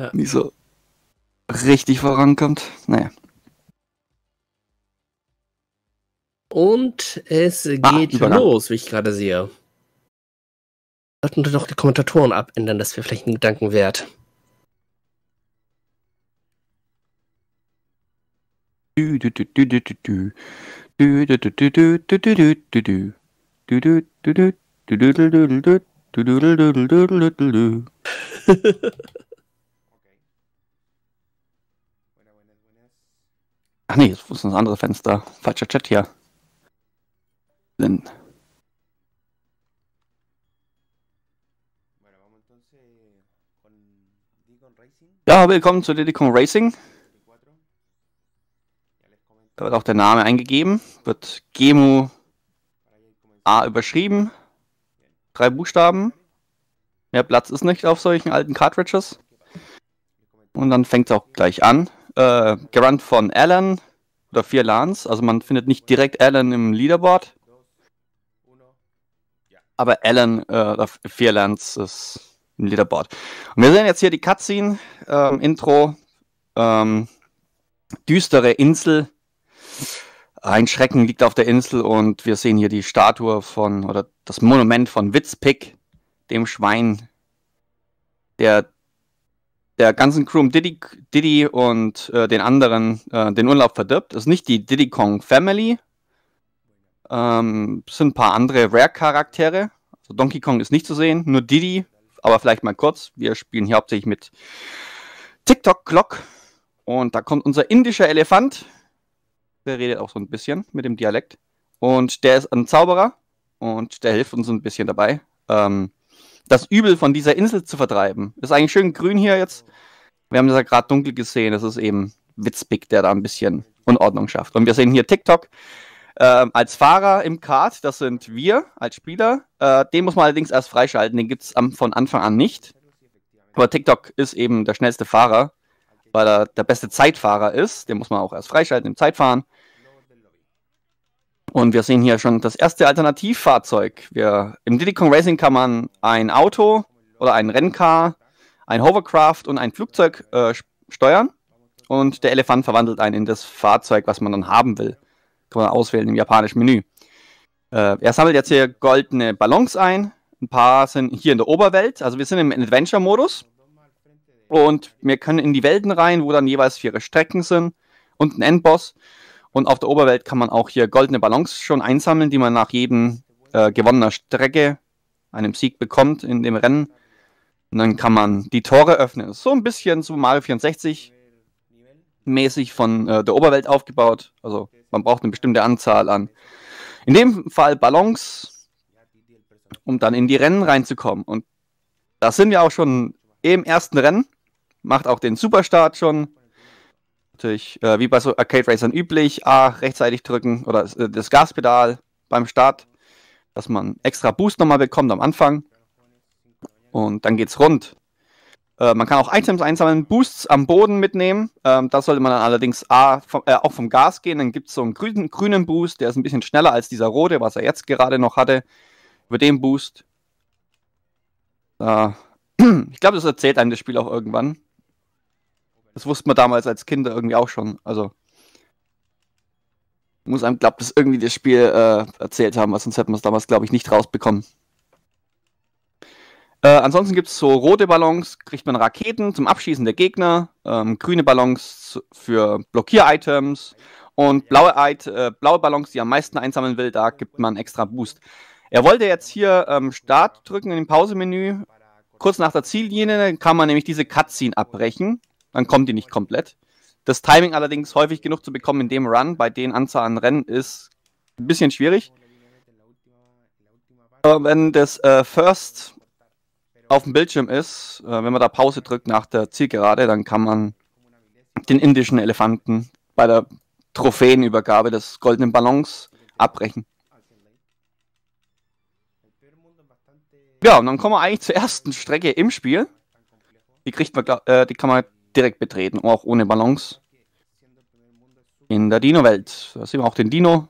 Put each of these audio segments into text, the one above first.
ja. nie so richtig vorankommt. Naja. Und es ah, geht ah, los, wie ich gerade sehe. Sollten wir doch die Kommentatoren abändern, das wäre vielleicht ein Gedanken Ach nee, das ist ein anderes Fenster. Falscher Chat hier. Denn Ja, willkommen zu Didicon Racing. Da wird auch der Name eingegeben, wird Gemu A überschrieben, drei Buchstaben. Mehr Platz ist nicht auf solchen alten Cartridges. Und dann fängt es auch gleich an. Äh, gerannt von Alan oder vier Lans. Also man findet nicht direkt Alan im Leaderboard. Aber Alan äh, oder vier Lans ist im Leaderboard. Und wir sehen jetzt hier die Cutscene, ähm, Intro, ähm, düstere Insel. Ein Schrecken liegt auf der Insel und wir sehen hier die Statue von, oder das Monument von Witzpick, dem Schwein, der der ganzen Crew um Diddy, Diddy und äh, den anderen äh, den Urlaub verdirbt. Das ist nicht die Diddy Kong Family. Ähm, sind ein paar andere Rare-Charaktere. Also Donkey Kong ist nicht zu sehen, nur Diddy aber vielleicht mal kurz. Wir spielen hier hauptsächlich mit TikTok Clock. Und da kommt unser indischer Elefant. Der redet auch so ein bisschen mit dem Dialekt. Und der ist ein Zauberer. Und der hilft uns ein bisschen dabei, ähm, das Übel von dieser Insel zu vertreiben. Ist eigentlich schön grün hier jetzt. Wir haben das ja gerade dunkel gesehen. Das ist eben Witzbig, der da ein bisschen Unordnung schafft. Und wir sehen hier TikTok ähm, als Fahrer im Kart, das sind wir als Spieler. Äh, den muss man allerdings erst freischalten, den gibt es von Anfang an nicht. Aber TikTok ist eben der schnellste Fahrer, weil er der beste Zeitfahrer ist. Den muss man auch erst freischalten im Zeitfahren. Und wir sehen hier schon das erste Alternativfahrzeug. Wir, Im Diddy Kong Racing kann man ein Auto oder ein Renncar, ein Hovercraft und ein Flugzeug äh, steuern. Und der Elefant verwandelt einen in das Fahrzeug, was man dann haben will. Kann man auswählen im japanischen Menü. Äh, er sammelt jetzt hier goldene Ballons ein. Ein paar sind hier in der Oberwelt. Also wir sind im Adventure-Modus. Und wir können in die Welten rein, wo dann jeweils vier Strecken sind und ein Endboss. Und auf der Oberwelt kann man auch hier goldene Ballons schon einsammeln, die man nach jedem äh, gewonnener Strecke einem Sieg bekommt in dem Rennen. Und dann kann man die Tore öffnen. So ein bisschen so Mario 64 mäßig von äh, der Oberwelt aufgebaut. Also man braucht eine bestimmte Anzahl an, in dem Fall Ballons, um dann in die Rennen reinzukommen. Und da sind wir auch schon im ersten Rennen. Macht auch den Superstart schon. Natürlich, äh, wie bei so Arcade Racern üblich, A rechtzeitig drücken oder äh, das Gaspedal beim Start, dass man extra Boost nochmal bekommt am Anfang. Und dann geht's rund. Äh, man kann auch Items einsammeln, Boosts am Boden mitnehmen. Ähm, das sollte man dann allerdings A, vom, äh, auch vom Gas gehen. Dann gibt es so einen grünen, grünen Boost, der ist ein bisschen schneller als dieser rote, was er jetzt gerade noch hatte. Über den Boost. Äh, ich glaube, das erzählt einem das Spiel auch irgendwann. Das wusste man damals als Kind irgendwie auch schon. Also muss einem, glaube das irgendwie das Spiel äh, erzählt haben, sonst hätten wir es damals, glaube ich, nicht rausbekommen. Äh, ansonsten gibt es so rote Ballons, kriegt man Raketen zum Abschießen der Gegner, ähm, grüne Ballons für Blockier-Items und blaue, äh, blaue Ballons, die am meisten einsammeln will, da gibt man extra Boost. Er wollte jetzt hier ähm, Start drücken in dem Pausemenü. Kurz nach der Ziellinie kann man nämlich diese Cutscene abbrechen. Dann kommt die nicht komplett. Das Timing allerdings häufig genug zu bekommen in dem Run, bei den Anzahl an Rennen, ist ein bisschen schwierig. Aber wenn das äh, First auf dem Bildschirm ist, äh, wenn man da Pause drückt nach der Zielgerade, dann kann man den indischen Elefanten bei der Trophäenübergabe des goldenen Ballons abbrechen. Ja, und dann kommen wir eigentlich zur ersten Strecke im Spiel. Die kriegt man, äh, die kann man direkt betreten, auch ohne Ballons. In der Dino-Welt. Da sehen wir auch den Dino.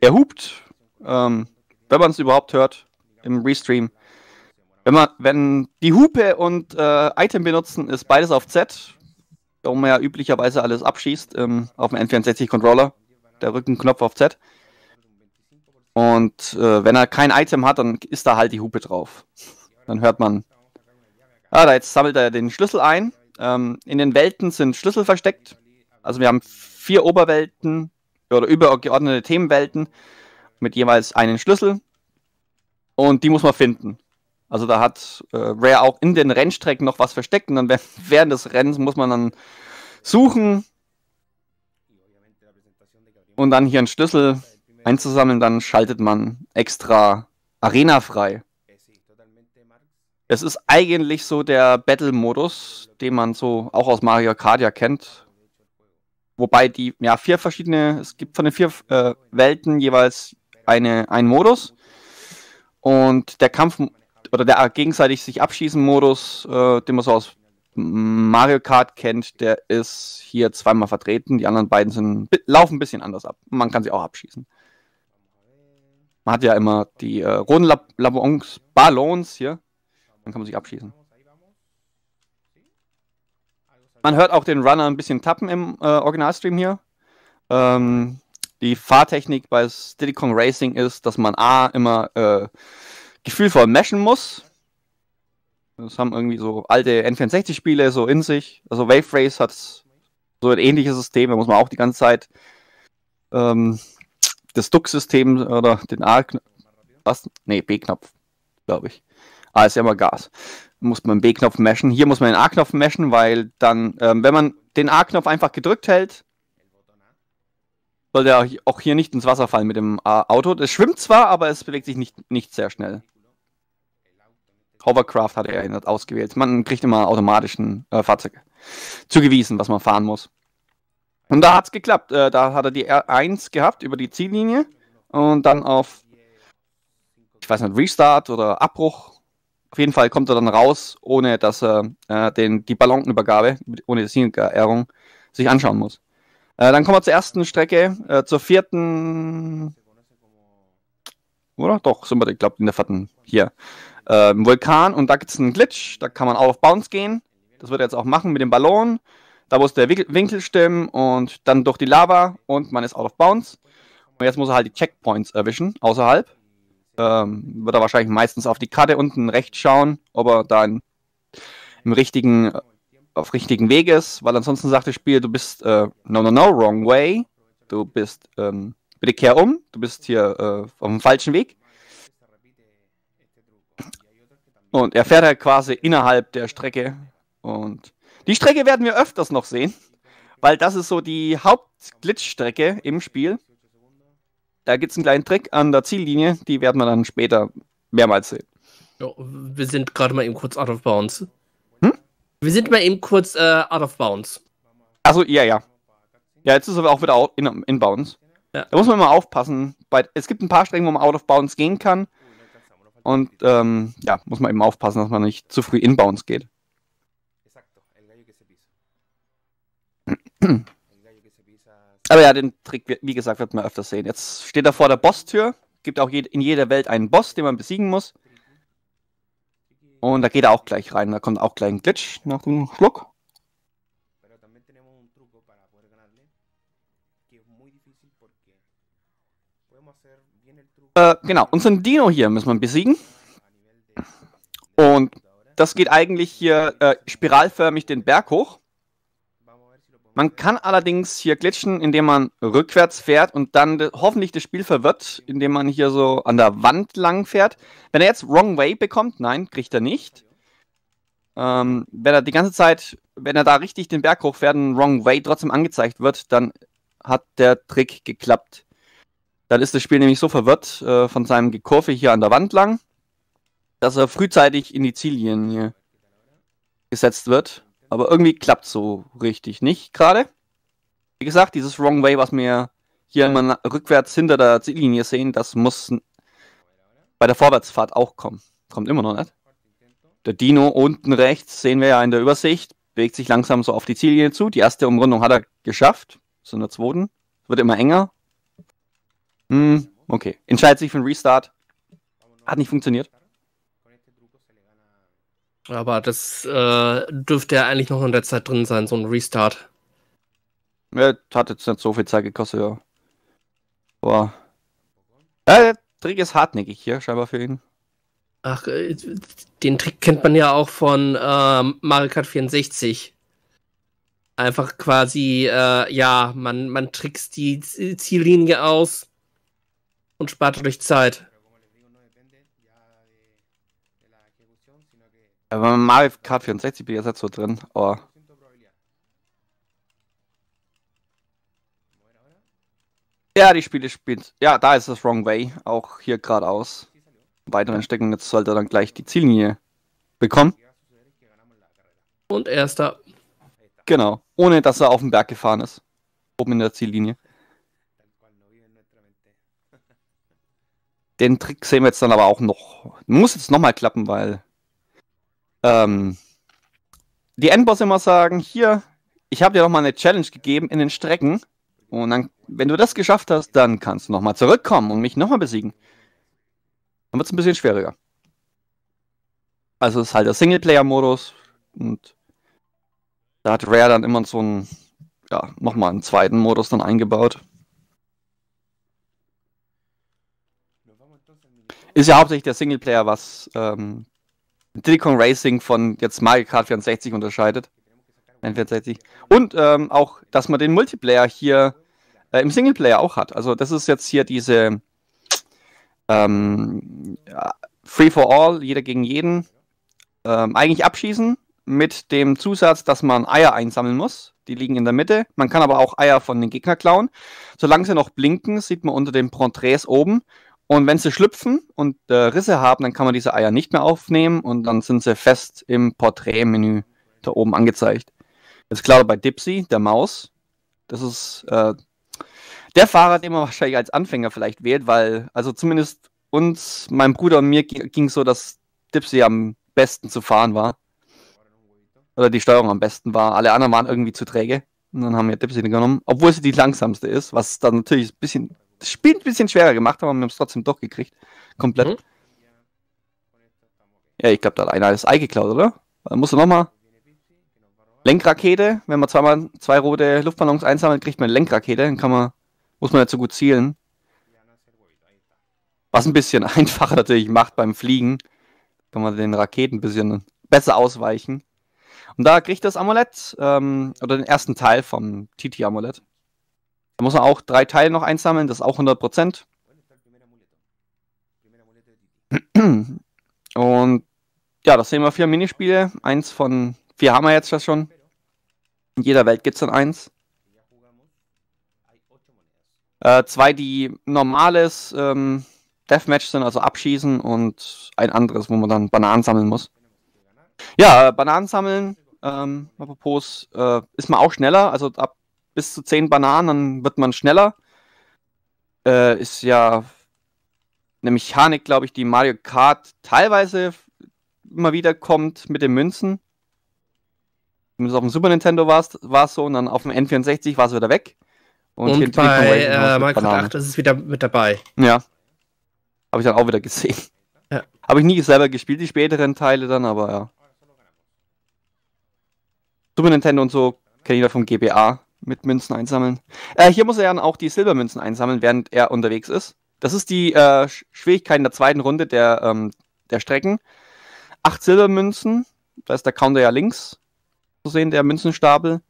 Er hupt, ähm, wenn man es überhaupt hört im Restream. Wenn man, wenn die Hupe und äh, Item benutzen, ist beides auf Z, wo man ja üblicherweise alles abschießt ähm, auf dem N64 Controller. Der Rückenknopf auf Z. Und äh, wenn er kein Item hat, dann ist da halt die Hupe drauf. Dann hört man. Ah, da jetzt sammelt er den Schlüssel ein. Ähm, in den Welten sind Schlüssel versteckt. Also wir haben vier Oberwelten oder übergeordnete Themenwelten mit jeweils einen Schlüssel. Und die muss man finden. Also da hat äh, Rare auch in den Rennstrecken noch was versteckt und dann während des Rennens muss man dann suchen und dann hier einen Schlüssel einzusammeln, dann schaltet man extra Arena frei. Es ist eigentlich so der Battle-Modus, den man so auch aus Mario Kart ja kennt. Wobei die, ja, vier verschiedene, es gibt von den vier äh, Welten jeweils eine, einen Modus. Und der Kampf oder der gegenseitig sich abschießen Modus, äh, den man so aus Mario Kart kennt, der ist hier zweimal vertreten. Die anderen beiden sind, laufen ein bisschen anders ab. Man kann sie auch abschießen. Man hat ja immer die äh, roten Ballons, Ballons hier. Dann kann man sich abschießen. Man hört auch den Runner ein bisschen tappen im äh, Originalstream hier. Ähm, die Fahrtechnik bei Kong Racing ist, dass man A immer äh, gefühlvoll meshen muss. Das haben irgendwie so alte N64-Spiele so in sich. Also Wave Race hat so ein ähnliches System, da muss man auch die ganze Zeit ähm, das Duck-System oder den A-Knopf, was? Nee, B-Knopf, glaube ich. A ist ja immer Gas. Muss man B-Knopf meshen. Hier muss man den A-Knopf meshen, weil dann, ähm, wenn man den A-Knopf einfach gedrückt hält, soll der auch hier nicht ins Wasser fallen mit dem Auto. Es schwimmt zwar, aber es bewegt sich nicht, nicht sehr schnell. Hovercraft hat er ausgewählt. Man kriegt immer automatischen äh, Fahrzeuge zugewiesen, was man fahren muss. Und da hat es geklappt. Äh, da hat er die R1 gehabt über die Ziellinie und dann auf, ich weiß nicht, Restart oder Abbruch. Auf jeden Fall kommt er dann raus, ohne dass er äh, den, die Ballonübergabe, ohne die Siegerehrung, sich anschauen muss. Äh, dann kommen wir zur ersten Strecke, äh, zur vierten. Oder? Doch, sind wir, ich glaube, in der vierten hier. Äh, Vulkan und da gibt es einen Glitch, da kann man auf Bounce gehen. Das wird er jetzt auch machen mit dem Ballon. Da muss der Winkel stimmen und dann durch die Lava und man ist out of bounds. Und jetzt muss er halt die Checkpoints erwischen, außerhalb. Ähm, wird er wahrscheinlich meistens auf die Karte unten rechts schauen, ob er da im richtigen auf richtigen Weg ist, weil ansonsten sagt das Spiel, du bist äh, no no no wrong way, du bist ähm, bitte kehr um, du bist hier äh, auf dem falschen Weg. Und er fährt halt quasi innerhalb der Strecke und die Strecke werden wir öfters noch sehen, weil das ist so die Hauptglitch-Strecke im Spiel. Da gibt es einen kleinen Trick an der Ziellinie, die werden wir dann später mehrmals sehen. Ja, wir sind gerade mal eben kurz out of bounds. Wir sind mal eben kurz äh, out of bounds. Also ja, ja. Ja, jetzt ist er auch wieder in, in bounds. Ja. Da muss man mal aufpassen. Bei, es gibt ein paar Strecken, wo man out of bounds gehen kann. Und ähm, ja, muss man eben aufpassen, dass man nicht zu früh in bounds geht. Aber ja, den Trick, wie gesagt, wird man öfters sehen. Jetzt steht er vor der Boss-Tür. Gibt auch in jeder Welt einen Boss, den man besiegen muss. Und da geht er auch gleich rein. Da kommt auch gleich ein Glitch nach dem Schluck. Äh, genau, unseren Dino hier müssen wir besiegen. Und das geht eigentlich hier äh, spiralförmig den Berg hoch. Man kann allerdings hier glitschen, indem man rückwärts fährt und dann hoffentlich das Spiel verwirrt, indem man hier so an der Wand lang fährt. Wenn er jetzt Wrong Way bekommt, nein, kriegt er nicht. Ähm, wenn er die ganze Zeit, wenn er da richtig den Berg hochfährt und Wrong Way trotzdem angezeigt wird, dann hat der Trick geklappt. Dann ist das Spiel nämlich so verwirrt äh, von seinem Gekurve hier an der Wand lang, dass er frühzeitig in die Ziellinie gesetzt wird aber irgendwie klappt so richtig nicht gerade. Wie gesagt, dieses Wrong Way, was wir hier immer rückwärts hinter der Ziellinie sehen, das muss bei der Vorwärtsfahrt auch kommen. Kommt immer noch nicht. Der Dino unten rechts sehen wir ja in der Übersicht, bewegt sich langsam so auf die Ziellinie zu. Die erste Umrundung hat er geschafft. In der zweiten. Wird immer enger. Hm, okay. Entscheidet sich für einen Restart. Hat nicht funktioniert. Aber das äh, dürfte ja eigentlich noch in der Zeit drin sein, so ein Restart. Ja, hat jetzt nicht so viel Zeit gekostet, ja. Boah. Ja, der Trick ist hartnäckig hier, scheinbar für ihn. Ach, äh, den Trick kennt man ja auch von ähm, Mario Kart 64. Einfach quasi, äh, ja, man, man trickst die Ziellinie aus und spart dadurch Zeit. Aber Mario Kart 64 bin ich jetzt so drin. Oh. Ja, die Spiele spielt. Ja, da ist das Wrong Way. Auch hier geradeaus. Weiteren Stecken, jetzt sollte er dann gleich die Ziellinie bekommen. Und erster. Genau. Ohne dass er auf den Berg gefahren ist. Oben in der Ziellinie. Den Trick sehen wir jetzt dann aber auch noch. Muss jetzt nochmal klappen, weil ähm, die Endboss immer sagen, hier, ich habe dir noch mal eine Challenge gegeben in den Strecken. Und dann, wenn du das geschafft hast, dann kannst du noch mal zurückkommen und mich noch mal besiegen. Dann wird es ein bisschen schwieriger. Also es ist halt der Singleplayer-Modus und da hat Rare dann immer so einen, ja, nochmal einen zweiten Modus dann eingebaut. Ist ja hauptsächlich der Singleplayer, was ähm, Kong Racing von jetzt Mario Kart 64 unterscheidet. 64. Und ähm, auch, dass man den Multiplayer hier äh, im Singleplayer auch hat. Also das ist jetzt hier diese ähm, Free for All, jeder gegen jeden. Ähm, eigentlich abschießen mit dem Zusatz, dass man Eier einsammeln muss. Die liegen in der Mitte. Man kann aber auch Eier von den Gegner klauen. Solange sie noch blinken, sieht man unter den Porträts oben. Und wenn sie schlüpfen und äh, Risse haben, dann kann man diese Eier nicht mehr aufnehmen und dann sind sie fest im Porträtmenü da oben angezeigt. Das ist klar bei Dipsy, der Maus. Das ist äh, der Fahrer, den man wahrscheinlich als Anfänger vielleicht wählt, weil, also zumindest uns, meinem Bruder und mir ging es so, dass Dipsy am besten zu fahren war. Oder die Steuerung am besten war. Alle anderen waren irgendwie zu träge. Und dann haben wir Dipsy genommen, obwohl sie die langsamste ist, was dann natürlich ein bisschen das Spiel ein bisschen schwerer gemacht, aber wir haben es trotzdem doch gekriegt. Komplett. Mhm. Ja, ich glaube, da hat einer das Ei geklaut, oder? Dann musst du nochmal. Lenkrakete, wenn man zweimal zwei rote Luftballons einsammelt, kriegt man eine Lenkrakete, dann kann man, muss man nicht so gut zielen. Was ein bisschen einfacher natürlich macht beim Fliegen, kann man den Raketen ein bisschen besser ausweichen. Und da kriegt das Amulett, ähm, oder den ersten Teil vom TT-Amulett. Da muss man auch drei Teile noch einsammeln, das ist auch 100%. Und ja, das sehen wir vier Minispiele. Eins von vier haben wir jetzt schon. In jeder Welt gibt es dann eins. Äh, zwei, die normales ähm, Deathmatch sind, also abschießen, und ein anderes, wo man dann Bananen sammeln muss. Ja, Bananen sammeln, ähm, apropos, äh, ist man auch schneller. Also ab bis zu 10 Bananen, dann wird man schneller. Äh, ist ja eine Mechanik, glaube ich, die Mario Kart teilweise immer wieder kommt mit den Münzen. Zumindest auf dem Super Nintendo war es so und dann auf dem N64 war es wieder weg. Und, und bei äh, Mario Kart 8 ist es wieder mit dabei. Ja. Habe ich dann auch wieder gesehen. Ja. Habe ich nie selber gespielt, die späteren Teile dann, aber ja. Super Nintendo und so kenne ich da vom GBA mit Münzen einsammeln. Äh, hier muss er dann auch die Silbermünzen einsammeln, während er unterwegs ist. Das ist die äh, Schwierigkeit in der zweiten Runde der, ähm, der Strecken. Acht Silbermünzen, da ist der Counter ja links zu sehen, der Münzenstapel.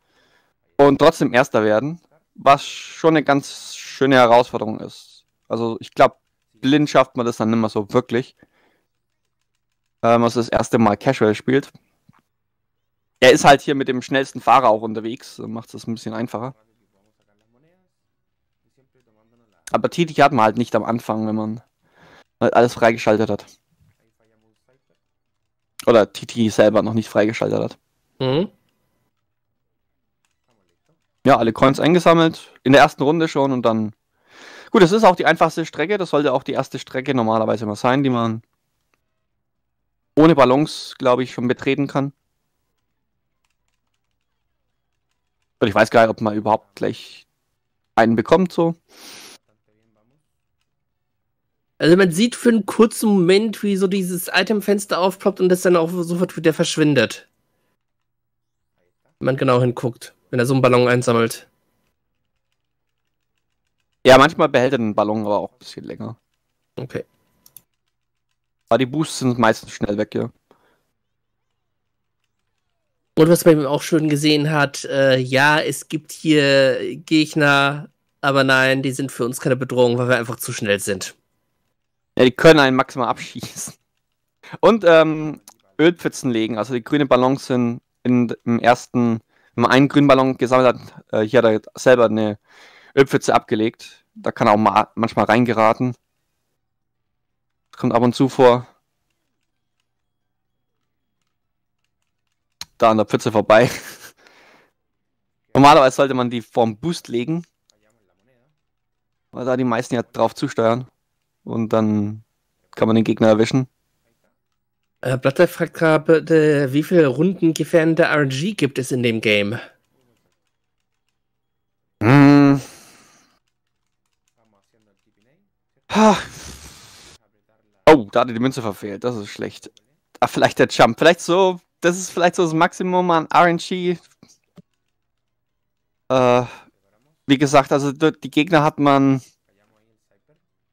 Und trotzdem Erster werden, was schon eine ganz schöne Herausforderung ist. Also ich glaube, blind schafft man das dann nicht mehr so wirklich. Wenn man das erste Mal Casual spielt. Er ist halt hier mit dem schnellsten Fahrer auch unterwegs, macht es ein bisschen einfacher. Aber Titi hat man halt nicht am Anfang, wenn man halt alles freigeschaltet hat. Oder Titi selber noch nicht freigeschaltet hat. Mhm. Ja, alle Coins eingesammelt. In der ersten Runde schon und dann. Gut, das ist auch die einfachste Strecke. Das sollte auch die erste Strecke normalerweise immer sein, die man ohne Ballons, glaube ich, schon betreten kann. Und ich weiß gar nicht, ob man überhaupt gleich einen bekommt, so. Also man sieht für einen kurzen Moment, wie so dieses Itemfenster aufploppt und das dann auch sofort wieder verschwindet. Wenn man genau hinguckt, wenn er so einen Ballon einsammelt. Ja, manchmal behält er den Ballon aber auch ein bisschen länger. Okay. Aber die Boosts sind meistens schnell weg, ja. Und was man auch schön gesehen hat, äh, ja, es gibt hier Gegner, aber nein, die sind für uns keine Bedrohung, weil wir einfach zu schnell sind. Ja, die können einen maximal abschießen. Und ähm, Ölpfützen legen. Also die grünen Ballons sind in, im ersten, wenn man einen grünen Ballon gesammelt hat, äh, hier hat er selber eine Ölpfütze abgelegt. Da kann er auch mal manchmal reingeraten. Kommt ab und zu vor. Da an der Pfütze vorbei. Normalerweise sollte man die vorm Boost legen. Weil da die meisten ja drauf zusteuern. Und dann kann man den Gegner erwischen. Äh, Blatter fragt gerade, wie viele Runden gefährdende RNG gibt es in dem Game? Hm. Ha. Oh, da hat er die Münze verfehlt. Das ist schlecht. Ah, vielleicht der Jump. Vielleicht so. Das ist vielleicht so das Maximum an RNG. Äh, wie gesagt, also die Gegner hat man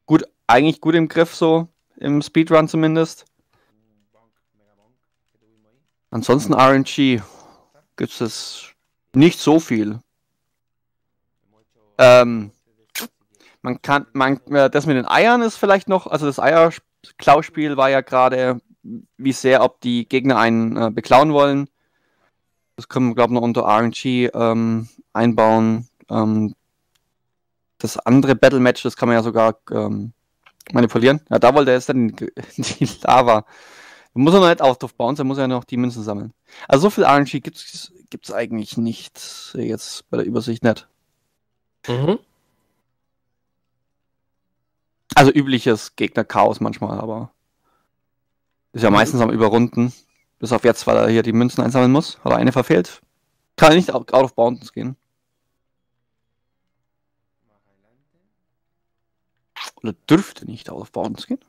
gut, eigentlich gut im Griff, so im Speedrun zumindest. Ansonsten RNG gibt es nicht so viel. Ähm, man kann, man, äh, das mit den Eiern ist vielleicht noch, also das Eier-Klauspiel war ja gerade, wie sehr, ob die Gegner einen äh, beklauen wollen. Das können wir, glaube ich, noch unter RNG ähm, einbauen. Ähm, das andere Battle Match, das kann man ja sogar ähm, manipulieren. Ja, da wollte er jetzt dann die Lava. Da muss er noch nicht auf bauen, er muss ja noch die Münzen sammeln. Also so viel RNG gibt es eigentlich nicht. Jetzt bei der Übersicht nicht. Mhm. Also übliches Gegner-Chaos manchmal, aber ist ja meistens am Überrunden. Bis auf jetzt, weil er hier die Münzen einsammeln muss. Hat er eine verfehlt. Kann er nicht out of bounds gehen. Oder dürfte nicht out of bounds gehen.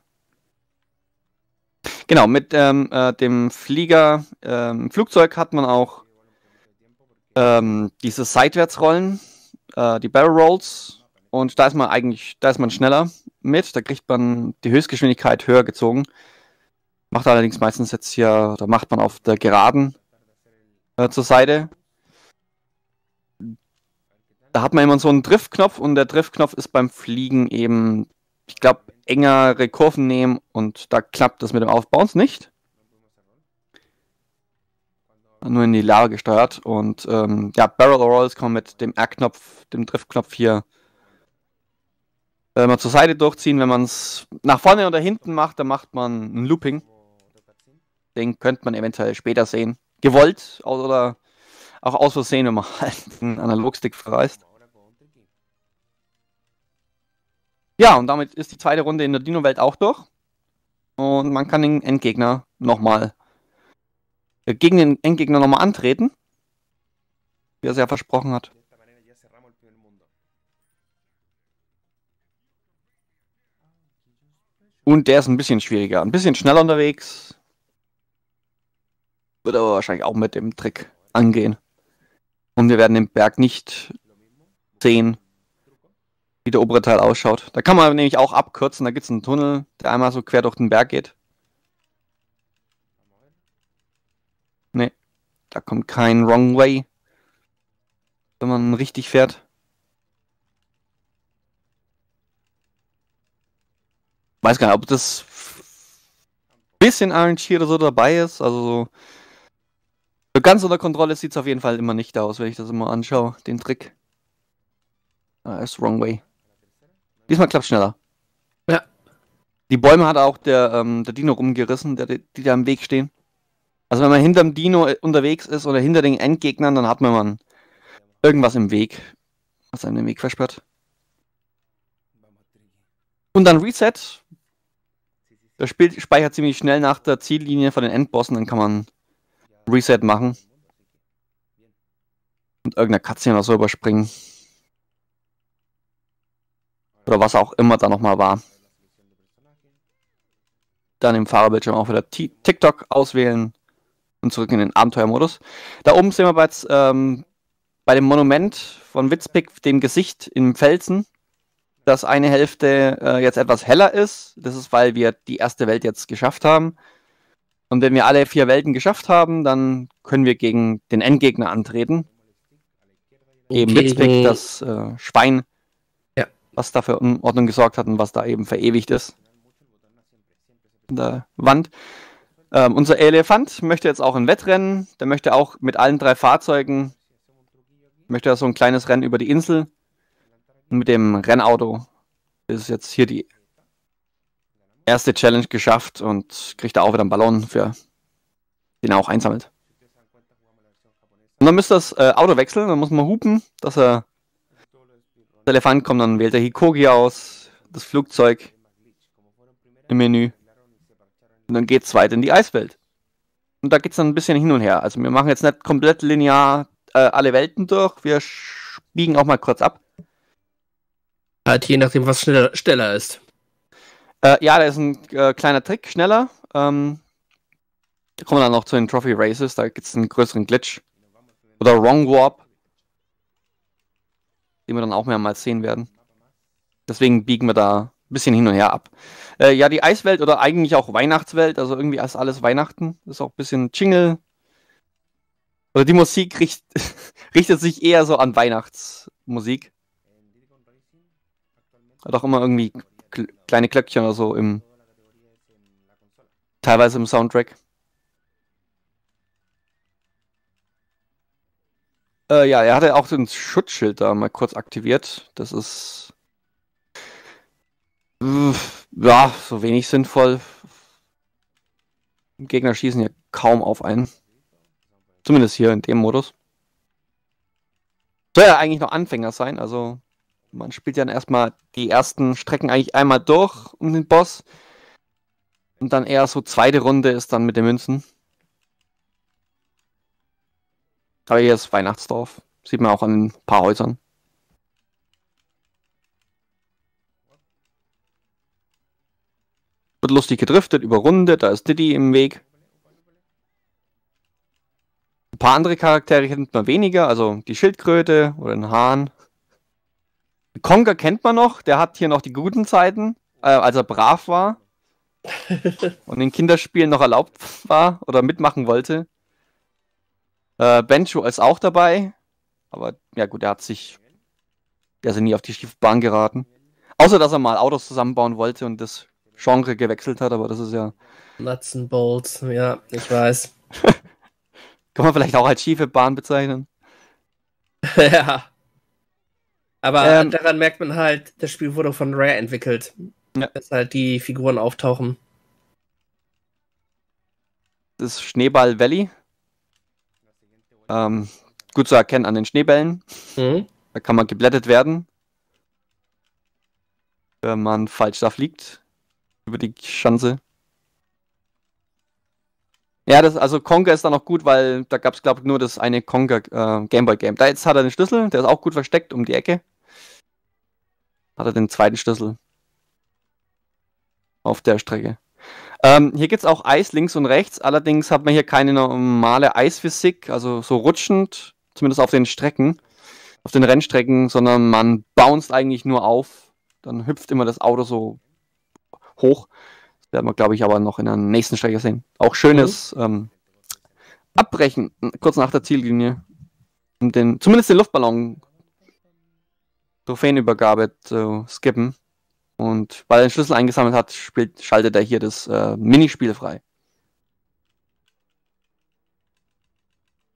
Genau, mit ähm, äh, dem Flieger, ähm, Flugzeug hat man auch ähm, diese Seitwärtsrollen, äh, die Barrel Rolls. Und da ist man eigentlich, da ist man schneller mit. Da kriegt man die Höchstgeschwindigkeit höher gezogen. Macht allerdings meistens jetzt hier, da macht man auf der Geraden äh, zur Seite. Da hat man immer so einen Driftknopf und der Driftknopf ist beim Fliegen eben, ich glaube, engere Kurven nehmen und da klappt das mit dem Aufbauen nicht. Nur in die Lage gesteuert und ähm, ja, Barrel Rolls kann man mit dem R-Knopf, dem Driftknopf hier äh, mal zur Seite durchziehen. Wenn man es nach vorne oder hinten macht, dann macht man ein Looping. Den könnte man eventuell später sehen. Gewollt oder auch aus Versehen, wenn man halt einen Analogstick verreißt. Ja, und damit ist die zweite Runde in der Dino-Welt auch durch. Und man kann den Endgegner nochmal äh, gegen den Endgegner nochmal antreten. Wie er es ja versprochen hat. Und der ist ein bisschen schwieriger, ein bisschen schneller unterwegs. Wird aber wahrscheinlich auch mit dem Trick angehen. Und wir werden den Berg nicht sehen, wie der obere Teil ausschaut. Da kann man nämlich auch abkürzen. Da gibt es einen Tunnel, der einmal so quer durch den Berg geht. Ne, da kommt kein Wrong Way, wenn man richtig fährt. Weiß gar nicht, ob das bisschen RNG oder so dabei ist. Also so ganz unter Kontrolle sieht es auf jeden Fall immer nicht aus, wenn ich das immer anschaue, den Trick. Ah, ist wrong way. Diesmal klappt schneller. Ja. Die Bäume hat auch der, ähm, der Dino rumgerissen, der, die da im Weg stehen. Also wenn man hinter dem Dino äh, unterwegs ist oder hinter den Endgegnern, dann hat man irgendwas im Weg, was einem den Weg versperrt. Und dann Reset. Das Spiel speichert ziemlich schnell nach der Ziellinie von den Endbossen, dann kann man Reset machen. Und irgendeine Cutscene oder so überspringen. Oder was auch immer da nochmal war. dann im Fahrerbildschirm auch wieder TikTok auswählen und zurück in den Abenteuermodus. Da oben sehen wir jetzt ähm, bei dem Monument von Witzpick, dem Gesicht im Felsen, dass eine Hälfte äh, jetzt etwas heller ist. Das ist, weil wir die erste Welt jetzt geschafft haben. Und wenn wir alle vier Welten geschafft haben, dann können wir gegen den Endgegner antreten. Eben Witzpick, das äh, Schwein, ja. was da für Unordnung gesorgt hat und was da eben verewigt ist. In der Wand. Ähm, unser Elefant möchte jetzt auch ein Wettrennen. Der möchte auch mit allen drei Fahrzeugen, möchte er so ein kleines Rennen über die Insel. Und mit dem Rennauto ist jetzt hier die erste Challenge geschafft und kriegt da auch wieder einen Ballon, für den er auch einsammelt. Und dann müsste das äh, Auto wechseln, dann muss man hupen, dass er der Elefant kommt, dann wählt er Hikogi aus, das Flugzeug im Menü. Und dann geht es weiter in die Eiswelt. Und da geht es dann ein bisschen hin und her. Also wir machen jetzt nicht komplett linear äh, alle Welten durch, wir biegen auch mal kurz ab. Halt je nachdem, was schneller, schneller ist. Äh, ja, da ist ein äh, kleiner Trick, schneller. Ähm, da kommen wir dann noch zu den Trophy Races, da gibt es einen größeren Glitch. Oder Wrong Warp. Den wir dann auch mehrmals sehen werden. Deswegen biegen wir da ein bisschen hin und her ab. Äh, ja, die Eiswelt oder eigentlich auch Weihnachtswelt, also irgendwie ist alles Weihnachten. Ist auch ein bisschen Jingle. Oder die Musik richt, richtet sich eher so an Weihnachtsmusik. Hat auch immer irgendwie kleine Glöckchen oder so im. Teilweise im Soundtrack. Äh, ja, er hatte auch den Schutzschild da mal kurz aktiviert. Das ist. Ja, so wenig sinnvoll. Gegner schießen ja kaum auf einen. Zumindest hier in dem Modus. Soll ja eigentlich noch Anfänger sein, also man spielt ja erstmal die ersten Strecken eigentlich einmal durch um den Boss. Und dann eher so zweite Runde ist dann mit den Münzen. Aber hier ist Weihnachtsdorf. Sieht man auch an ein paar Häusern. Wird lustig gedriftet über Runde, da ist Diddy im Weg. Ein paar andere Charaktere kennt man weniger, also die Schildkröte oder den Hahn. Conker kennt man noch, der hat hier noch die guten Zeiten, äh, als er brav war und in Kinderspielen noch erlaubt war oder mitmachen wollte. Äh, Bencho ist auch dabei, aber ja gut, der hat sich, der ist nie auf die schiefe Bahn geraten. Außer, dass er mal Autos zusammenbauen wollte und das Genre gewechselt hat, aber das ist ja... Nuts and Bolts, ja, ich weiß. Kann man vielleicht auch als schiefe Bahn bezeichnen? ja. Aber ähm, daran merkt man halt, das Spiel wurde von Rare entwickelt. Ja. Dass halt die Figuren auftauchen. Das Schneeball Valley. Ähm, gut zu erkennen an den Schneebällen. Mhm. Da kann man geblättet werden. Wenn man falsch da fliegt. Über die Schanze. Ja, das, also Conker ist da noch gut, weil da gab es, glaube ich, nur das eine Conker äh, Gameboy-Game. Da jetzt hat er den Schlüssel, der ist auch gut versteckt um die Ecke hat er den zweiten Schlüssel auf der Strecke. Ähm, hier gibt es auch Eis links und rechts, allerdings hat man hier keine normale Eisphysik, also so rutschend, zumindest auf den Strecken, auf den Rennstrecken, sondern man bounced eigentlich nur auf, dann hüpft immer das Auto so hoch. Das werden wir, glaube ich, aber noch in der nächsten Strecke sehen. Auch schönes mhm. ähm, Abbrechen, kurz nach der Ziellinie. Um den, zumindest den Luftballon Trophäenübergabe zu skippen. Und weil er den Schlüssel eingesammelt hat, spielt, schaltet er hier das äh, Minispiel frei.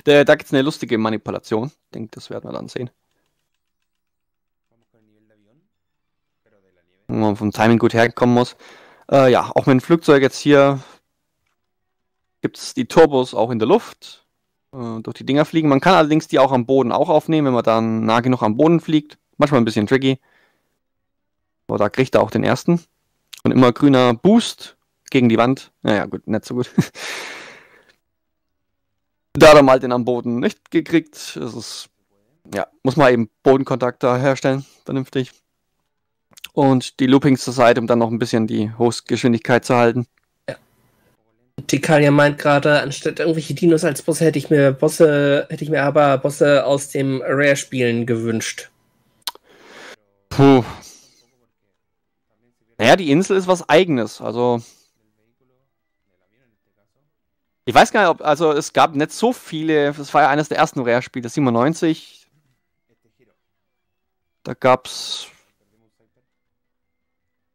Der, da gibt es eine lustige Manipulation. Ich denke, das werden wir dann sehen. Wenn man vom Timing gut herkommen muss. Äh, ja, auch mit dem Flugzeug jetzt hier gibt es die Turbos auch in der Luft. Äh, durch die Dinger fliegen. Man kann allerdings die auch am Boden auch aufnehmen, wenn man dann nah genug am Boden fliegt. Manchmal ein bisschen tricky. Aber da kriegt er auch den ersten. Und immer grüner Boost gegen die Wand. Naja, gut, nicht so gut. da hat er mal den am Boden nicht gekriegt. Das ist, ja, muss man eben Bodenkontakt da herstellen, vernünftig. Und die Loopings zur Seite, um dann noch ein bisschen die Hostgeschwindigkeit zu halten. Tikalia meint gerade, anstatt irgendwelche Dinos als Bosse hätte ich mir Bosse, hätte ich mir aber Bosse aus dem Rare-Spielen gewünscht. Puh. Naja, die Insel ist was eigenes. Also. Ich weiß gar nicht, ob, also es gab nicht so viele, das war ja eines der ersten Rare-Spiele, 97. Da gab's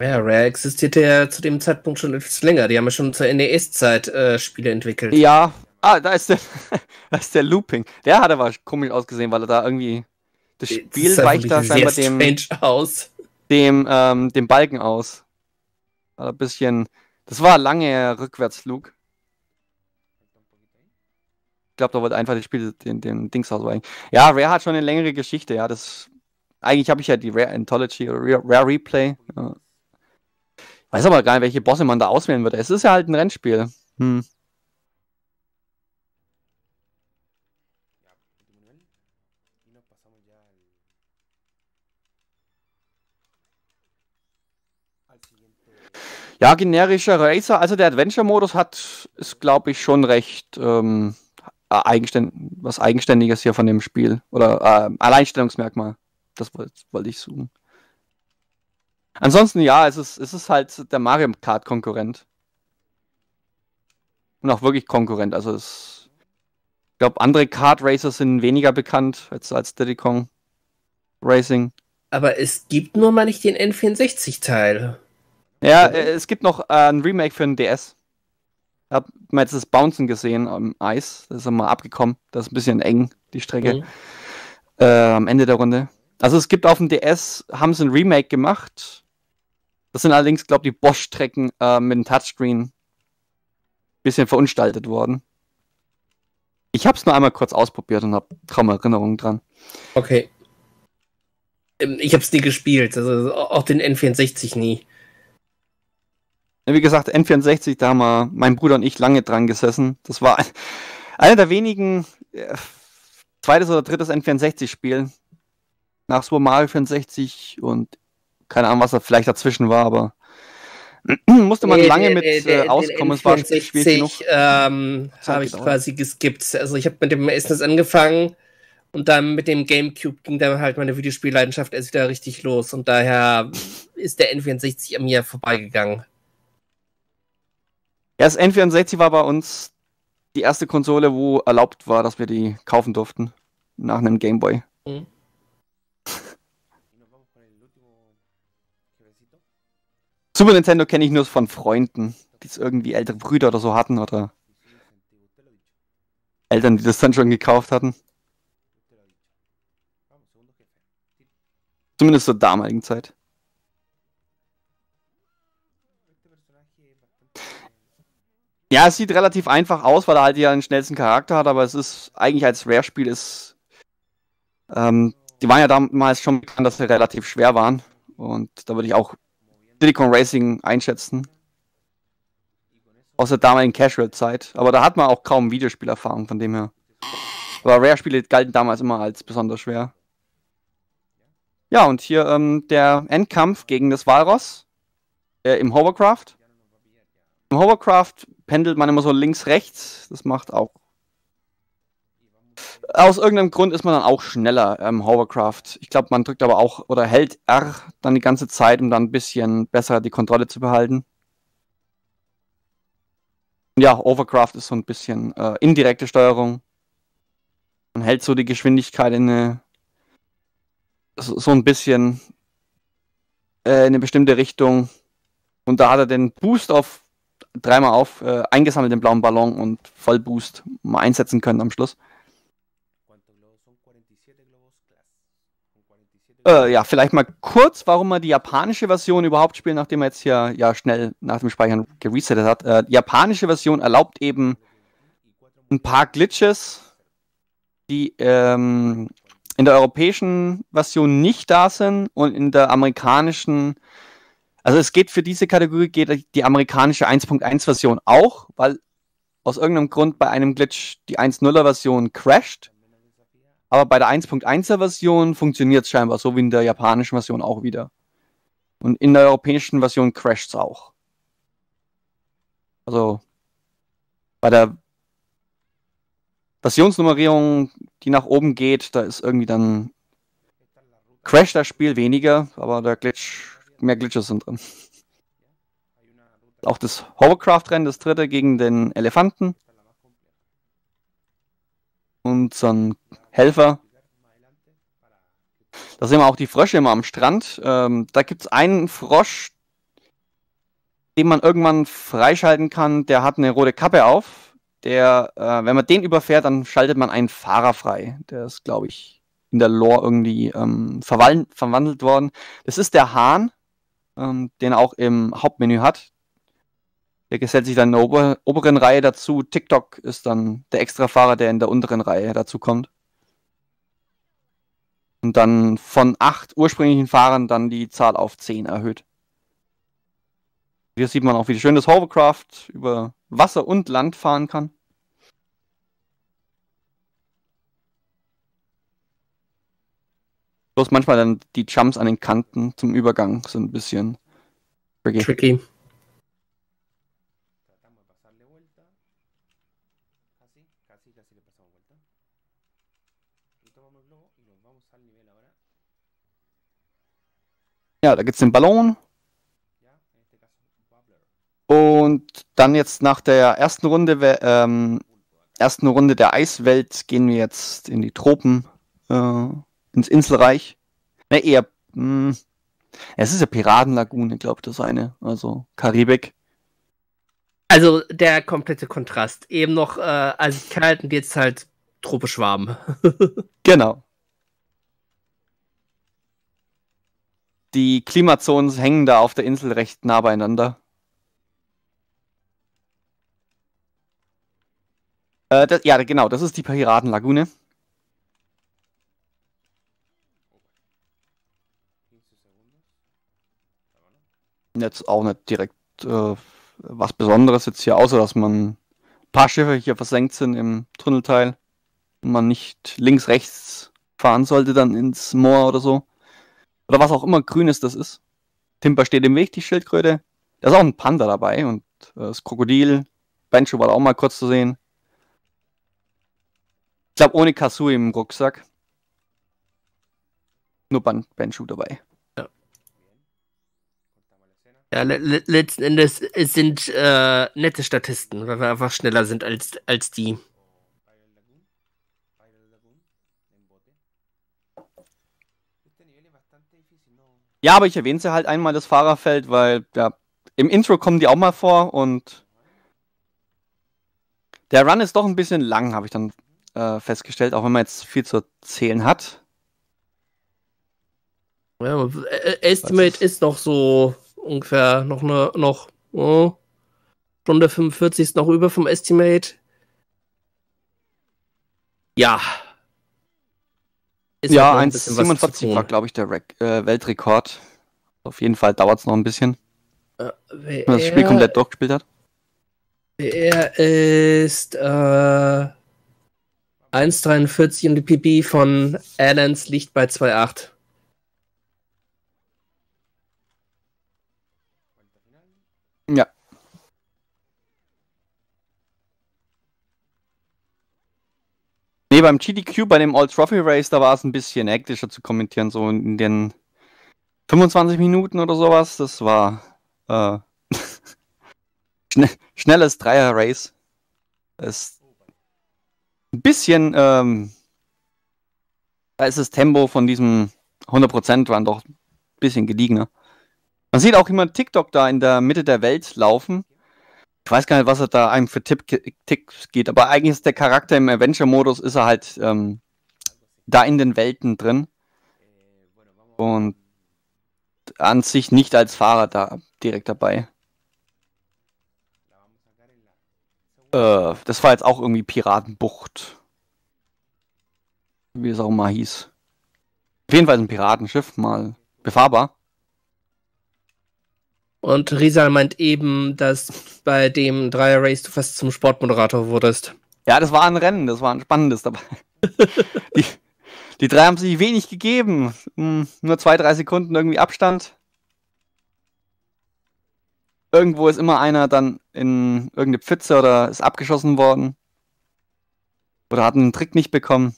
ja, Rare existierte ja zu dem Zeitpunkt schon etwas länger. Die haben ja schon zur NES-Zeit äh, Spiele entwickelt. Ja, ah, da ist der, da ist der Looping. Der hat aber komisch ausgesehen, weil er da irgendwie das Spiel das weicht da scheinbar dem, dem, ähm, dem Balken aus. War ein bisschen, das war lange Rückwärtsflug. Ich glaube, da wollte einfach das Spiel den, den Dings ausweichen. Ja, Rare hat schon eine längere Geschichte, ja. Das, eigentlich habe ich ja die Rare Anthology oder Rare Replay. Ja. Weiß aber gar nicht, welche Bosse man da auswählen würde. Es ist ja halt ein Rennspiel. Hm. Ja, generischer Racer, also der Adventure-Modus hat, ist glaube ich schon recht ähm, eigenständ was Eigenständiges hier von dem Spiel. Oder äh, Alleinstellungsmerkmal. Das wollte wollt ich suchen. Ansonsten ja, es ist, es ist halt der Mario Kart Konkurrent. Und auch wirklich Konkurrent. Also es, ich glaube, andere Kart Racer sind weniger bekannt als, als Diddy Kong Racing. Aber es gibt nur mal nicht den N64-Teil. Ja, äh, es gibt noch äh, ein Remake für den DS. Ich habe mal jetzt das Bouncen gesehen am Eis. Das ist mal abgekommen. Das ist ein bisschen eng, die Strecke. Mhm. Äh, am Ende der Runde. Also es gibt auf dem DS, haben sie ein Remake gemacht das sind allerdings, glaube ich, die Bosch-Strecken äh, mit dem Touchscreen bisschen verunstaltet worden. Ich habe es nur einmal kurz ausprobiert und habe kaum Erinnerungen dran. Okay. Ähm, ich habe es nie gespielt, also auch den N64 nie. Wie gesagt, N64, da haben wir, mein Bruder und ich lange dran gesessen. Das war einer der wenigen äh, zweites oder drittes N64-Spiel nach Super Mario 64 und keine Ahnung, was da vielleicht dazwischen war, aber musste man nee, lange mit äh, auskommen. Es war ähm, habe ich quasi geskippt. Also ich habe mit dem SNES angefangen und dann mit dem GameCube ging dann halt meine Videospielleidenschaft erst wieder richtig los und daher ist der N64 an mir vorbeigegangen. Ja, das N64 war bei uns die erste Konsole, wo erlaubt war, dass wir die kaufen durften. Nach einem Gameboy. Mhm. Super Nintendo kenne ich nur von Freunden, die es irgendwie ältere Brüder oder so hatten oder Eltern, die das dann schon gekauft hatten. Zumindest zur damaligen Zeit. Ja, es sieht relativ einfach aus, weil er halt ja den schnellsten Charakter hat, aber es ist eigentlich als Rare-Spiel ist. Ähm, die waren ja damals schon bekannt, dass sie relativ schwer waren. Und da würde ich auch Silicon Racing einschätzen. Aus der damaligen Casual-Zeit. Aber da hat man auch kaum Videospielerfahrung von dem her. Aber Rare-Spiele galten damals immer als besonders schwer. Ja, und hier ähm, der Endkampf gegen das Walross äh, im Hovercraft. Im Hovercraft pendelt man immer so links-rechts. Das macht auch aus irgendeinem Grund ist man dann auch schneller im ähm, Hovercraft. Ich glaube, man drückt aber auch oder hält R dann die ganze Zeit, um dann ein bisschen besser die Kontrolle zu behalten. Ja, Overcraft ist so ein bisschen äh, indirekte Steuerung. Man hält so die Geschwindigkeit in eine, so, so ein bisschen äh, in eine bestimmte Richtung. Und da hat er den Boost auf dreimal auf äh, eingesammelt, den blauen Ballon und Vollboost mal einsetzen können am Schluss. Äh, ja, vielleicht mal kurz, warum man die japanische Version überhaupt spielt, nachdem man jetzt hier ja schnell nach dem Speichern geresettet hat. Äh, die japanische Version erlaubt eben ein paar Glitches, die ähm, in der europäischen Version nicht da sind und in der amerikanischen, also es geht für diese Kategorie geht die amerikanische 1.1 Version auch, weil aus irgendeinem Grund bei einem Glitch die 1.0er Version crasht aber bei der 1.1er Version funktioniert es scheinbar so wie in der japanischen Version auch wieder. Und in der europäischen Version crasht es auch. Also, Bei der Versionsnummerierung, die nach oben geht, da ist irgendwie dann Crash das Spiel weniger, aber der Glitch, mehr Glitches sind drin. Auch das Hovercraft-Rennen, das dritte gegen den Elefanten. Und ein Helfer. Da sehen wir auch die Frösche immer am Strand. Ähm, da gibt es einen Frosch, den man irgendwann freischalten kann. Der hat eine rote Kappe auf. Der, äh, wenn man den überfährt, dann schaltet man einen Fahrer frei. Der ist, glaube ich, in der Lore irgendwie ähm, verwandelt worden. Das ist der Hahn, ähm, den er auch im Hauptmenü hat. Der gesellt sich dann in der ober oberen Reihe dazu. TikTok ist dann der Extrafahrer, der in der unteren Reihe dazu kommt. Und dann von acht ursprünglichen Fahrern dann die Zahl auf zehn erhöht. Hier sieht man auch, wie schön das Hovercraft über Wasser und Land fahren kann. Bloß manchmal dann die Jumps an den Kanten zum Übergang sind ein bisschen tricky. tricky. Ja, da gibt es den Ballon. Und dann jetzt nach der ersten Runde, ähm, ersten Runde der Eiswelt gehen wir jetzt in die Tropen, äh, ins Inselreich. Ne, eher, mh, hm, es ist ja Piratenlagune, glaube ich, das eine. Also Karibik. Also der komplette Kontrast. Eben noch äh, als kalt und jetzt halt tropisch warm. genau. Die Klimazonen hängen da auf der Insel recht nah beieinander. Äh, das, ja, genau, das ist die Piratenlagune. Jetzt auch nicht direkt äh, was Besonderes jetzt hier, außer dass man ein paar Schiffe hier versenkt sind im Tunnelteil und man nicht links, rechts fahren sollte dann ins Moor oder so. Oder was auch immer Grünes das ist. Timber steht im Weg, die Schildkröte. Da ist auch ein Panda dabei und äh, das Krokodil. Bencho war da auch mal kurz zu sehen. Ich glaube, ohne Kasui im Rucksack. Nur Bencho dabei. Ja, ja le le letzten Endes es sind äh, nette Statisten, weil wir einfach schneller sind als, als die. Ja, aber ich erwähne sie halt einmal, das Fahrerfeld, weil ja, im Intro kommen die auch mal vor und der Run ist doch ein bisschen lang, habe ich dann äh, festgestellt, auch wenn man jetzt viel zu erzählen hat. Ja, äh, Estimate ist noch so ungefähr noch eine, noch oh, Stunde 45 ist noch über vom Estimate. Ja, ist ja, 1,47 war, glaube ich, der Re äh, Weltrekord. Auf jeden Fall dauert es noch ein bisschen. Äh, wenn man das Spiel komplett durchgespielt hat. Er ist äh, 1,43 und die PB von Allens liegt bei 2,8. Ja. Nee, beim GDQ, bei dem All-Trophy Race, da war es ein bisschen hektischer zu kommentieren, so in den 25 Minuten oder sowas. Das war äh, schne schnelles Dreier-Race. Ist ein bisschen, ähm, da ist das Tempo von diesem 100% Run doch ein bisschen gediegener. Man sieht auch immer TikTok da in der Mitte der Welt laufen ich weiß gar nicht, was er da einem für Tipp, Tipps geht, aber eigentlich ist der Charakter im Adventure-Modus, ist er halt ähm, da in den Welten drin. Und an sich nicht als Fahrer da direkt dabei. Äh, das war jetzt auch irgendwie Piratenbucht. Wie es auch mal hieß. Auf jeden Fall ein Piratenschiff, mal befahrbar. Und Rizal meint eben, dass bei dem Dreier Race du fast zum Sportmoderator wurdest. Ja, das war ein Rennen, das war ein spannendes dabei. die, die drei haben sich wenig gegeben. Hm, nur zwei, drei Sekunden irgendwie Abstand. irgendwo ist immer einer dann in irgendeine Pfütze oder ist abgeschossen worden. Oder hat einen Trick nicht bekommen.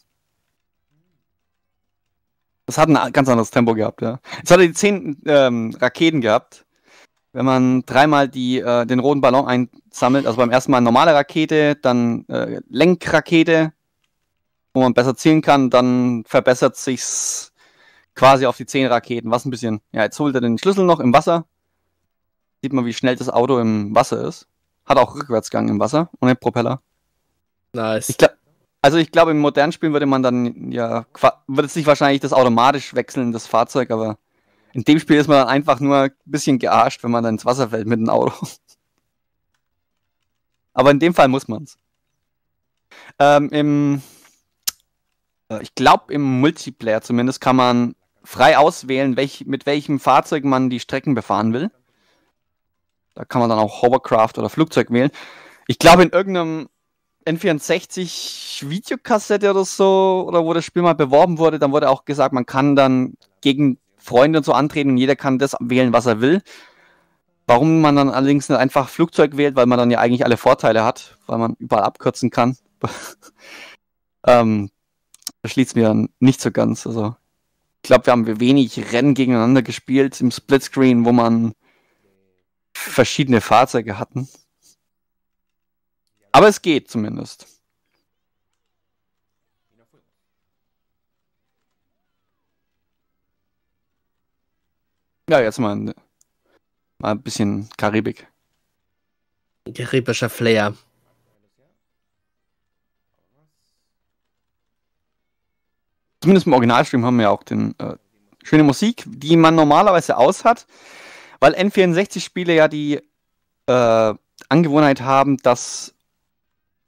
Das hat ein ganz anderes Tempo gehabt, ja. Jetzt hat er die zehn ähm, Raketen gehabt. Wenn man dreimal die, äh, den roten Ballon einsammelt, also beim ersten Mal normale Rakete, dann äh, Lenkrakete, wo man besser zielen kann, dann verbessert sich's quasi auf die zehn Raketen, was ein bisschen. Ja, jetzt holt er den Schlüssel noch im Wasser. Sieht man, wie schnell das Auto im Wasser ist. Hat auch Rückwärtsgang im Wasser und den Propeller. Nice. Ich glaub, also ich glaube, im modernen Spielen würde man dann ja würde sich wahrscheinlich das automatisch wechseln, das Fahrzeug, aber in dem Spiel ist man einfach nur ein bisschen gearscht, wenn man dann ins Wasser fällt mit dem Auto. aber in dem Fall muss man's. Ähm, im, äh, ich glaube, im Multiplayer zumindest kann man frei auswählen, welch, mit welchem Fahrzeug man die Strecken befahren will. Da kann man dann auch Hovercraft oder Flugzeug wählen. Ich glaube, in irgendeinem N64 Videokassette oder so, oder wo das Spiel mal beworben wurde, dann wurde auch gesagt, man kann dann gegen Freunde und so antreten und jeder kann das wählen, was er will. Warum man dann allerdings nicht einfach Flugzeug wählt, weil man dann ja eigentlich alle Vorteile hat, weil man überall abkürzen kann. ähm, schließt mir dann nicht so ganz. Also, ich glaube, wir haben wenig Rennen gegeneinander gespielt im Splitscreen, wo man verschiedene Fahrzeuge hatten. Aber es geht zumindest. Ja, jetzt mal, mal ein bisschen Karibik. Karibischer Flair. Zumindest im Originalstream haben wir ja auch den äh, schöne Musik, die man normalerweise aus hat weil N64-Spiele ja die äh, Angewohnheit haben, dass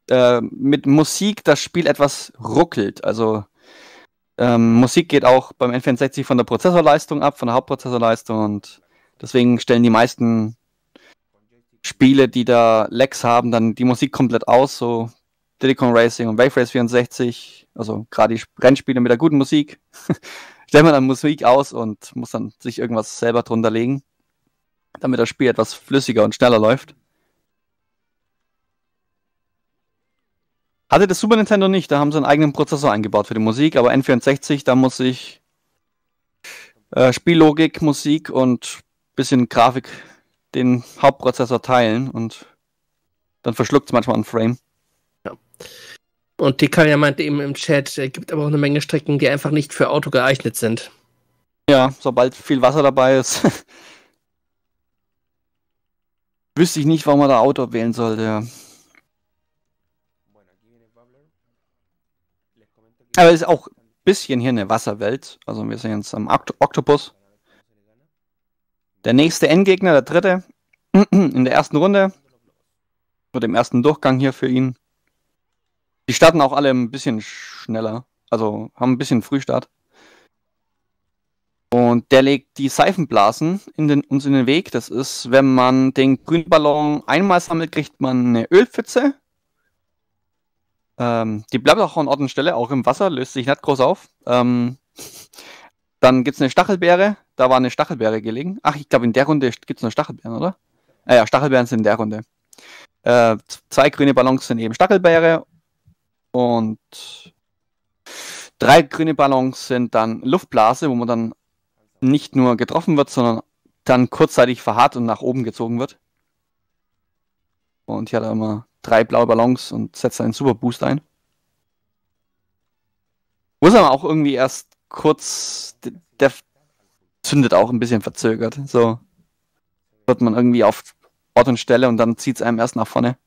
äh, mit Musik das Spiel etwas ruckelt. Also ähm, Musik geht auch beim N64 von der Prozessorleistung ab, von der Hauptprozessorleistung und deswegen stellen die meisten Spiele, die da Lags haben, dann die Musik komplett aus, so Diddy Kong Racing und Wave Race 64, also gerade die Rennspiele mit der guten Musik, stellt man dann Musik aus und muss dann sich irgendwas selber drunter legen damit das Spiel etwas flüssiger und schneller läuft. Hatte das Super Nintendo nicht, da haben sie einen eigenen Prozessor eingebaut für die Musik, aber N64, da muss ich äh, Spiellogik, Musik und bisschen Grafik den Hauptprozessor teilen und dann verschluckt es manchmal einen Frame. Ja. Und die Kaya meinte eben im Chat, es gibt aber auch eine Menge Strecken, die einfach nicht für Auto geeignet sind. Ja, sobald viel Wasser dabei ist, Wüsste ich nicht, warum man da Auto wählen sollte. Aber es ist auch ein bisschen hier eine Wasserwelt. Also wir sind jetzt am Okt Oktopus. Der nächste Endgegner, der dritte, in der ersten Runde. Oder im ersten Durchgang hier für ihn. Die starten auch alle ein bisschen schneller. Also haben ein bisschen Frühstart. Und der legt die Seifenblasen in den, uns in den Weg. Das ist, wenn man den grünen Ballon einmal sammelt, kriegt man eine Ölpfütze. Ähm, die bleibt auch an Ort und Stelle, auch im Wasser, löst sich nicht groß auf. Ähm, dann gibt es eine Stachelbeere. Da war eine Stachelbeere gelegen. Ach, ich glaube, in der Runde gibt es noch Stachelbeeren, oder? Ah ja, Stachelbeeren sind in der Runde. Äh, zwei grüne Ballons sind eben Stachelbeere. Und drei grüne Ballons sind dann Luftblase, wo man dann nicht nur getroffen wird, sondern dann kurzzeitig verharrt und nach oben gezogen wird. Und hier hat er immer drei blaue Ballons und setzt einen Super Boost ein. Muss aber auch irgendwie erst kurz, der zündet auch ein bisschen verzögert. So wird man irgendwie auf Ort und Stelle und dann zieht es einem erst nach vorne.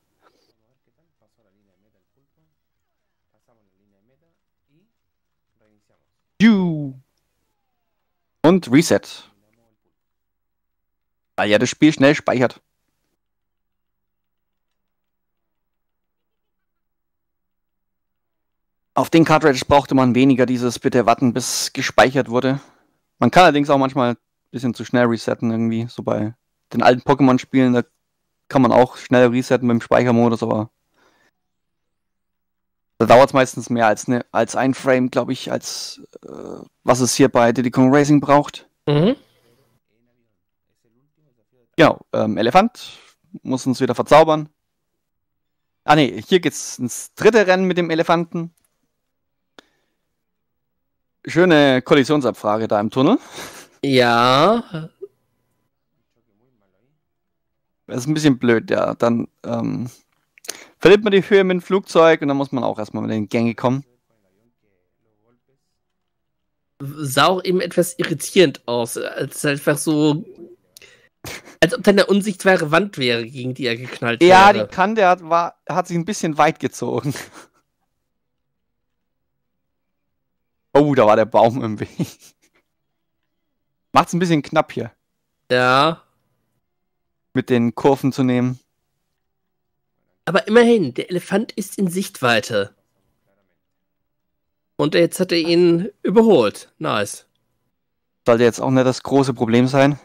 Juhu. Und Reset. Weil ja das Spiel schnell speichert. Auf den Cartridge brauchte man weniger dieses bitte warten, bis gespeichert wurde. Man kann allerdings auch manchmal ein bisschen zu schnell resetten irgendwie. So bei den alten Pokémon-Spielen, da kann man auch schnell resetten dem Speichermodus, aber da dauert es meistens mehr als, ne, als ein Frame, glaube ich, als äh, was es hier bei Diddy Kong Racing braucht. Mhm. Ja, äh, ähm, Elefant muss uns wieder verzaubern. Ah ne, hier geht's ins dritte Rennen mit dem Elefanten. Schöne Kollisionsabfrage da im Tunnel. Ja. Das ist ein bisschen blöd, ja. Dann ähm, verliert man die Höhe mit dem Flugzeug und dann muss man auch erstmal mit den Gänge kommen. Sah auch eben etwas irritierend aus, als einfach so als ob da eine unsichtbare Wand wäre, gegen die er geknallt Ja, wäre. die Kante hat, war, hat sich ein bisschen weit gezogen. Oh, da war der Baum im Weg. Macht's ein bisschen knapp hier, Ja. mit den Kurven zu nehmen. Aber immerhin, der Elefant ist in Sichtweite. Und jetzt hat er ihn überholt. Nice. Sollte jetzt auch nicht das große Problem sein.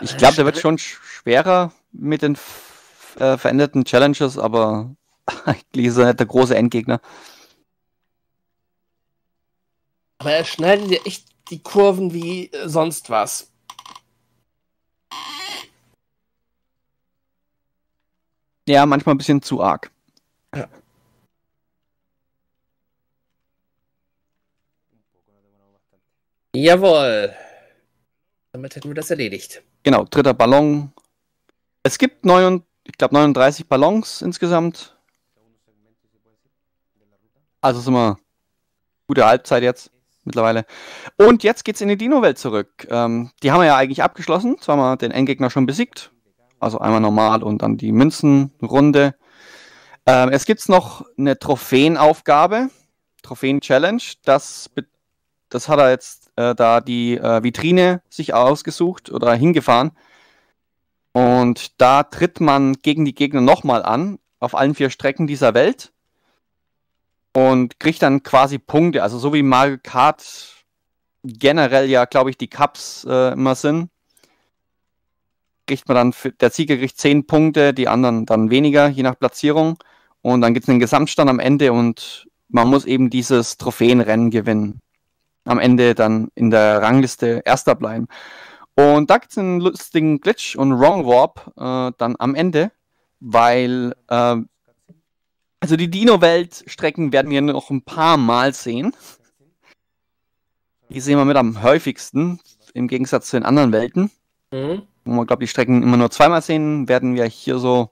Ich glaube, der wird schon sch- schwerer mit den äh, veränderten Challenges, aber eigentlich ist er nicht der große Endgegner. Aber er schneidet dir echt die Kurven wie äh, sonst was. Ja, manchmal ein bisschen zu arg. Jawohl. Damit hätten wir das erledigt. Genau, dritter Ballon. Es gibt neun, ich glaube 39 Ballons insgesamt. Also sind wir gute Halbzeit jetzt mittlerweile. Und jetzt geht's in die Dino-Welt zurück. Ähm, die haben wir ja eigentlich abgeschlossen. Wir den Endgegner schon besiegt. Also einmal normal und dann die Münzenrunde. Ähm, es gibt noch eine Trophäenaufgabe. Trophäen-Challenge. Das, das hat er jetzt äh, da die äh, Vitrine sich ausgesucht oder hingefahren. Und da tritt man gegen die Gegner nochmal an, auf allen vier Strecken dieser Welt. Und kriegt dann quasi Punkte. Also so wie Mario Kart generell ja, glaube ich, die Cups äh, immer sind. Kriegt man dann, für, der Sieger kriegt 10 Punkte, die anderen dann weniger, je nach Platzierung. Und dann gibt es einen Gesamtstand am Ende und man muss eben dieses Trophäenrennen gewinnen. Am Ende dann in der Rangliste Erster bleiben. Und da gibt es einen lustigen Glitch und Wrong Warp äh, dann am Ende, weil äh, also die Dino-Welt-Strecken werden wir noch ein paar Mal sehen. Die sehen wir mit am häufigsten, im Gegensatz zu den anderen Welten. Mhm. Wo man, glaube die Strecken immer nur zweimal sehen, werden wir hier so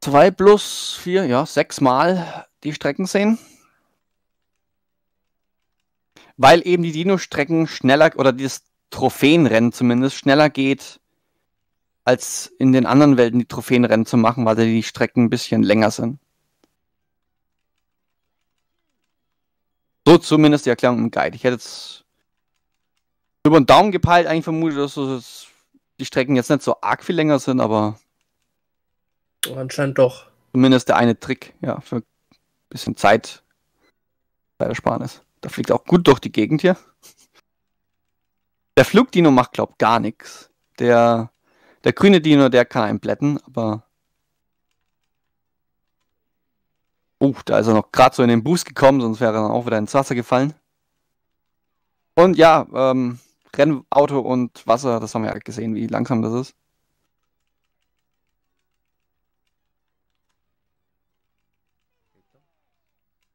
zwei plus vier, ja, sechs Mal die Strecken sehen. Weil eben die Dino-Strecken schneller, oder das Trophäenrennen zumindest, schneller geht, als in den anderen Welten die Trophäenrennen zu machen, weil die Strecken ein bisschen länger sind. So zumindest die Erklärung im Guide. Ich hätte jetzt über den Daumen gepeilt eigentlich vermutet, dass das die Strecken jetzt nicht so arg viel länger sind, aber Anscheinend doch. zumindest der eine Trick, ja, für ein bisschen Zeit bei der Sparnis. Da fliegt auch gut durch die Gegend hier. Der Flugdino macht, glaub, gar nichts. Der, der grüne Dino, der kann einen plätten, aber. Oh, da ist er noch gerade so in den Boost gekommen, sonst wäre er dann auch wieder ins Wasser gefallen. Und ja, ähm, Rennauto und Wasser, das haben wir ja gesehen, wie langsam das ist.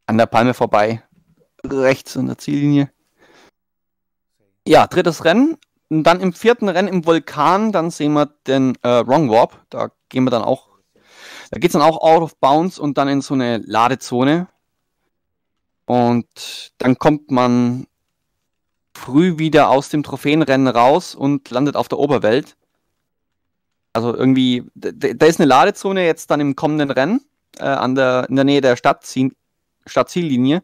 An der Palme vorbei. Rechts in der Ziellinie. Ja, drittes Rennen. Und dann im vierten Rennen im Vulkan, dann sehen wir den äh, Wrong Warp. Da gehen wir dann auch. Da geht es dann auch out of bounds und dann in so eine Ladezone. Und dann kommt man früh wieder aus dem Trophäenrennen raus und landet auf der Oberwelt. Also irgendwie, da ist eine Ladezone jetzt dann im kommenden Rennen äh, an der, in der Nähe der Stadt, Stadtziellinie.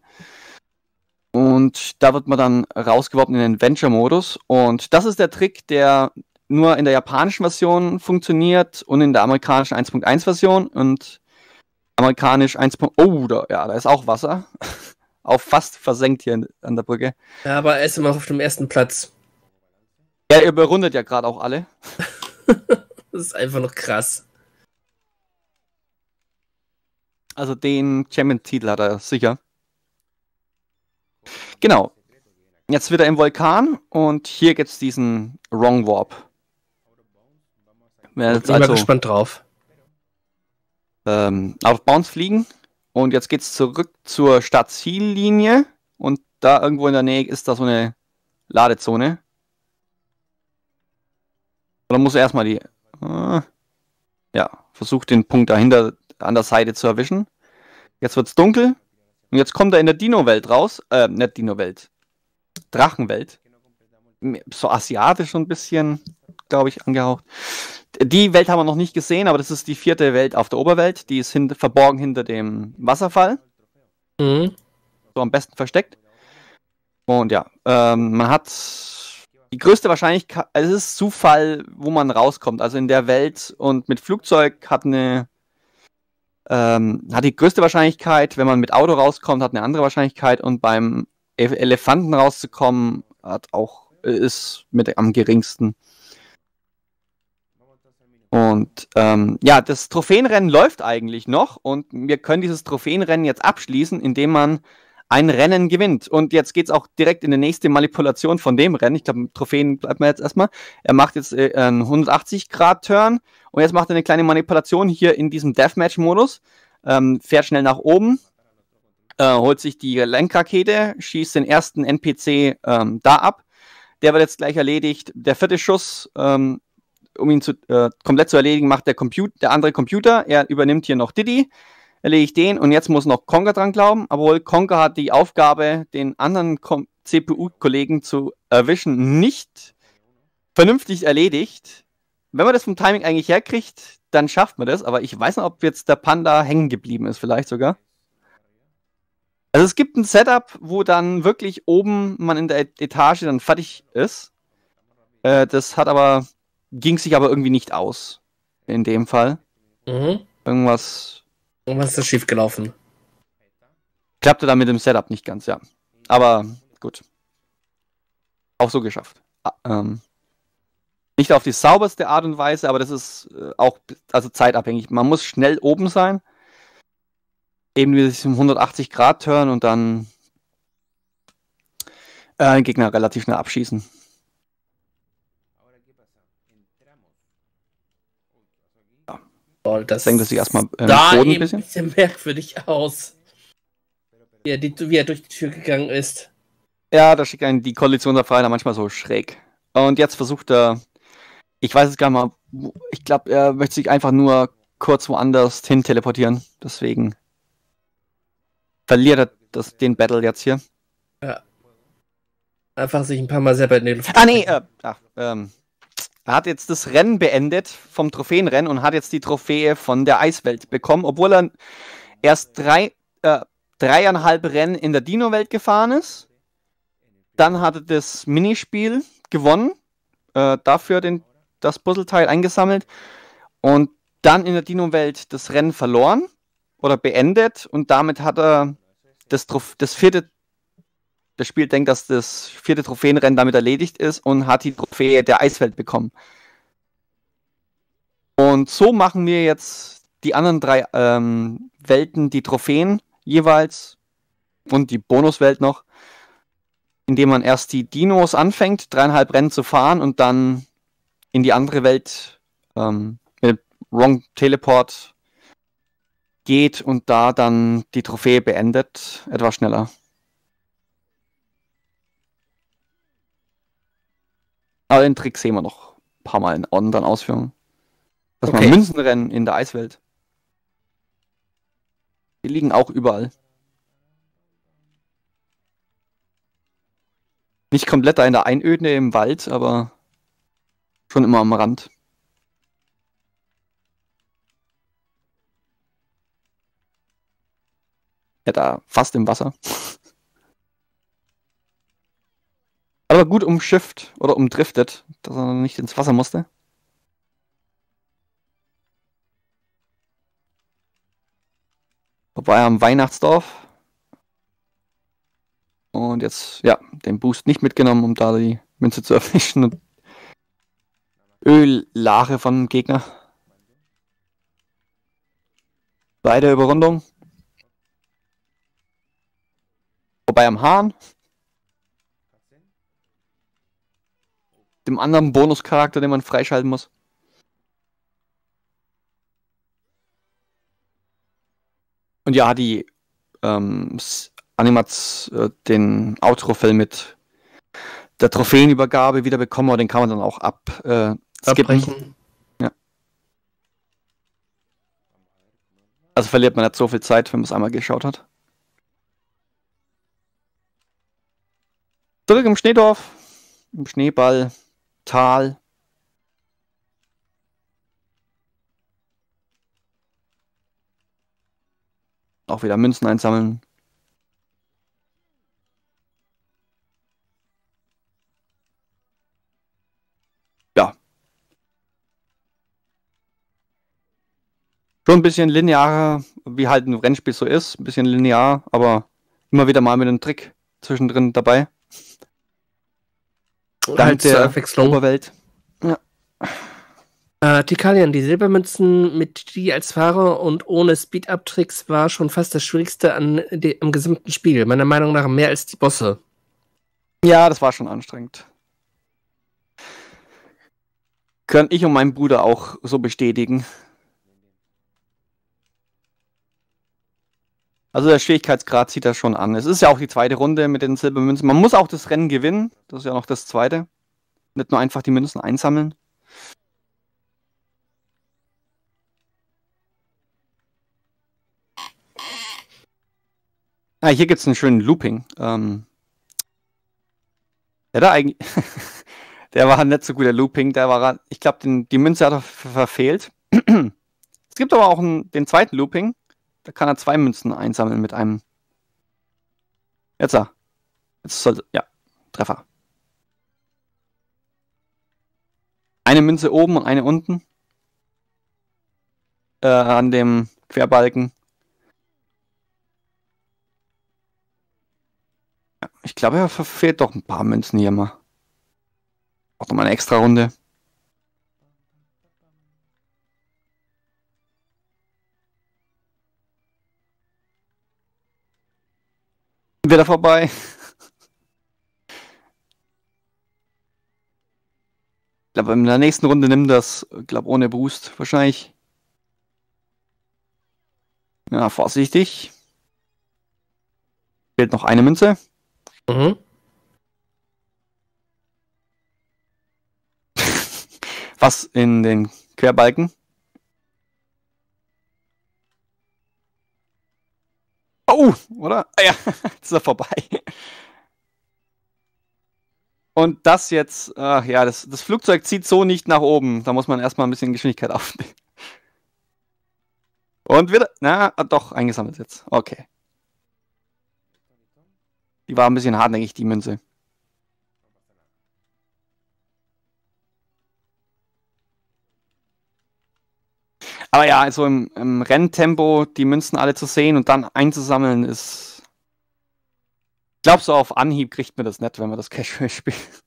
Und da wird man dann rausgeworfen in den Adventure-Modus. Und das ist der Trick, der nur in der japanischen Version funktioniert und in der amerikanischen 1.1-Version. Und amerikanisch 1. Oh, da, ja, da ist auch Wasser. Auf fast versenkt hier an der Brücke. Ja, aber er ist immer auf dem ersten Platz. Ja, ihr überrundet ja gerade auch alle. Das ist einfach noch krass. Also den Champion-Titel hat er sicher. Genau. jetzt wieder im Vulkan und hier gibt es diesen Wrong Warp. Jetzt Bin also, mal gespannt drauf. Ähm, auf Bounce fliegen und jetzt geht es zurück zur Stadtziellinie und da irgendwo in der Nähe ist da so eine Ladezone. Oder muss er erstmal die. Äh, ja, versucht den Punkt dahinter an der Seite zu erwischen. Jetzt wird es dunkel. Und jetzt kommt er in der Dino-Welt raus. Äh, nicht Dino-Welt. Drachenwelt. So asiatisch so ein bisschen, glaube ich, angehaucht. Die Welt haben wir noch nicht gesehen, aber das ist die vierte Welt auf der Oberwelt. Die ist hint verborgen hinter dem Wasserfall. Mhm. So am besten versteckt. Und ja, ähm, man hat die größte Wahrscheinlichkeit, also es ist Zufall, wo man rauskommt. Also in der Welt und mit Flugzeug hat eine ähm, hat die größte Wahrscheinlichkeit, wenn man mit Auto rauskommt, hat eine andere Wahrscheinlichkeit und beim Elefanten rauszukommen, hat auch ist mit am geringsten. Und ähm, ja, das Trophäenrennen läuft eigentlich noch und wir können dieses Trophäenrennen jetzt abschließen, indem man ein Rennen gewinnt. Und jetzt geht es auch direkt in die nächste Manipulation von dem Rennen. Ich glaube, Trophäen bleibt mir jetzt erstmal. Er macht jetzt äh, einen 180-Grad-Turn und jetzt macht er eine kleine Manipulation hier in diesem Deathmatch-Modus. Ähm, fährt schnell nach oben, äh, holt sich die Lenkrakete, schießt den ersten NPC ähm, da ab. Der wird jetzt gleich erledigt. Der vierte Schuss, ähm, um ihn zu, äh, komplett zu erledigen, macht der, Comput der andere Computer. Er übernimmt hier noch Diddy erledige ich den und jetzt muss noch Conker dran glauben, obwohl Conker hat die Aufgabe, den anderen CPU-Kollegen zu erwischen, nicht vernünftig erledigt. Wenn man das vom Timing eigentlich herkriegt, dann schafft man das, aber ich weiß nicht, ob jetzt der Panda hängen geblieben ist, vielleicht sogar. Also es gibt ein Setup, wo dann wirklich oben man in der Etage dann fertig ist. Äh, das hat aber, ging sich aber irgendwie nicht aus. In dem Fall. Mhm. Irgendwas und was ist da schiefgelaufen? Klappte da mit dem Setup nicht ganz, ja. Aber gut. Auch so geschafft. Ah, ähm, nicht auf die sauberste Art und Weise, aber das ist äh, auch also zeitabhängig. Man muss schnell oben sein. Eben wie sich um 180 Grad turn und dann äh, den Gegner relativ schnell abschießen. Lol, das senkt sich erstmal ähm, da Boden ein bisschen. bisschen merkwürdig aus. Wie er, die, wie er durch die Tür gegangen ist. Ja, da schickt einen die Koalitionsabfrage manchmal so schräg. Und jetzt versucht er, ich weiß es gar nicht mal, ich glaube, er möchte sich einfach nur kurz woanders hin teleportieren. Deswegen verliert er das, den Battle jetzt hier. Ja. Einfach sich ein paar Mal selber in den Luft. Ah, nee, äh, ach, ähm, er hat jetzt das Rennen beendet vom Trophäenrennen und hat jetzt die Trophäe von der Eiswelt bekommen, obwohl er erst drei, äh, dreieinhalb Rennen in der Dino-Welt gefahren ist. Dann hat er das Minispiel gewonnen, äh, dafür den, das Puzzleteil eingesammelt und dann in der Dino-Welt das Rennen verloren oder beendet und damit hat er das, das vierte das Spiel denkt, dass das vierte Trophäenrennen damit erledigt ist und hat die Trophäe der Eiswelt bekommen. Und so machen wir jetzt die anderen drei ähm, Welten, die Trophäen jeweils und die Bonuswelt noch, indem man erst die Dinos anfängt, dreieinhalb Rennen zu fahren und dann in die andere Welt ähm, mit Wrong Teleport geht und da dann die Trophäe beendet, etwas schneller. Aber den Trick sehen wir noch ein paar Mal in anderen Ausführungen. Dass okay. man Münzenrennen in der Eiswelt. Die liegen auch überall. Nicht komplett da in der Einöde im Wald, aber schon immer am Rand. Ja, da fast im Wasser. Aber gut umschifft oder umdriftet, dass er nicht ins Wasser musste. Vorbei am Weihnachtsdorf. Und jetzt, ja, den Boost nicht mitgenommen, um da die Münze zu erwischen. Und Öllache vom Gegner. Beide Überrundung. Vorbei am Hahn. Dem anderen Bonuscharakter, den man freischalten muss. Und ja, die ähm, Animats, äh, den Outro-Film mit der Trophäenübergabe wieder bekommen, aber den kann man dann auch ab äh, skippen. Ja. Also verliert man nicht so viel Zeit, wenn man es einmal geschaut hat. Zurück im Schneedorf, im Schneeball, Tal. Auch wieder Münzen einsammeln. Ja. Schon ein bisschen linearer, wie halt ein Rennspiel so ist. Ein bisschen linear, aber immer wieder mal mit einem Trick zwischendrin dabei. Dank halt der Abwechslung. Oberwelt. Ja. Äh, Tikalian, die Silbermünzen mit die als Fahrer und ohne Speed-Up-Tricks war schon fast das Schwierigste an de, am gesamten Spiel. Meiner Meinung nach mehr als die Bosse. Ja, das war schon anstrengend. Können ich und mein Bruder auch so bestätigen. Also der Schwierigkeitsgrad zieht das schon an. Es ist ja auch die zweite Runde mit den Silbermünzen. Man muss auch das Rennen gewinnen. Das ist ja noch das zweite. Nicht nur einfach die Münzen einsammeln. Ah, hier gibt es einen schönen Looping. Ähm, der da eigentlich. der war nicht so gut, der Looping. Der war, ich glaube, die Münze hat er verfehlt. es gibt aber auch einen, den zweiten Looping. Da kann er zwei Münzen einsammeln mit einem. Jetzt er. Jetzt sollte. Ja, Treffer. Eine Münze oben und eine unten. Äh, an dem Querbalken. Ich glaube, er verfehlt doch ein paar Münzen hier mal. Auch nochmal eine extra Runde. Wieder vorbei. Ich glaube, in der nächsten Runde nimmt das, glaube ohne Boost wahrscheinlich. Ja, vorsichtig. Fehlt noch eine Münze. Mhm. Was in den Querbalken? Oh, oder? Ah ja, jetzt ist er vorbei. Und das jetzt, ach ja, das, das Flugzeug zieht so nicht nach oben. Da muss man erstmal ein bisschen Geschwindigkeit aufnehmen. Und wieder, na, doch, eingesammelt jetzt. Okay. Die war ein bisschen hartnäckig, die Münze. Aber ja, also im, im Renntempo die Münzen alle zu sehen und dann einzusammeln ist. Ich glaube, so auf Anhieb kriegt man das nicht, wenn man das Casual spielt.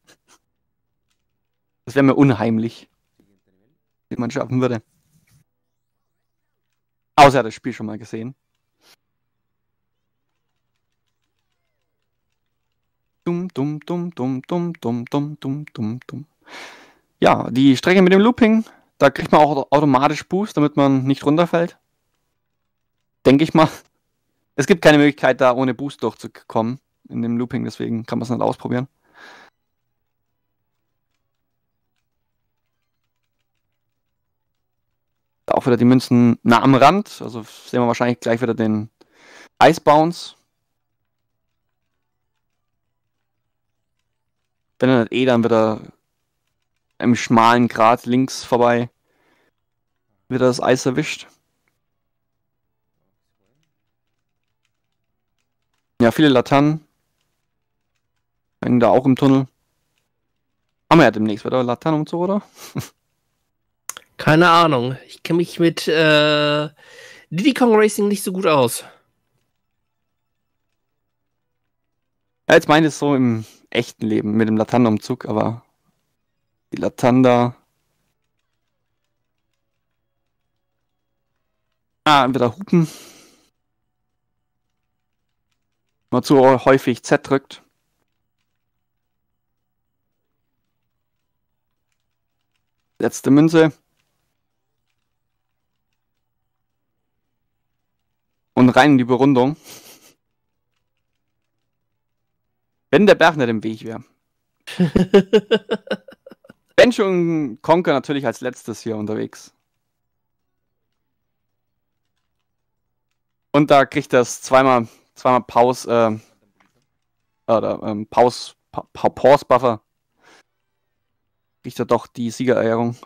Das wäre mir unheimlich, wie man schaffen würde. Außer er hat das Spiel schon mal gesehen. Dumm, dumm, dumm, dumm, dumm, dumm, dumm, dumm, dumm. Ja, die Strecke mit dem Looping da kriegt man auch automatisch Boost, damit man nicht runterfällt. Denke ich mal. Es gibt keine Möglichkeit, da ohne Boost durchzukommen in dem Looping, deswegen kann man es nicht ausprobieren. Auch wieder die Münzen nah am Rand. Also sehen wir wahrscheinlich gleich wieder den Ice Bounce. Wenn er nicht eh, dann wieder im schmalen Grat links vorbei wieder das Eis erwischt. Ja, viele Laternen. Hängen da auch im Tunnel. Haben wir ja demnächst wieder Laternenumzug, oder? Keine Ahnung. Ich kenne mich mit äh, Diddy Kong Racing nicht so gut aus. Ja, jetzt meine ich so im echten Leben mit dem Laternenumzug, aber die Latanda. Ah, wieder hupen. Mal zu häufig Z drückt. Letzte Münze. Und rein in die Berundung. Wenn der Berg nicht im Weg wäre. Bench und Conker natürlich als letztes hier unterwegs. Und da kriegt das zweimal, zweimal Pause, äh, oder ähm, Pause, pa Pause Buffer. Kriegt er doch die Siegerehrung.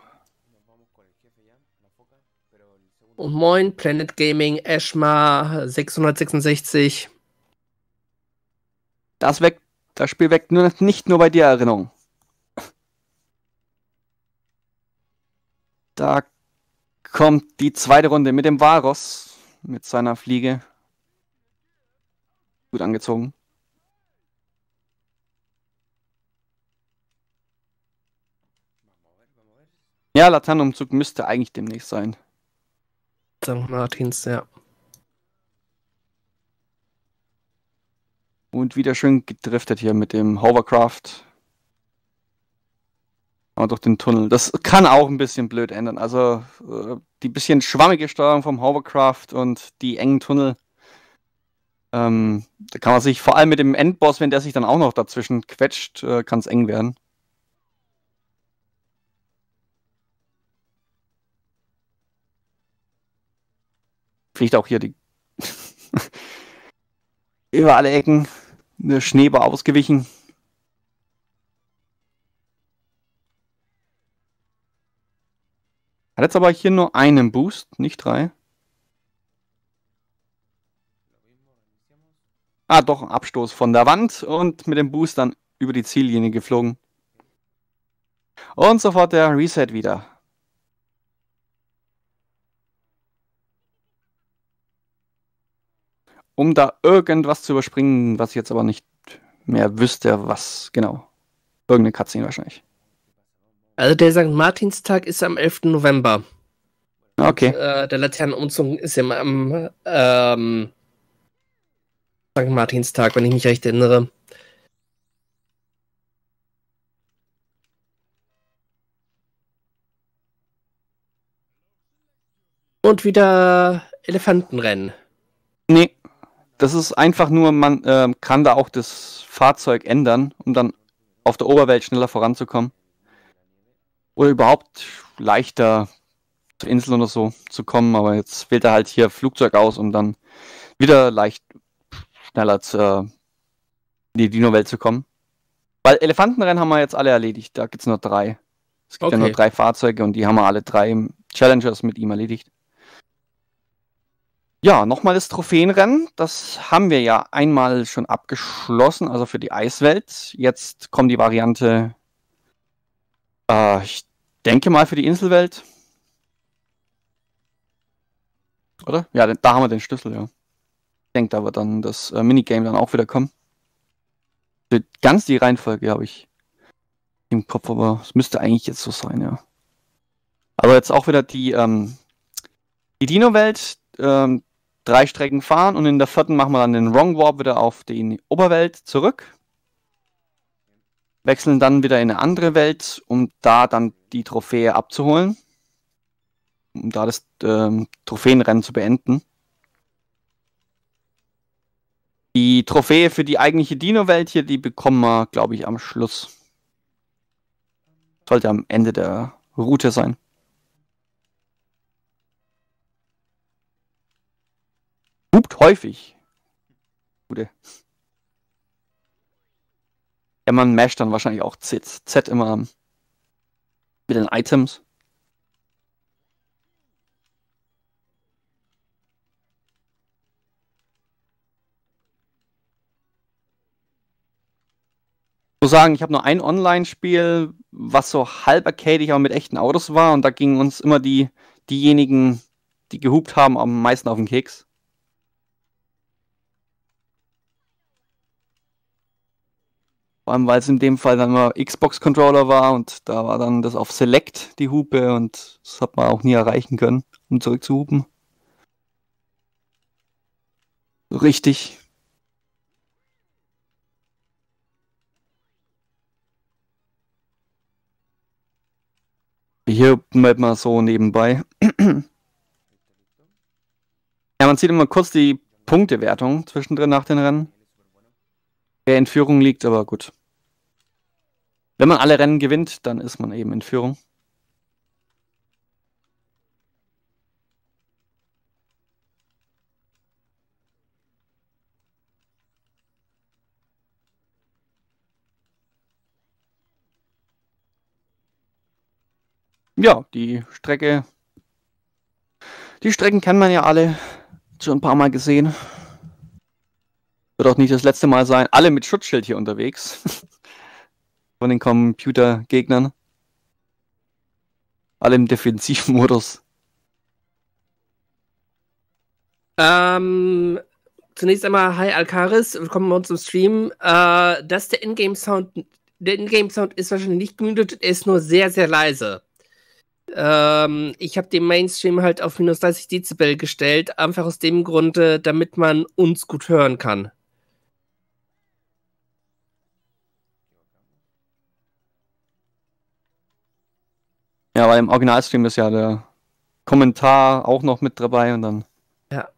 Und moin, Planet Gaming, Ashma 666. Das weckt, das Spiel weckt nur, nicht nur bei dir Erinnerung. Da kommt die zweite Runde mit dem Varos mit seiner Fliege. Gut angezogen. Ja, Laternenumzug müsste eigentlich demnächst sein. St. Martins, ja. Und wieder schön gedriftet hier mit dem Hovercraft. Aber durch den Tunnel. Das kann auch ein bisschen blöd ändern. Also äh, die bisschen schwammige Steuerung vom Hovercraft und die engen Tunnel. Ähm, da kann man sich vor allem mit dem Endboss, wenn der sich dann auch noch dazwischen quetscht, äh, kann es eng werden. Fliegt auch hier die über alle Ecken. Der Schnee war ausgewichen. Hat jetzt aber hier nur einen Boost, nicht drei. Ah, doch, Abstoß von der Wand und mit dem Boost dann über die Ziellinie geflogen. Und sofort der Reset wieder. Um da irgendwas zu überspringen, was ich jetzt aber nicht mehr wüsste, was genau. Irgendeine Cutscene wahrscheinlich. Also der St. Martinstag ist am 11. November. Okay. Und, äh, der Laternenumzug ist ja am ähm, St. Martinstag, wenn ich mich recht erinnere. Und wieder Elefantenrennen. Nee, das ist einfach nur, man äh, kann da auch das Fahrzeug ändern, um dann auf der Oberwelt schneller voranzukommen oder überhaupt leichter zur Insel oder so zu kommen. Aber jetzt wählt er halt hier Flugzeug aus, um dann wieder leicht schneller zur, in die Dino-Welt zu kommen. Weil Elefantenrennen haben wir jetzt alle erledigt. Da gibt es nur drei. Es gibt okay. ja nur drei Fahrzeuge und die haben wir alle drei Challengers mit ihm erledigt. Ja, nochmal das Trophäenrennen. Das haben wir ja einmal schon abgeschlossen, also für die Eiswelt. Jetzt kommt die Variante, äh, ich denke mal für die Inselwelt. Oder? Ja, da haben wir den Schlüssel, ja. Ich denke, da wird dann das äh, Minigame dann auch wieder kommen. Ganz die Reihenfolge habe ich im Kopf, aber es müsste eigentlich jetzt so sein, ja. Aber jetzt auch wieder die, ähm, die Dino-Welt, ähm, drei Strecken fahren und in der vierten machen wir dann den Wrong Warp wieder auf die Oberwelt zurück wechseln dann wieder in eine andere Welt, um da dann die Trophäe abzuholen. Um da das ähm, Trophäenrennen zu beenden. Die Trophäe für die eigentliche Dino-Welt hier, die bekommen wir, glaube ich, am Schluss. Sollte am Ende der Route sein. Hupt häufig. Gute. Ja, man masht dann wahrscheinlich auch Z, Z immer mit den Items. Muss sagen, ich habe nur ein Online-Spiel, was so halb arcadig, aber mit echten Autos war. Und da gingen uns immer die, diejenigen, die gehupt haben, am meisten auf den Keks. Vor allem, weil es in dem Fall dann immer Xbox-Controller war und da war dann das auf Select die Hupe und das hat man auch nie erreichen können, um zurückzuhupen. Richtig. Hier bleibt mal so nebenbei. ja, man sieht immer kurz die Punktewertung zwischendrin nach den Rennen. Wer in Führung liegt, aber gut. Wenn man alle Rennen gewinnt, dann ist man eben in Führung. Ja, die Strecke. Die Strecken kennt man ja alle. Schon ein paar Mal gesehen. Wird auch nicht das letzte Mal sein. Alle mit Schutzschild hier unterwegs. Von den Computergegnern. Alle im Defensivmodus. Ähm, zunächst einmal, hi Alcaris, willkommen bei uns im Stream. Äh, dass der Ingame-Sound, der Ingame-Sound ist wahrscheinlich nicht gemutet, er ist nur sehr, sehr leise. Ähm, ich habe den Mainstream halt auf minus 30 Dezibel gestellt, einfach aus dem Grunde, damit man uns gut hören kann. Ja, weil im Originalstream ist ja der Kommentar auch noch mit dabei und dann. Ja.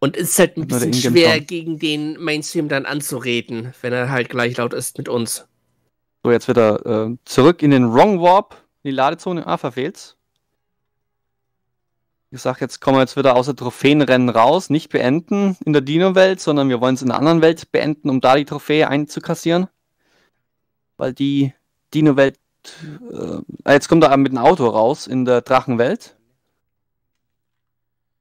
Und es ist halt ein bisschen schwer, gegen den Mainstream dann anzureden, wenn er halt gleich laut ist mit uns. So, jetzt wird er äh, zurück in den Wrong Warp die Ladezone. Ah, verfehlt's. Ich sag, jetzt kommen wir jetzt wieder aus der Trophäenrennen raus, nicht beenden in der Dino-Welt, sondern wir wollen es in einer anderen Welt beenden, um da die Trophäe einzukassieren. Weil die Dino-Welt. Äh, jetzt kommt er mit dem Auto raus in der Drachenwelt.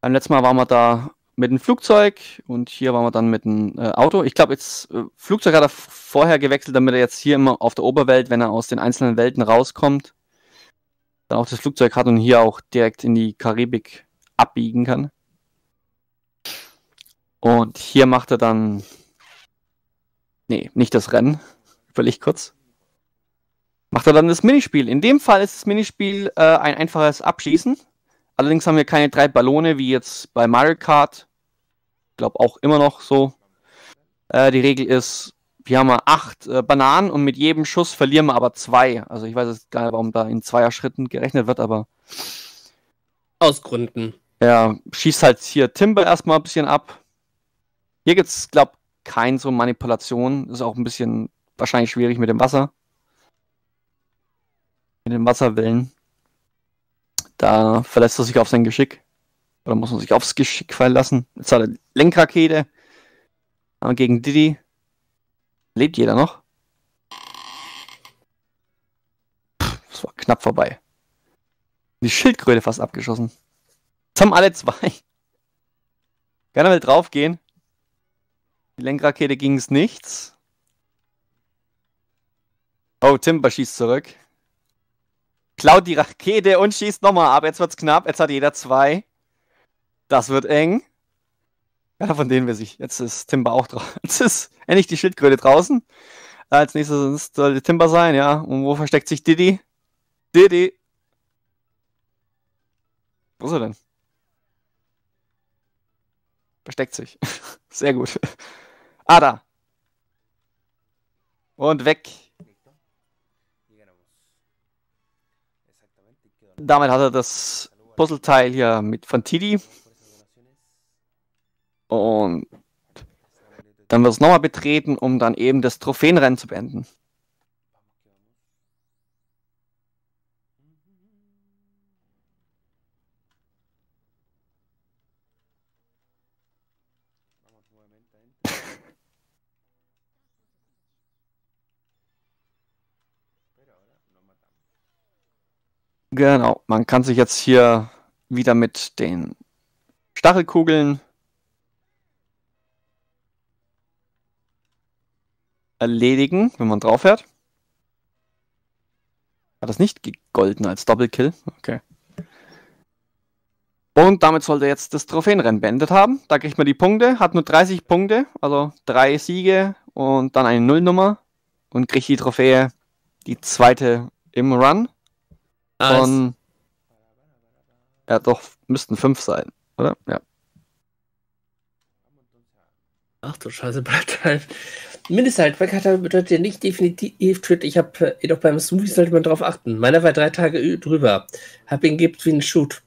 Beim letzten Mal waren wir da mit dem Flugzeug und hier waren wir dann mit dem äh, Auto. Ich glaube, jetzt äh, Flugzeug hat er vorher gewechselt, damit er jetzt hier immer auf der Oberwelt, wenn er aus den einzelnen Welten rauskommt, dann auch das Flugzeug hat und hier auch direkt in die Karibik abbiegen kann. Und hier macht er dann. Nee, nicht das Rennen. Überleg kurz. Macht er dann das Minispiel. In dem Fall ist das Minispiel äh, ein einfaches Abschießen. Allerdings haben wir keine drei Ballone wie jetzt bei Mario Kart. Ich glaube auch immer noch so. Äh, die Regel ist, wir haben acht äh, Bananen und mit jedem Schuss verlieren wir aber zwei. Also ich weiß jetzt gar nicht, warum da in zweier Schritten gerechnet wird, aber. Aus Gründen. Er schießt halt hier Timber erstmal ein bisschen ab. Hier gibt es, glaube ich, keine so Manipulation. Ist auch ein bisschen wahrscheinlich schwierig mit dem Wasser. Mit den Wasserwellen. Da verlässt er sich auf sein Geschick. Oder muss man sich aufs Geschick verlassen. Jetzt hat er Lenkrakete. Gegen Diddy. Lebt jeder noch? Das war knapp vorbei. Die Schildkröte fast abgeschossen. Jetzt haben alle zwei. Keiner will draufgehen. Die Lenkrakete ging es nichts. Oh, Timber schießt zurück. Klaut die Rakete und schießt nochmal ab. Jetzt wird's knapp. Jetzt hat jeder zwei. Das wird eng. Ja, von denen wir sich. Jetzt ist Timber auch drauf. Jetzt ist endlich die Schildkröte draußen. Als nächstes soll Timber sein, ja. Und wo versteckt sich Diddy? Diddy. Wo ist er denn? Versteckt sich. Sehr gut. Ah, da. Und weg. Damit hat er das Puzzleteil hier mit von Tidi. Und dann wird es nochmal betreten, um dann eben das Trophäenrennen zu beenden. Genau, man kann sich jetzt hier wieder mit den Stachelkugeln erledigen, wenn man drauf fährt. Hat das nicht gegolten als Doppelkill? Okay. Und damit sollte jetzt das Trophäenrennen beendet haben. Da kriegt man die Punkte, hat nur 30 Punkte, also drei Siege und dann eine Nullnummer und kriegt die Trophäe, die zweite im Run. Nice. Von, ja, doch, müssten fünf sein, oder? Ja. Ach du Scheiße, Blood Mindesthaltbarkeit bedeutet ja nicht definitiv Tritt. Ich habe äh, jedoch beim Smoothie sollte man darauf achten. Meiner war drei Tage drüber. Hab ihn gibt wie ein Shoot.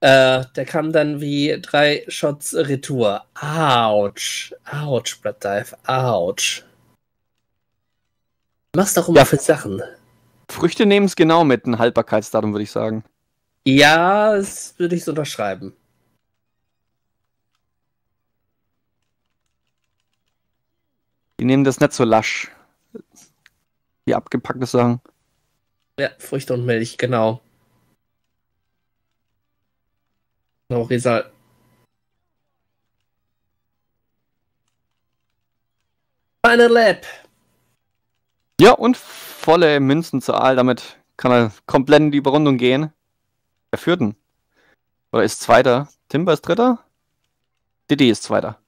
Äh, der kam dann wie drei Shots Retour. Autsch. Autsch, Blood Dive. Autsch. Machst doch immer ja, für Sachen. Früchte nehmen es genau mit einem Haltbarkeitsdatum, würde ich sagen. Ja, das würde ich so unterschreiben. Die nehmen das nicht so lasch. Die abgepackte Sachen. Ja, Früchte und Milch, genau. Genau, Resal. Final Lab. Ja, und volle Münzenzahl. Damit kann er komplett in die Überrundung gehen. Führt denn? Oder ist Zweiter? Timber ist Dritter? Didi ist Zweiter.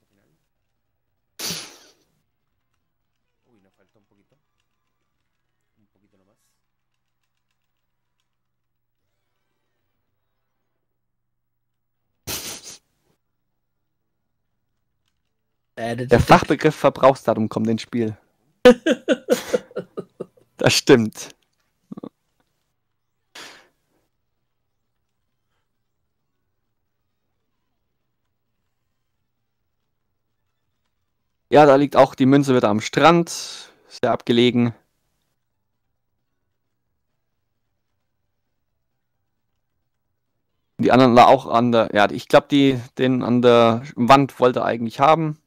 Äh, Der Fachbegriff Verbrauchsdatum kommt ins Spiel. das stimmt. Ja, da liegt auch die Münze wieder am Strand. Sehr abgelegen. Die anderen auch an der, ja, ich glaube, die den an der Wand wollte er eigentlich haben.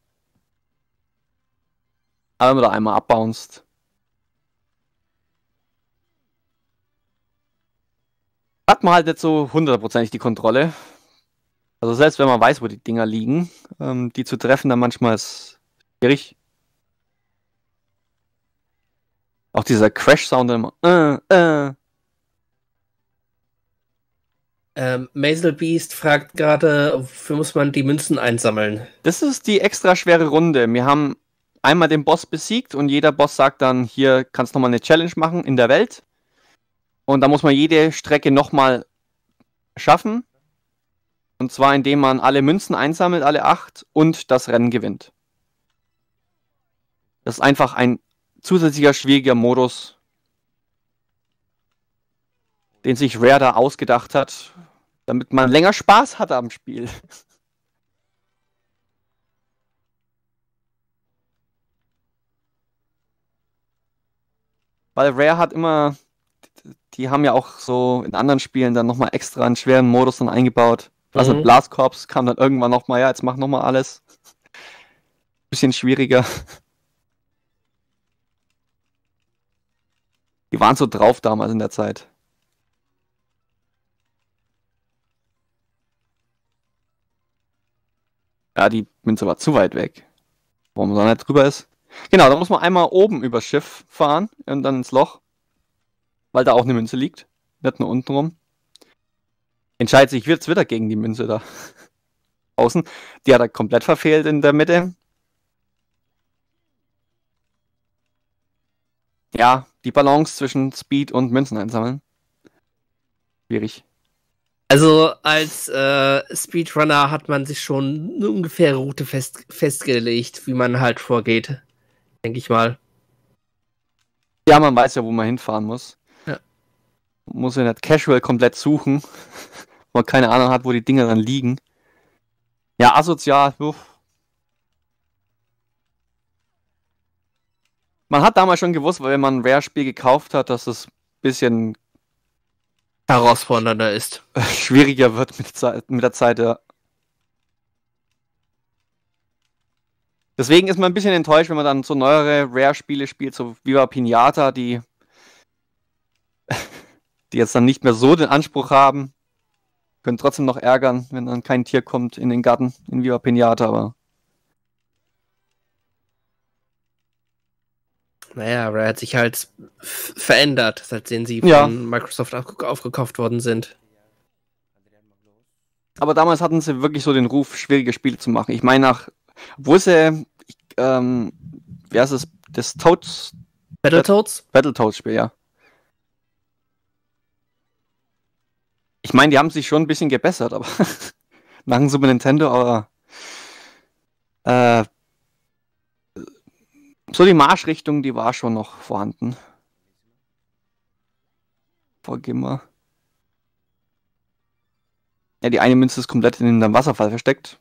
Aber wenn man da einmal abbounced. Hat man halt nicht so hundertprozentig die Kontrolle. Also selbst wenn man weiß, wo die Dinger liegen, ähm, die zu treffen, dann manchmal ist schwierig. Auch dieser Crash-Sound immer. Äh, äh. Ähm, Maisel Beast fragt gerade, wofür muss man die Münzen einsammeln? Das ist die extra schwere Runde. Wir haben einmal den Boss besiegt und jeder Boss sagt dann, hier kannst du nochmal eine Challenge machen in der Welt. Und da muss man jede Strecke nochmal schaffen. Und zwar indem man alle Münzen einsammelt, alle acht, und das Rennen gewinnt. Das ist einfach ein zusätzlicher schwieriger Modus, den sich Rare da ausgedacht hat, damit man länger Spaß hat am Spiel. Weil Rare hat immer, die haben ja auch so in anderen Spielen dann nochmal extra einen schweren Modus dann eingebaut. Also mhm. Blast Corps kam dann irgendwann nochmal, ja, jetzt mach nochmal alles. Bisschen schwieriger. Die waren so drauf damals in der Zeit. Ja, die Münze war zu weit weg. Warum da nicht drüber ist? Genau, da muss man einmal oben übers Schiff fahren und dann ins Loch. Weil da auch eine Münze liegt. Nicht nur unten rum. Entscheidet sich jetzt wieder gegen die Münze da. Außen. Die hat er komplett verfehlt in der Mitte. Ja, die Balance zwischen Speed und Münzen einsammeln. Schwierig. Also als äh, Speedrunner hat man sich schon eine ungefähre Route fest, festgelegt, wie man halt vorgeht denke ich mal. Ja, man weiß ja, wo man hinfahren muss. Muss ja nicht casual komplett suchen, wo man keine Ahnung hat, wo die Dinger dann liegen. Ja, asozial. Uff. Man hat damals schon gewusst, weil man ein Rare-Spiel gekauft hat, dass es ein bisschen herausfordernder ist. Schwieriger wird mit, mit der Zeit, ja. Deswegen ist man ein bisschen enttäuscht, wenn man dann so neuere Rare-Spiele spielt, so Viva Pinata, die, die jetzt dann nicht mehr so den Anspruch haben. Können trotzdem noch ärgern, wenn dann kein Tier kommt in den Garten in Viva Pinata, aber. Naja, Rare hat sich halt verändert, seitdem sie ja. von Microsoft aufgekauft worden sind. Aber damals hatten sie wirklich so den Ruf, schwierige Spiele zu machen. Ich meine, nach wo ist er, ähm, wer ist es, das Toads? Battletoads? Battletoads-Spiel, ja. Ich meine, die haben sich schon ein bisschen gebessert, aber nach dem Super Nintendo, aber äh, So die Marschrichtung, die war schon noch vorhanden. Vor Gimmer. Ja, die eine Münze ist komplett in dem Wasserfall versteckt.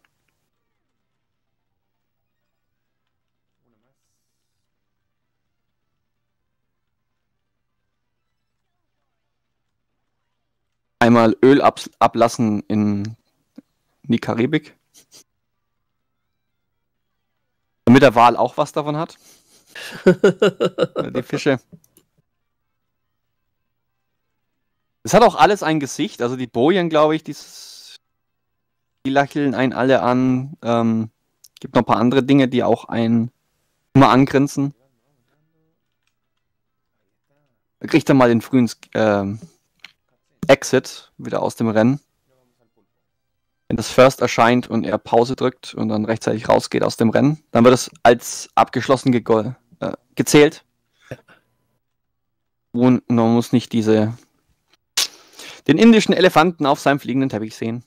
Einmal Öl ab ablassen in die Karibik. Damit der Wal auch was davon hat. die Fische. Es hat auch alles ein Gesicht, also die Bojen, glaube ich, dieses, die lächeln einen alle an. Ähm, gibt noch ein paar andere Dinge, die auch einen immer angrinsen. Da kriegt er mal den frühen äh, Exit wieder aus dem Rennen. Wenn das First erscheint und er Pause drückt und dann rechtzeitig rausgeht aus dem Rennen, dann wird es als abgeschlossen ge äh, gezählt. Und man muss nicht diese den indischen Elefanten auf seinem fliegenden Teppich sehen.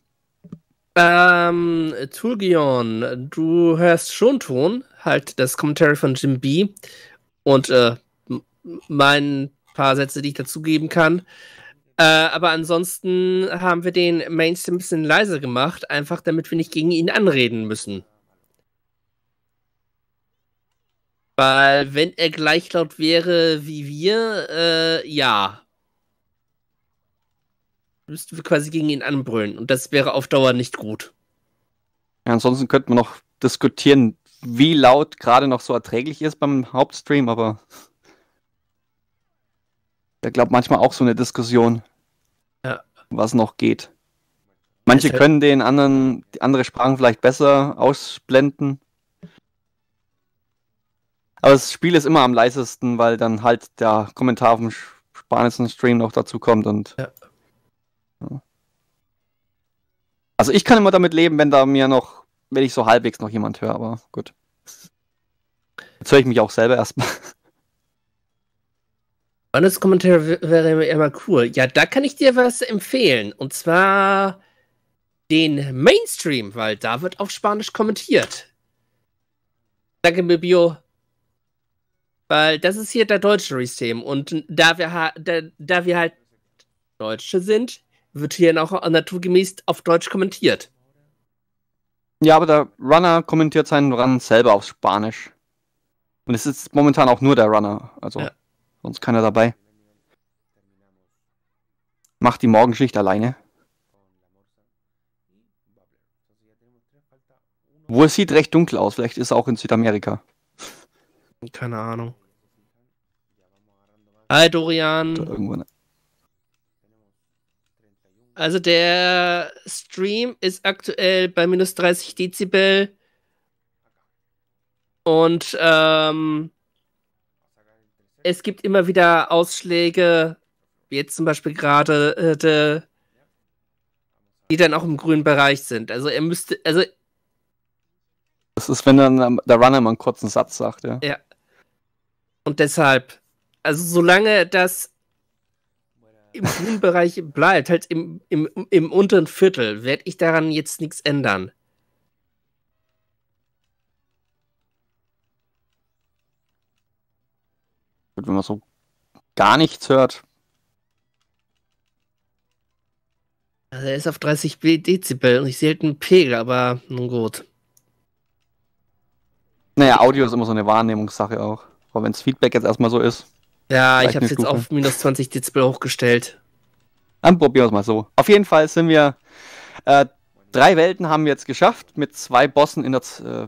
Ähm, Tulgion, du hörst schon Ton, halt das Commentary von Jim B. Und äh, mein paar Sätze, die ich dazugeben kann. Äh, aber ansonsten haben wir den Mainstream ein bisschen leiser gemacht, einfach damit wir nicht gegen ihn anreden müssen. Weil wenn er gleich laut wäre wie wir, äh, ja. Müssten wir quasi gegen ihn anbrüllen und das wäre auf Dauer nicht gut. Ja, ansonsten könnte man noch diskutieren, wie laut gerade noch so erträglich ist beim Hauptstream, aber ich glaube manchmal auch so eine Diskussion, ja. was noch geht. Manche können den anderen, die andere Sprachen vielleicht besser ausblenden. Aber das Spiel ist immer am leisesten, weil dann halt der Kommentar vom spanischen Stream noch dazu kommt und. Ja. Ja. Also ich kann immer damit leben, wenn da mir noch, wenn ich so halbwegs noch jemand höre, aber gut. Jetzt höre ich mich auch selber erstmal. Honest Kommentar wäre immer cool. Ja, da kann ich dir was empfehlen. Und zwar den Mainstream, weil da wird auf Spanisch kommentiert. Danke, Bibio. Weil das ist hier der deutsche Restream. Und da wir, da, da wir halt Deutsche sind, wird hier noch naturgemäß auf Deutsch kommentiert. Ja, aber der Runner kommentiert seinen Run selber auf Spanisch. Und es ist momentan auch nur der Runner. Also. Ja. Sonst keiner dabei. Macht die Morgenschicht alleine. Wo es sieht recht dunkel aus. Vielleicht ist er auch in Südamerika. Keine Ahnung. Hi Dorian. Also der Stream ist aktuell bei minus 30 Dezibel. Und ähm, es gibt immer wieder Ausschläge, wie jetzt zum Beispiel gerade, äh, de, die dann auch im grünen Bereich sind. Also er müsste, also. Das ist, wenn dann der Runner mal einen kurzen Satz sagt, ja. Ja. Und deshalb, also solange das im grünen Bereich bleibt, halt im, im, im unteren Viertel, werde ich daran jetzt nichts ändern. Wenn man so gar nichts hört. Also er ist auf 30 Dezibel und ich sehe halt einen Pegel, aber nun gut. Naja, Audio ist immer so eine Wahrnehmungssache auch. Aber wenn das Feedback jetzt erstmal so ist. Ja, ich habe es jetzt auf minus 20 Dezibel hochgestellt. Dann probieren wir es mal so. Auf jeden Fall sind wir. Äh, drei Welten haben wir jetzt geschafft mit zwei Bossen in der äh,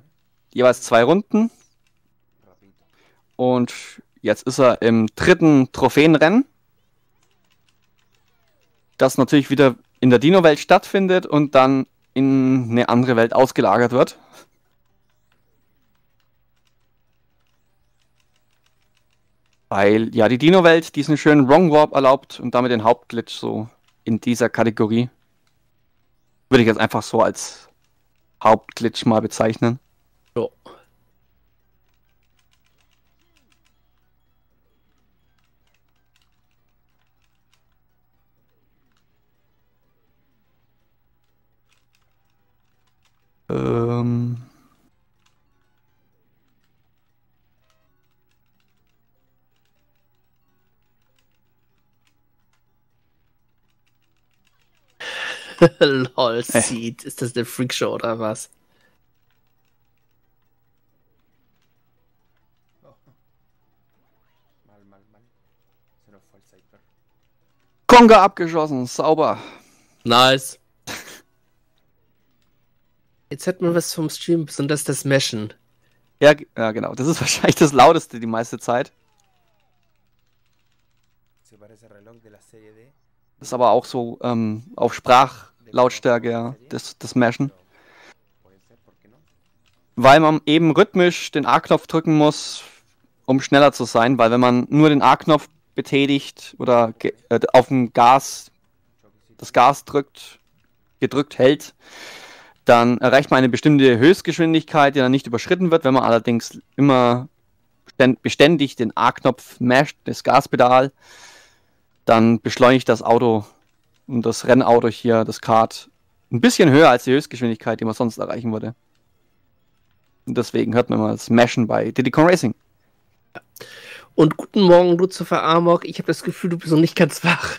jeweils zwei Runden. Und Jetzt ist er im dritten Trophäenrennen, das natürlich wieder in der Dino-Welt stattfindet und dann in eine andere Welt ausgelagert wird. Weil ja die Dino-Welt diesen schönen Wrong Warp erlaubt und damit den Hauptglitch so in dieser Kategorie. Würde ich jetzt einfach so als Hauptglitch mal bezeichnen. So. Ähm. Lol, Seed. Ist das der Freakshow oder was? Konga abgeschossen, sauber. Nice. Jetzt hätten wir was vom Stream, besonders das Meshen. Ja, ja, genau. Das ist wahrscheinlich das lauteste die meiste Zeit. Das ist aber auch so ähm, auf Sprachlautstärke, ja, das, das Meshen. Weil man eben rhythmisch den A-Knopf drücken muss, um schneller zu sein, weil wenn man nur den A-Knopf betätigt oder äh, auf dem Gas das Gas drückt, gedrückt hält, dann erreicht man eine bestimmte Höchstgeschwindigkeit, die dann nicht überschritten wird. Wenn man allerdings immer beständig den A-Knopf masht, das Gaspedal, dann beschleunigt das Auto und das Rennauto hier, das Kart, ein bisschen höher als die Höchstgeschwindigkeit, die man sonst erreichen würde. Und deswegen hört man mal das Mashen bei Diddy Kong Racing. Und guten Morgen, Lucifer Amok. Ich habe das Gefühl, du bist noch nicht ganz wach.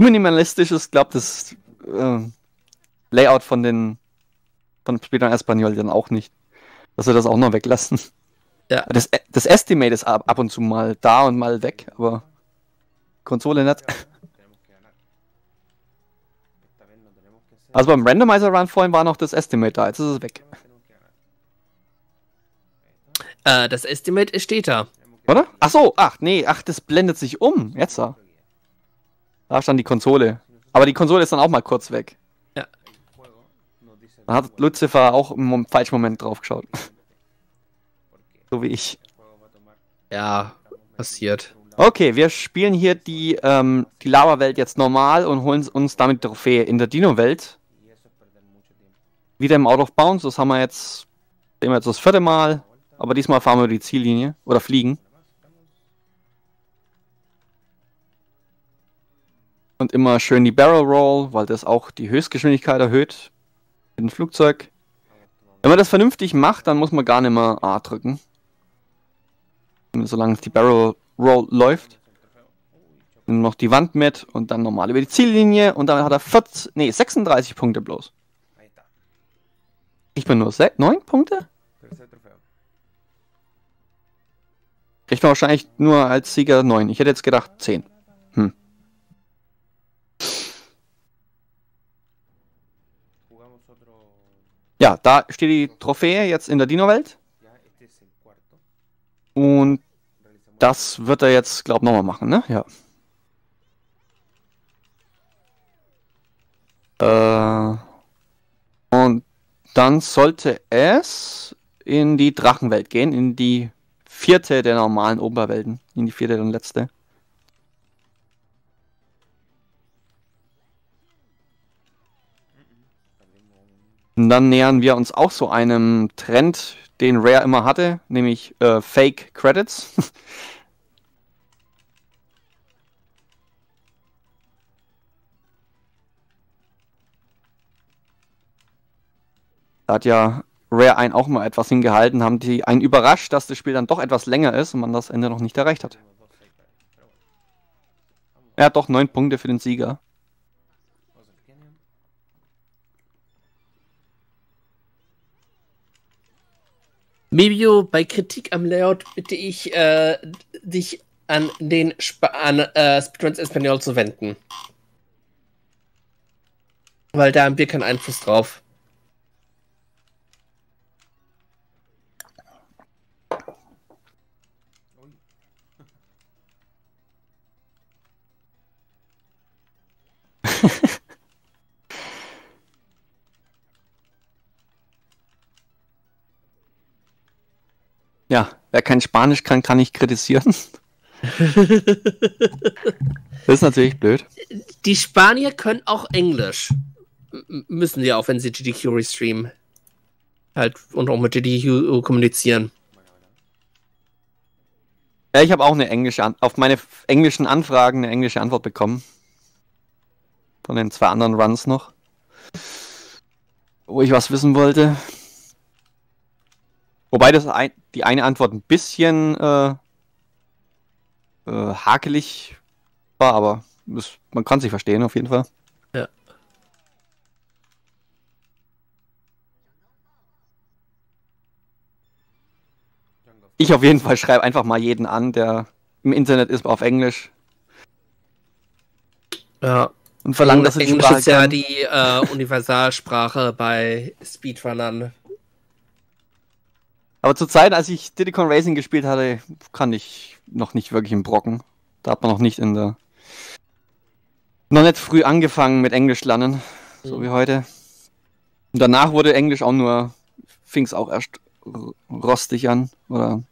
So minimalistisch ist, glaube das äh, Layout von den von Speedrun Espanol dann auch nicht. Dass wir das auch noch weglassen. Ja. Das, das Estimate ist ab, ab und zu mal da und mal weg, aber Konsole nicht. Also beim Randomizer Run vorhin war noch das Estimate da, jetzt ist es weg. Äh, das Estimate steht da. Oder? Ach so, ach nee, ach, das blendet sich um. Jetzt da. Da stand die Konsole. Aber die Konsole ist dann auch mal kurz weg. Ja. Dann hat Lucifer auch im falschen Moment drauf geschaut. so wie ich. Ja, passiert. Okay, wir spielen hier die, ähm, die Lava-Welt jetzt normal und holen uns damit die Trophäe in der Dino-Welt. Wieder im Out of Bounds, das haben wir jetzt, sehen wir jetzt das vierte Mal. Aber diesmal fahren wir die Ziellinie oder fliegen. Und immer schön die Barrel Roll, weil das auch die Höchstgeschwindigkeit erhöht. Mit dem Flugzeug. Wenn man das vernünftig macht, dann muss man gar nicht mehr A drücken. Solange die Barrel Roll läuft. Nimm noch die Wand mit und dann normal über die Ziellinie und dann hat er 40, nee, 36 Punkte bloß. Ich bin nur 9 Punkte? Kriegt man wahrscheinlich nur als Sieger 9. Ich hätte jetzt gedacht 10. Hm. Ja, da steht die Trophäe jetzt in der Dino-Welt. Und das wird er jetzt, glaube ich, nochmal machen, ne? Ja. Äh, und dann sollte es in die Drachenwelt gehen, in die vierte der normalen Oberwelten. In die vierte und letzte. Und dann nähern wir uns auch so einem Trend, den Rare immer hatte, nämlich äh, Fake Credits. da hat ja Rare einen auch mal etwas hingehalten, haben die einen überrascht, dass das Spiel dann doch etwas länger ist und man das Ende noch nicht erreicht hat. Er hat doch neun Punkte für den Sieger. Mebio, bei Kritik am Layout bitte ich äh, dich an den Sp an, äh, Speedruns Espanol zu wenden. Weil da haben wir keinen Einfluss drauf. Ja, wer kein Spanisch kann, kann nicht kritisieren. das ist natürlich blöd. Die Spanier können auch Englisch. M müssen sie auch, wenn sie GDQ streamen. Halt und auch mit GDQ kommunizieren. Ja, ich habe auch eine englische, auf meine englischen Anfragen eine englische Antwort bekommen. Von den zwei anderen Runs noch. Wo ich was wissen wollte. Wobei das ein, die eine Antwort ein bisschen äh, äh, hakelig war, aber das, man kann sich verstehen auf jeden Fall. Ja. Ich auf jeden Fall schreibe einfach mal jeden an, der im Internet ist auf Englisch. Ja. Und verlange, dass Englisch ist ja kann. die äh, Universalsprache bei Speedrunnern. Aber zur Zeit, als ich Diddy Kong Racing gespielt hatte, kann ich noch nicht wirklich im Brocken. Da hat man noch nicht in der. Noch nicht früh angefangen mit Englisch lernen, so Mhm. wie heute. Und danach wurde Englisch auch nur, fing es auch erst rostig an oder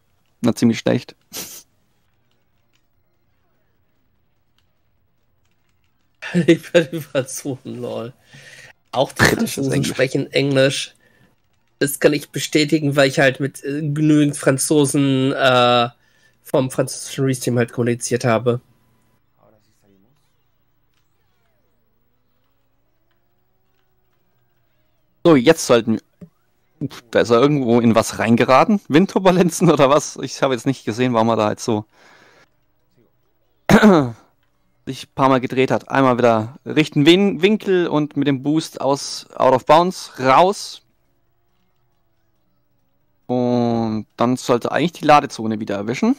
na ziemlich schlecht. Ich werde Franzosen, lol. Auch die Franzosen sprechen Englisch. Das kann ich bestätigen, weil ich halt mit äh, genügend Franzosen äh, vom französischen Release-Team halt kommuniziert habe. So, jetzt sollten wir. Da ist er irgendwo in was reingeraten. Windturbulenzen oder was? Ich habe jetzt nicht gesehen, warum er da jetzt so sich ein paar Mal gedreht hat. Einmal wieder richten Win Winkel und mit dem Boost aus Out of Bounds raus. Und dann sollte eigentlich die Ladezone wieder erwischen.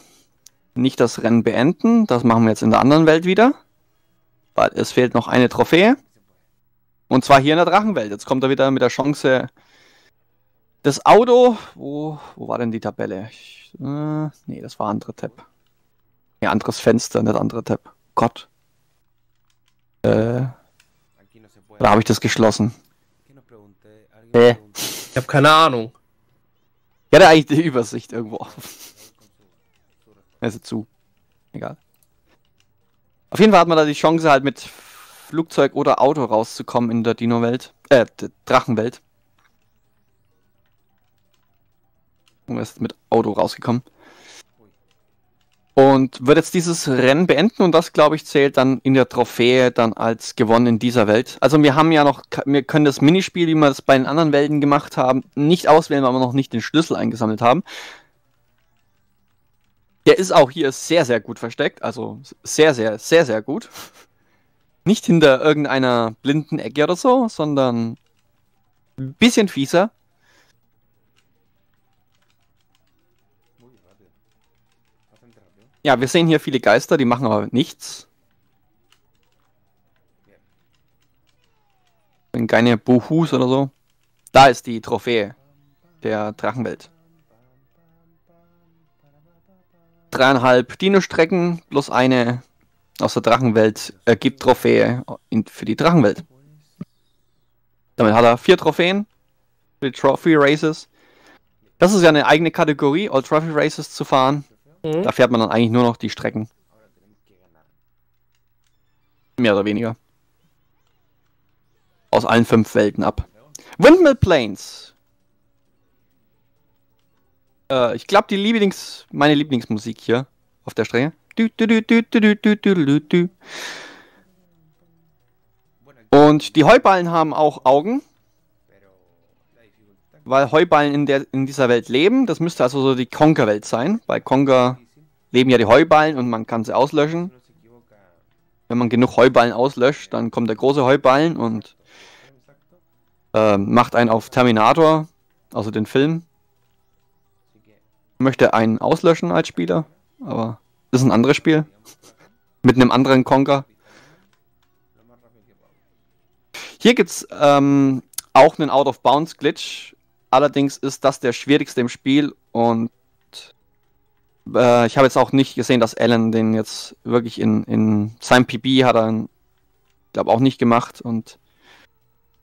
Nicht das Rennen beenden. Das machen wir jetzt in der anderen Welt wieder. Weil es fehlt noch eine Trophäe. Und zwar hier in der Drachenwelt. Jetzt kommt er wieder mit der Chance. Das Auto. Wo, wo war denn die Tabelle? Ich, äh, nee, das war andere Tab. Ja, anderes Fenster, nicht andere Tab. Gott. Äh, da habe ich das geschlossen. Äh. Ich habe keine Ahnung. Ich hatte eigentlich die Übersicht irgendwo offen. Also zu. Egal. Auf jeden Fall hat man da die Chance, halt mit Flugzeug oder Auto rauszukommen in der Dino-Welt. Äh, der Drachenwelt. Und er ist mit Auto rausgekommen. Und wird jetzt dieses Rennen beenden und das, glaube ich, zählt dann in der Trophäe dann als gewonnen in dieser Welt. Also wir haben ja noch, wir können das Minispiel, wie wir es bei den anderen Welten gemacht haben, nicht auswählen, weil wir noch nicht den Schlüssel eingesammelt haben. Der ist auch hier sehr, sehr gut versteckt. Also sehr, sehr, sehr, sehr gut. Nicht hinter irgendeiner blinden Ecke oder so, sondern ein bisschen fieser. Ja, wir sehen hier viele Geister, die machen aber nichts. Sind keine Buhus oder so. Da ist die Trophäe der Drachenwelt. Dreieinhalb Dino-Strecken plus eine aus der Drachenwelt ergibt Trophäe in, für die Drachenwelt. Damit hat er vier Trophäen für die Trophy Races. Das ist ja eine eigene Kategorie, All Trophy Races zu fahren. Mhm. Da fährt man dann eigentlich nur noch die Strecken. Mehr oder weniger. Aus allen fünf Welten ab. Windmill Plains. Äh, ich glaube, die Lieblings, meine Lieblingsmusik hier auf der Strecke. Und die Heuballen haben auch Augen weil Heuballen in, der, in dieser Welt leben. Das müsste also so die Conker-Welt sein. Bei Conker leben ja die Heuballen und man kann sie auslöschen. Wenn man genug Heuballen auslöscht, dann kommt der große Heuballen und ähm, macht einen auf Terminator, also den Film. Möchte einen auslöschen als Spieler, aber das ist ein anderes Spiel. Mit einem anderen Conker. Hier gibt es ähm, auch einen Out-of-Bounds-Glitch. Allerdings ist das der schwierigste im Spiel und äh, ich habe jetzt auch nicht gesehen, dass Alan den jetzt wirklich in, in seinem PB hat er, glaube auch nicht gemacht und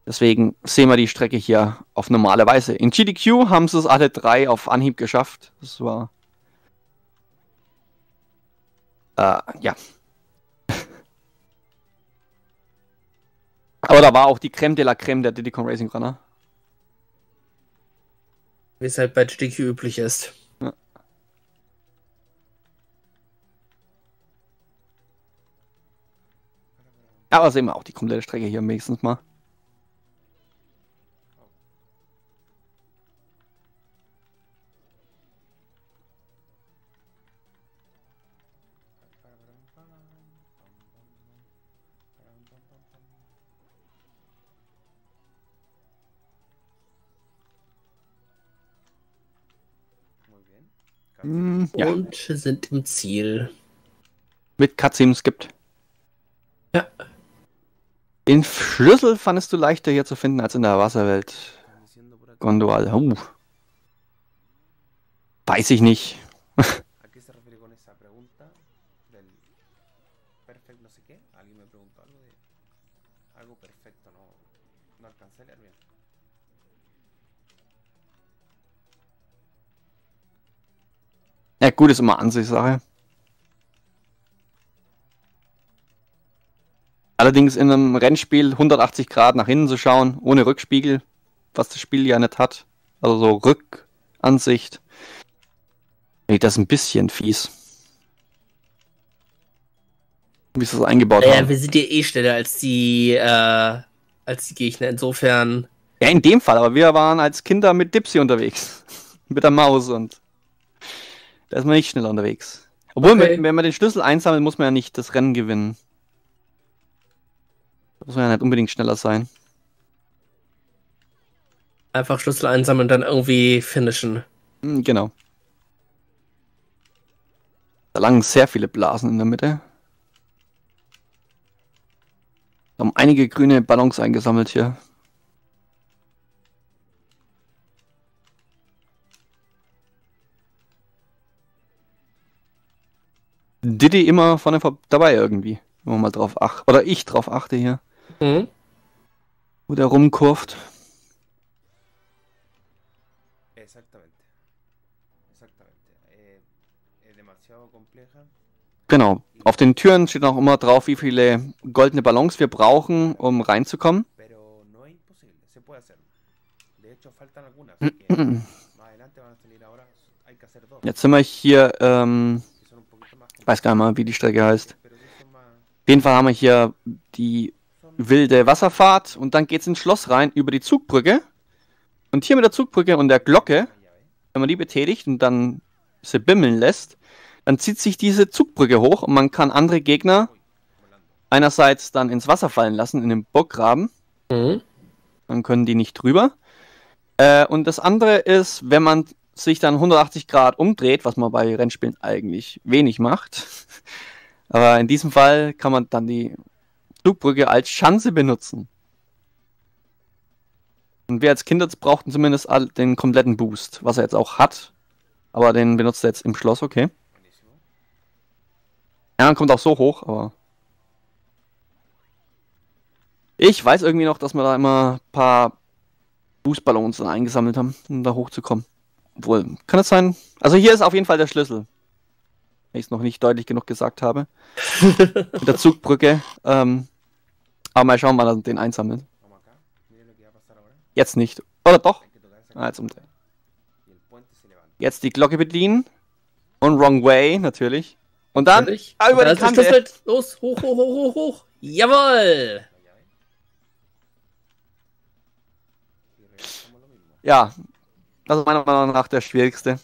deswegen sehen wir die Strecke hier auf normale Weise. In GDQ haben sie es alle drei auf Anhieb geschafft. Das war äh, ja. Aber da war auch die Creme de la Creme der Diddy Kong Racing Runner. Wie es halt bei GDQ üblich ist. Ja, aber sehen wir auch die komplette Strecke hier wenigstens mal. Ja. Und sind im Ziel. Mit Cutscenes gibt. Ja. Den Schlüssel fandest du leichter hier zu finden als in der Wasserwelt. Gondoal. Uh. Weiß ich nicht. Ja, gut, ist immer Ansichtssache. Allerdings in einem Rennspiel 180 Grad nach hinten zu schauen, ohne Rückspiegel, was das Spiel ja nicht hat, also so Rückansicht, nee, das ist ein bisschen fies. Wie sie das eingebaut Naja, haben. wir sind ja eh schneller als die, äh, als die Gegner. Insofern. Ja, in dem Fall, aber wir waren als Kinder mit Dipsy unterwegs. mit der Maus und da ist man nicht schneller unterwegs. Obwohl, Okay. wenn, man den Schlüssel einsammelt, muss man ja nicht das Rennen gewinnen. Da muss man ja nicht unbedingt schneller sein. Einfach Schlüssel einsammeln und dann irgendwie finishen. Hm, Genau. Da lagen sehr viele Blasen in der Mitte. Da haben einige grüne Ballons eingesammelt hier. Diddy immer vorne vor dabei irgendwie. Wenn man mal drauf acht. Oder ich drauf achte hier, Mhm. wo der rumkurft. Exactamente. Exactamente. Eh, compleja. Genau. Auf den Türen steht auch immer drauf, wie viele goldene Ballons wir brauchen, um reinzukommen. Jetzt sind wir hier, ähm, weiß gar nicht mal, wie die Strecke heißt. Auf jeden Fall haben wir hier die wilde Wasserfahrt und dann geht's ins Schloss rein über die Zugbrücke. Und hier mit der Zugbrücke und der Glocke, wenn man die betätigt und dann sie bimmeln lässt, dann zieht sich diese Zugbrücke hoch und man kann andere Gegner einerseits dann ins Wasser fallen lassen, in den Burggraben. Mhm. Dann können die nicht drüber. Äh, und das andere ist, wenn man sich dann 180 Grad umdreht, was man bei Rennspielen eigentlich wenig macht. Aber in diesem Fall kann man dann die Zugbrücke als Schanze benutzen. Und wir als Kinder brauchten zumindest den kompletten Boost, was er jetzt auch hat. Aber den benutzt er jetzt im Schloss, okay. Ja, man kommt auch so hoch, aber. Ich weiß irgendwie noch, dass wir da immer ein paar Boostballons dann eingesammelt haben, um da hochzukommen. Obwohl, kann es sein? Also hier ist auf jeden Fall der Schlüssel. Wenn ich es noch nicht deutlich genug gesagt habe. Mit der Zugbrücke. Ähm, aber mal schauen, wann er den einsammelt. Jetzt nicht. Oder doch? Ah, jetzt umdrehen. Jetzt die Glocke bedienen. Und wrong way, natürlich. Und dann Natürlich. ah, über Da die Kante. Schlüssel. Los, hoch, hoch, hoch, hoch, hoch. Jawoll! Ja, das ist meiner Meinung nach der schwierigste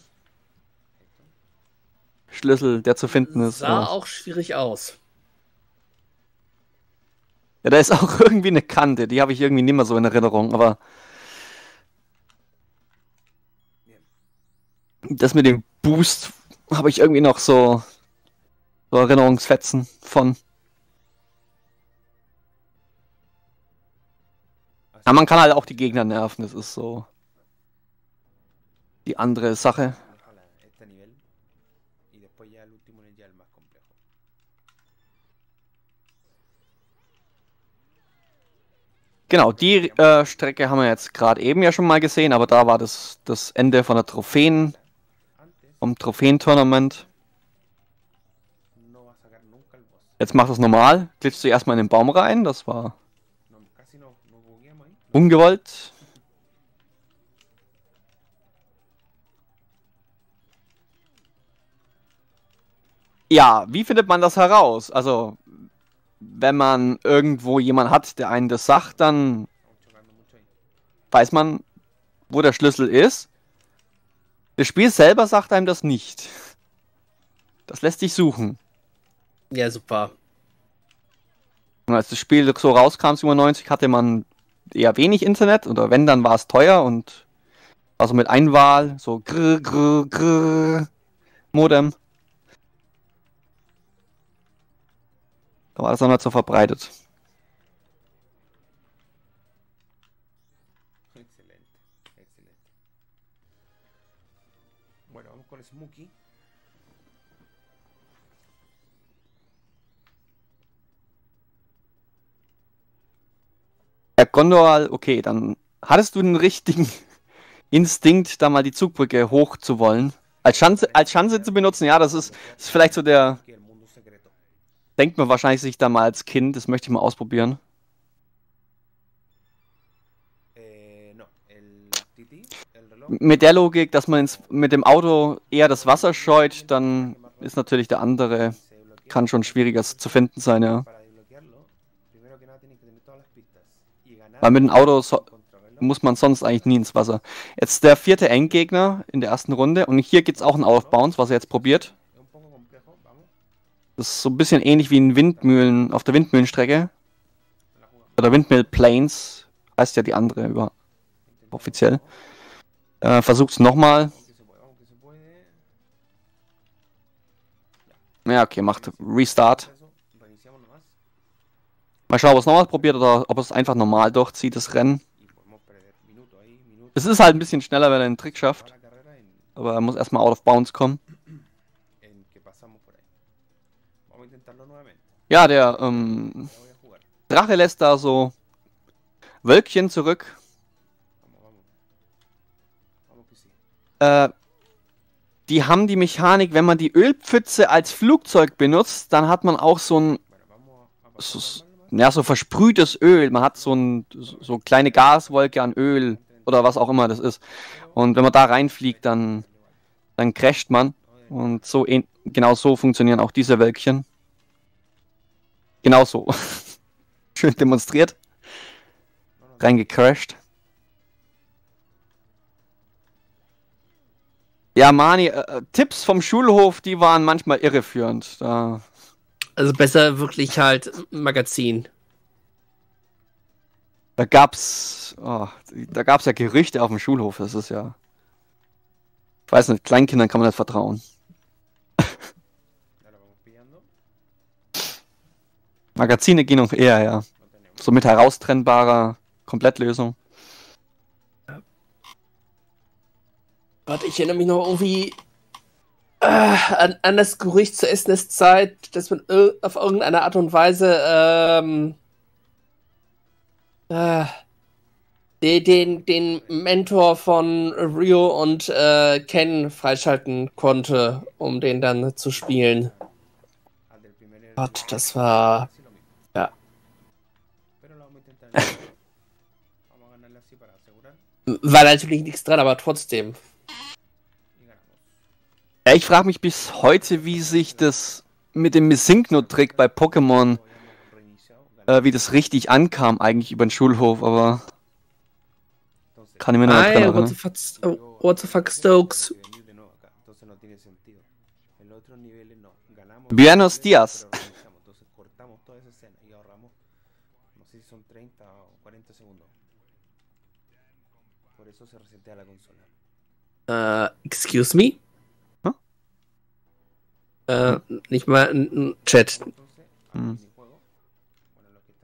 Schlüssel, der zu finden ist. Sah Ja, auch schwierig aus. ja da ist auch irgendwie eine Kante, die habe ich irgendwie nicht mehr so in Erinnerung, aber das mit dem Boost habe ich irgendwie noch so, so Erinnerungsfetzen von. Aber man kann halt auch die Gegner nerven, das ist so die andere Sache. Ojalá este nivel y después ya el último nivel ya el más complejo. Genau, die äh, Strecke haben wir jetzt gerade eben ja schon mal gesehen, aber da war das das Ende von der Trophäen, vom Trophäentournament. Jetzt macht das normal, glitschst du erstmal in den Baum rein, das war ungewollt. Ja, wie findet man das heraus? Also, wenn man irgendwo jemand hat, der einen das sagt, dann weiß man, wo der Schlüssel ist. Das Spiel selber sagt einem das nicht. Das lässt sich suchen. Ja, super. Und als das Spiel so rauskam, 97, hatte man eher wenig Internet oder wenn, dann war es teuer und also mit Einwahl, so grrr, grrr, grrr. Modem. Da war das noch nicht so verbreitet. Excelente, excelente. Bueno, vamos con Smokey. Herr Gondoral, okay, dann hattest du den richtigen Instinkt, da mal die Zugbrücke hoch zu wollen. Als Schanze, als Schanze zu benutzen, ja, das ist, das ist vielleicht so der, denkt man wahrscheinlich sich da mal als Kind, das möchte ich mal ausprobieren. Reloj. Mit der Logik, dass man ins, mit dem Auto eher das Wasser scheut, dann ist natürlich der andere, kann schon schwieriger zu finden sein, ja. Weil mit dem Auto so, muss man sonst eigentlich nie ins Wasser. Jetzt der vierte Endgegner in der ersten Runde und hier gibt es auch ein Out of Bounds, was er jetzt probiert. Das ist so ein bisschen ähnlich wie in Windmühlen, auf der Windmühlenstrecke. Oder Windmill Plains, heißt ja die andere über offiziell. Äh, versucht's nochmal. Ja, okay, macht Restart. Mal schauen, ob es nochmal probiert oder ob es einfach normal durchzieht, das Rennen. Es ist halt ein bisschen schneller, wenn er den Trick schafft. Aber er muss erstmal out of bounds kommen. Ja, der ähm. Drache lässt da so Wölkchen zurück. Äh, die haben die Mechanik, wenn man die Ölpfütze als Flugzeug benutzt, dann hat man auch so ein, so, ja, so versprühtes Öl. Man hat so ein, so kleine Gaswolke an Öl oder was auch immer das ist. Und wenn man da reinfliegt, dann, dann crasht man. Und so genau so funktionieren auch diese Wölkchen. Genau so. Schön demonstriert. Reingecrashed. Ja, Mani, äh, äh, Tipps vom Schulhof, die waren manchmal irreführend. Da, Also besser wirklich halt Magazin. da gab's, oh, da gab's ja Gerüchte auf dem Schulhof. Das ist ja, ich weiß nicht, Kleinkindern kann man nicht vertrauen. ya lo vamos pillando. Magazine gehen noch eher, ja. So mit heraustrennbarer Komplettlösung. Warte, ich erinnere mich noch irgendwie äh, an, an das Gerücht zur SNES-Zeit, dass man ir auf irgendeine Art und Weise ähm, äh, den, den, Mentor von Rio und äh, Ken freischalten konnte, um den dann zu spielen. Gott, das war. War natürlich nichts dran, aber trotzdem. Ja, ich frage mich bis heute, wie sich das mit dem Missingno-Trick bei Pokémon, äh, wie das richtig ankam eigentlich über den Schulhof, aber kann ich mir noch nicht dran Nein, what erinnern. the fuck, oh, what the fuck Stokes? voy a Por eso se resetea la consola. Äh, excuse me? Huh? Äh, nicht mal ein Chat. Que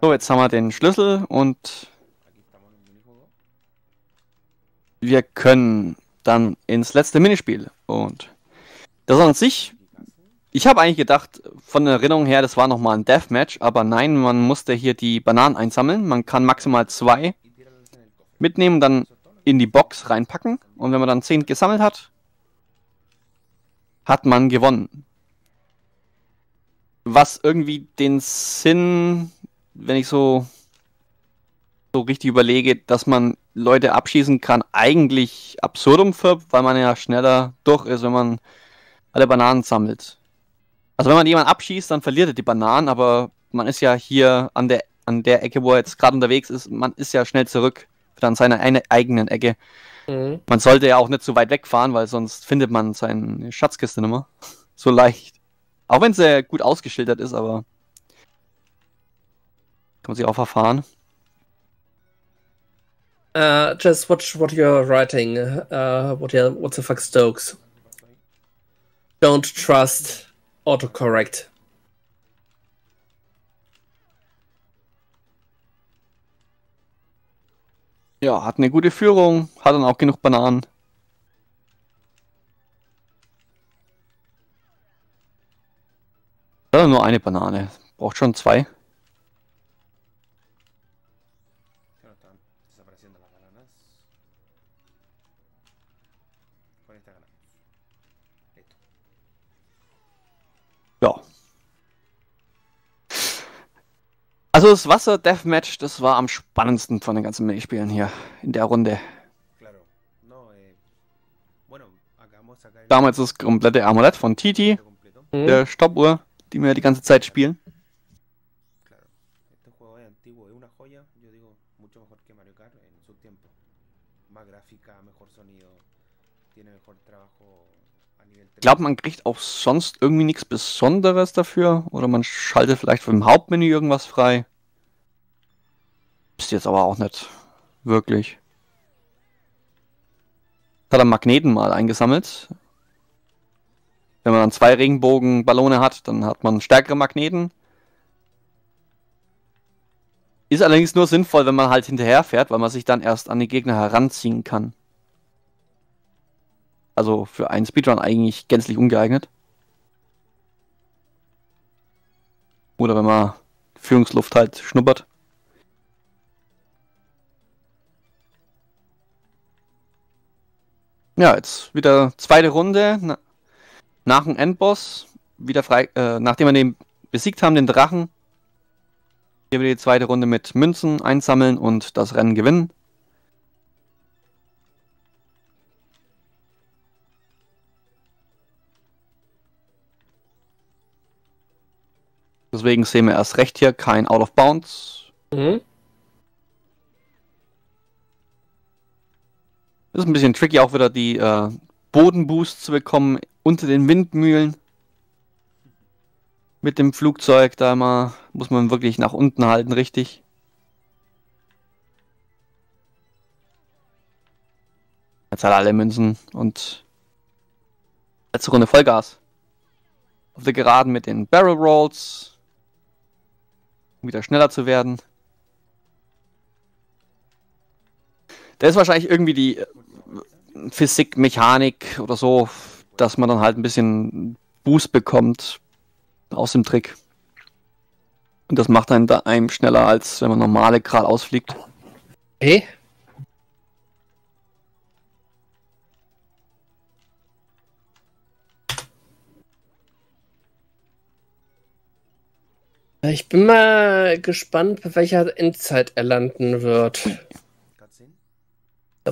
So, jetzt haben wir den Schlüssel und wir können dann ins letzte Minispiel. Und das an sich, ich habe eigentlich gedacht, von der Erinnerung her, das war nochmal ein Deathmatch, aber nein, man musste hier die Bananen einsammeln. Man kann maximal zwei mitnehmen, dann In die Box reinpacken. Und wenn man dann 10 gesammelt hat, hat man gewonnen. Was irgendwie den Sinn, wenn ich so, so richtig überlege, dass man Leute abschießen kann, eigentlich absurdum führt, weil man ja schneller durch ist, wenn man alle Bananen sammelt. Also wenn man jemanden abschießt, dann verliert er die Bananen, aber man ist ja hier an der, an der Ecke, wo er jetzt gerade unterwegs ist, man ist ja schnell zurück an seiner eine eigenen Ecke. Mhm. Man sollte ja auch nicht so weit wegfahren, weil sonst findet man seine Schatzkiste nicht mehr. So leicht. Auch wenn sie gut ausgeschildert ist, aber kann man sich auch verfahren. Uh, just watch what you're writing. Uh, what, what the fuck Stokes? Don't trust autocorrect. Ja, hat eine gute Führung, hat dann auch genug Bananen. Ja, nur eine Banane. Braucht schon zwei. Also das Wasser Deathmatch, das war am spannendsten von den ganzen Minispielen hier in der Runde. Eh. Damals das komplette Amulett von Titi, completo. Hm? der Stoppuhr, die wir die ganze Zeit spielen. Ich glaube, man kriegt auch sonst irgendwie nichts Besonderes dafür. Oder man schaltet vielleicht vom Hauptmenü irgendwas frei. Ist jetzt aber auch nicht wirklich. Hat er Magneten mal eingesammelt. Wenn man dann zwei Regenbogenballone hat, dann hat man stärkere Magneten. Ist allerdings nur sinnvoll, wenn man halt hinterher fährt, weil man sich dann erst an die Gegner heranziehen kann. Also für einen Speedrun eigentlich gänzlich ungeeignet. Oder wenn man Führungsluft halt schnuppert. Ja, jetzt wieder zweite Runde. Na, nach dem Endboss. Wieder frei, äh, nachdem wir den besiegt haben, den Drachen. Hier wieder die zweite Runde mit Münzen einsammeln und das Rennen gewinnen. Deswegen sehen wir erst recht hier kein Out of Bounds. Mhm. Ist ein bisschen tricky auch wieder die äh, Bodenboost zu bekommen unter den Windmühlen. Mit dem Flugzeug, da mal muss man wirklich nach unten halten, richtig. Jetzt hat alle Münzen und letzte Runde Vollgas. Auf der Geraden mit den Barrel Rolls. Um wieder schneller zu werden. Der ist wahrscheinlich irgendwie die Physik, Mechanik oder so, dass man dann halt ein bisschen Boost bekommt aus dem Trick. Und das macht einen da einem schneller, als wenn man normale geradeaus fliegt. Okay. Ich bin mal gespannt, bei welcher Endzeit er landen wird.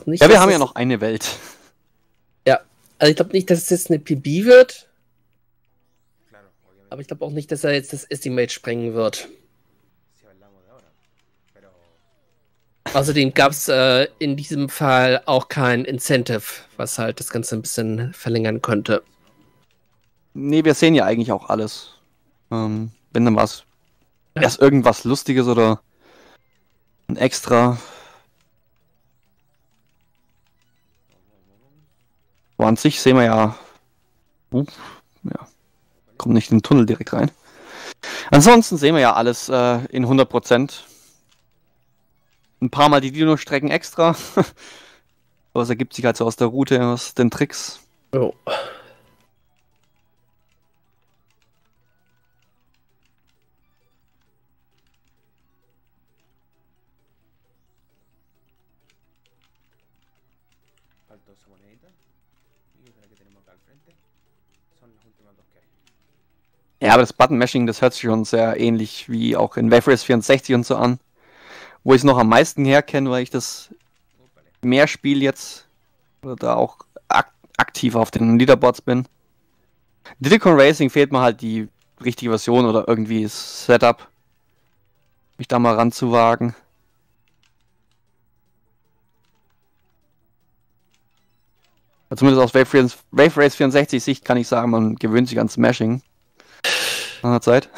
Cutscene. Ich glaub nicht, Ja, wir haben ja noch eine Welt. Also ich glaube nicht, dass es jetzt eine PB wird, aber ich glaube auch nicht, dass er jetzt das Estimate sprengen wird. Außerdem gab es äh, in diesem Fall auch kein Incentive, was halt das Ganze ein bisschen verlängern könnte. Nee, wir sehen ja eigentlich auch alles. Ähm, wenn dann was Ja. erst irgendwas Lustiges oder ein Extra. Aber an sich sehen wir ja. Uh, ja. Kommt nicht in den Tunnel direkt rein. Ansonsten sehen wir ja alles äh, in 100%. Ein paar Mal die Dino-Strecken extra. Aber es ergibt sich halt so aus der Route, aus den Tricks. Oh. Ja, aber das Button-Mashing, das hört sich schon sehr ähnlich wie auch in Wave Race 64 und so an. Wo ich es noch am meisten herkenne, weil ich das mehr Spiel jetzt oder da auch ak aktiv auf den Leaderboards bin. Didicon Racing fehlt mir halt die richtige Version oder irgendwie das Setup. Mich da mal ranzuwagen. Zumindest aus Wave, 4 Wave Race 64 Sicht kann ich sagen, man gewöhnt sich an Smashing. Nach einer Zeit.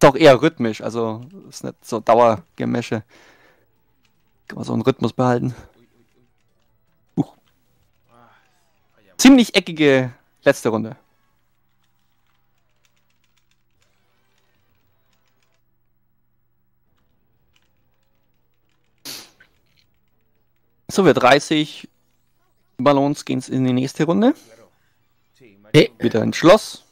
Ist auch eher rhythmisch, also ist nicht so Dauergemäsche. Kann man so einen Rhythmus behalten. Uh. Ziemlich eckige Letzte Runde. So, wir 30 Ballons gehen in die nächste Runde. Wieder ins Schloss.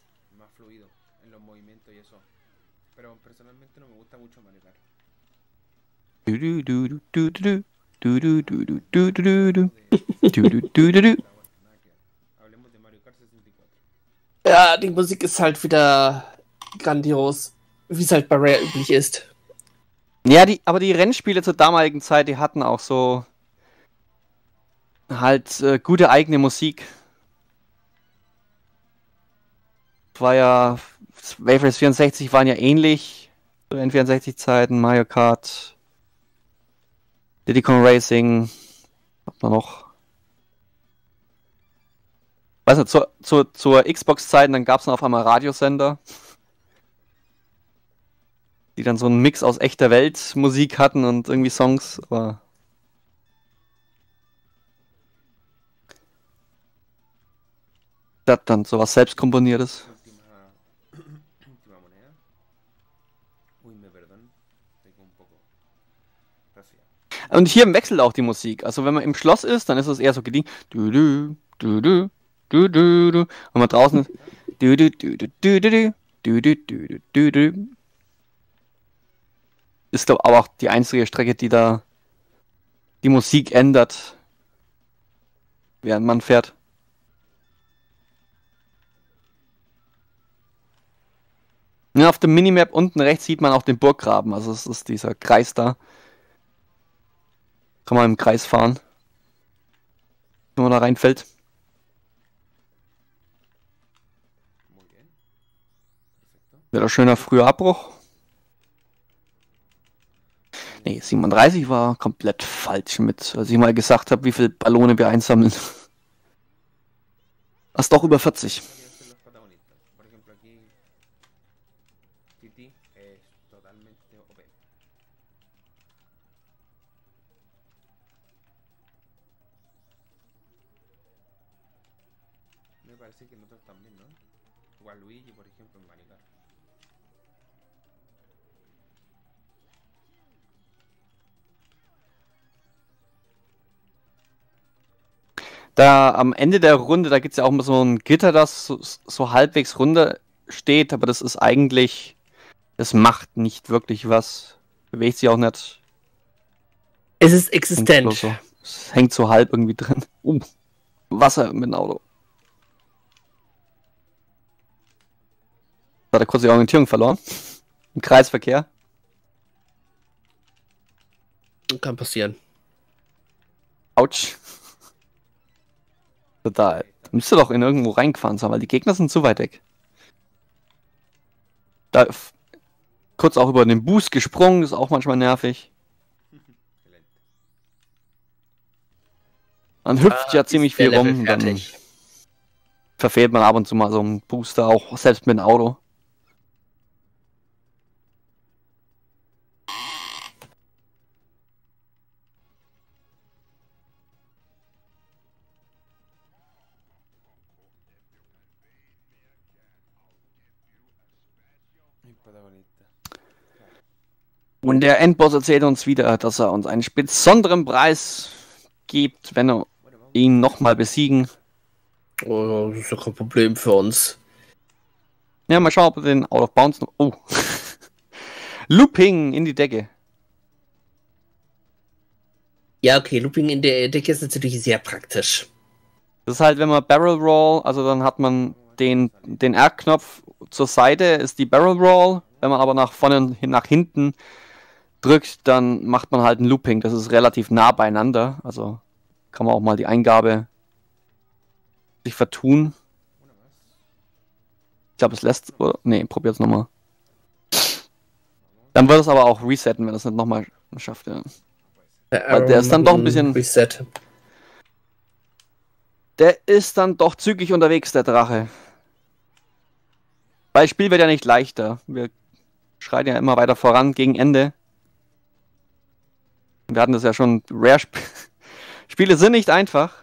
Hablemos de Mario Kart 64. Ja, die Musik ist halt wieder grandios, wie es halt bei Rare üblich ist. Ja, die, aber die Rennspiele zur damaligen Zeit, die hatten auch so halt äh, gute eigene Musik. War ja, Wafers 64 waren ja ähnlich zu N64-Zeiten, Mario Kart, Diddy Kong Racing, hat man noch. Weißt du, zur, zur, zur Xbox-Zeiten, dann gab es dann auf einmal Radiosender die dann so einen Mix aus echter Welt Musik hatten und irgendwie Songs, aber das dann sowas selbst komponiertes. Und hier wechselt auch die Musik. Also wenn man im Schloss ist, dann ist es eher so gediegen. Du du du du du du du. Und man draußen ist. Du du du du du du du du du du du. Ist glaube aber auch die einzige Strecke, die da die Musik ändert, während man fährt. Ja, auf dem Minimap unten rechts sieht man auch den Burggraben. Also es ist dieser Kreis da. Kann man im Kreis fahren. Wenn man da reinfällt. Wäre das schöner früher Abbruch. Nee, 37 war komplett falsch mit, als ich mal gesagt habe, wie viele Ballone wir einsammeln. Das ist doch über 40. Igual Luigi, por ejemplo, en Mario Kart. Da am Ende der Runde, da gibt es ja auch immer so ein Gitter, das so, so halbwegs runter steht, aber das ist eigentlich, das macht nicht wirklich was. Bewegt sich auch nicht. Es ist existent. es hängt so halb irgendwie drin. Uh, Wasser mit dem Auto. Hat er kurz die Orientierung verloren. Im Kreisverkehr. Kann passieren. Autsch. Total. Da müsste doch in irgendwo reingefahren sein, weil die Gegner sind zu weit weg. Da kurz auch über den Boost gesprungen, ist auch manchmal nervig. Man hüpft ja Ah, ziemlich ist der viel rum, dann verfehlt man ab und zu mal so einen Booster, auch selbst mit dem Auto. Und der Endboss erzählt uns wieder, dass er uns einen besonderen Preis gibt, wenn er ihn nochmal besiegen. Oh, das ist ja kein Problem für uns. Ja, mal schauen, ob wir den Out of Bounds noch. Oh. Looping in die Decke. Ja, okay, Looping in der Decke ist natürlich sehr praktisch. Das ist halt, wenn man Barrel Roll, also dann hat man den, den R-Knopf zur Seite, ist die Barrel Roll. Wenn man aber nach vorne nach hinten drückt, dann macht man halt ein Looping. Das ist relativ nah beieinander. Also kann man auch mal die Eingabe sich vertun. Ich glaube, es lässt. Oder? Nee, probier's nochmal. Dann wird es aber auch resetten, wenn es nicht nochmal schafft. Ja. Weil der ist dann doch ein bisschen- Reset. Der ist dann doch zügig unterwegs, der Drache. Weil das Spiel wird ja nicht leichter. Wir schreiten ja immer weiter voran gegen Ende. Wir hatten das ja schon. Rare Sp Spiele sind nicht einfach.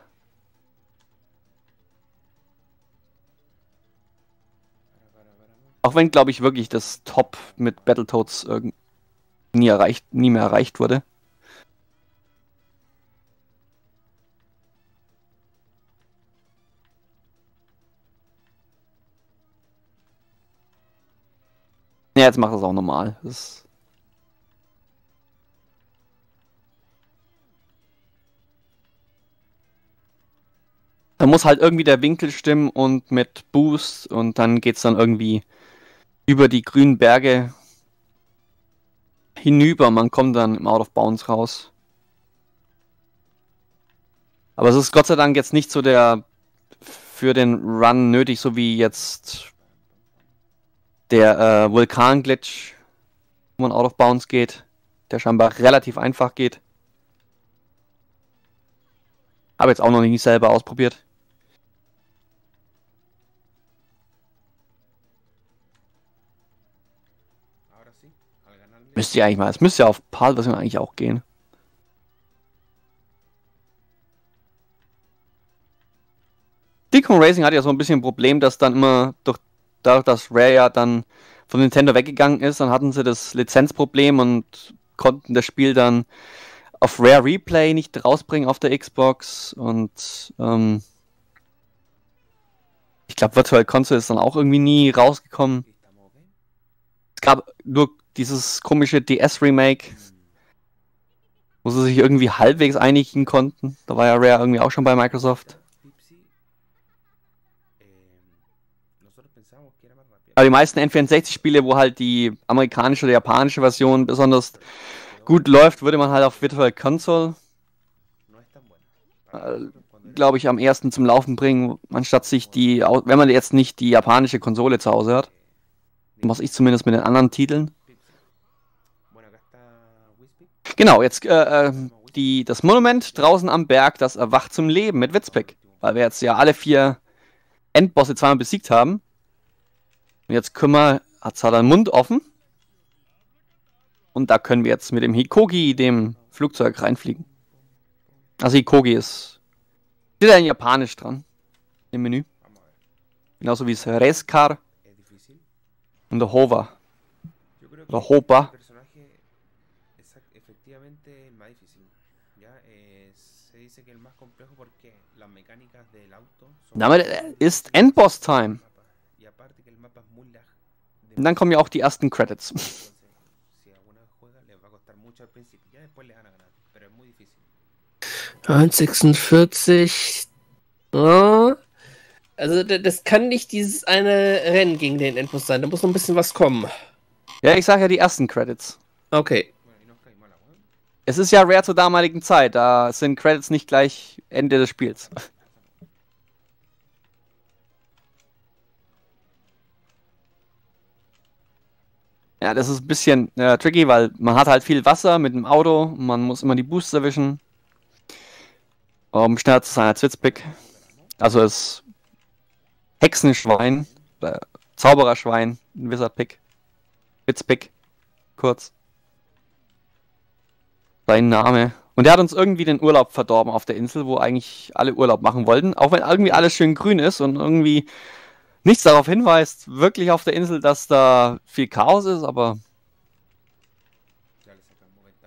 Auch wenn, glaube ich, wirklich das Top mit Battletoads irgendwie nie, erreicht, nie mehr erreicht wurde. Ja, jetzt macht es auch normal. Das da muss halt irgendwie der Winkel stimmen und mit Boost und dann geht es dann irgendwie über die grünen Berge hinüber. Man kommt dann im Out of Bounds raus. Aber es ist Gott sei Dank jetzt nicht so der für den Run nötig, so wie jetzt der äh, Vulkanglitch, wo man out of bounds geht, der scheinbar relativ einfach geht. Habe jetzt auch noch nicht selber ausprobiert. Müsste ja eigentlich mal, es müsste ja auf PAL-Version eigentlich auch gehen. Deacon Racing hat ja so ein bisschen ein Problem, dass dann immer durch dadurch, dass Rare ja dann von Nintendo weggegangen ist, dann hatten sie das Lizenzproblem und konnten das Spiel dann auf Rare Replay nicht rausbringen auf der Xbox und ähm, ich glaube Virtual Console ist dann auch irgendwie nie rausgekommen. Es gab nur dieses komische DS Remake, wo sie sich irgendwie halbwegs einigen konnten. Da war ja Rare irgendwie auch schon bei Microsoft. Aber die meisten N64-Spiele, wo halt die amerikanische oder japanische Version besonders gut läuft, würde man halt auf Virtual Console, äh, glaube ich, am ersten zum Laufen bringen, anstatt sich die, wenn man jetzt nicht die japanische Konsole zu Hause hat. Was ich zumindest mit den anderen Titeln. Genau, jetzt äh, äh, die, das Monument draußen am Berg, das erwacht zum Leben mit Witzpick. Weil wir jetzt ja alle vier Endbosse zweimal besiegt haben. Und jetzt wir, hat zwar den Mund offen. Und da können wir jetzt mit dem Hikogi, dem Flugzeug, reinfliegen. Also Hikogi ist. Steht ja in Japanisch dran. Im Menü. Genauso wie es Reskar und der Hova. Oder Hopa. Damit ist Endboss-Time. Und dann kommen ja auch die ersten Credits. 1,46. Oh. Also das kann nicht dieses eine Rennen gegen den Endboss sein. Da muss noch ein bisschen was kommen. Ja, ich sage ja die ersten Credits. Okay. Es ist ja rare zur damaligen Zeit. Da sind Credits nicht gleich Ende des Spiels. Ja, das ist ein bisschen äh, tricky, weil man hat halt viel Wasser mit dem Auto, man muss immer die Boosts erwischen, um schneller zu sein als Witzpick. Also das Hexenschwein, äh, Zaubererschwein, ein Wizardpick, Witzpick, kurz. Sein Name. Und der hat uns irgendwie den Urlaub verdorben auf der Insel, wo eigentlich alle Urlaub machen wollten. Auch wenn irgendwie alles schön grün ist und irgendwie nichts darauf hinweist, wirklich auf der Insel, dass da viel Chaos ist, aber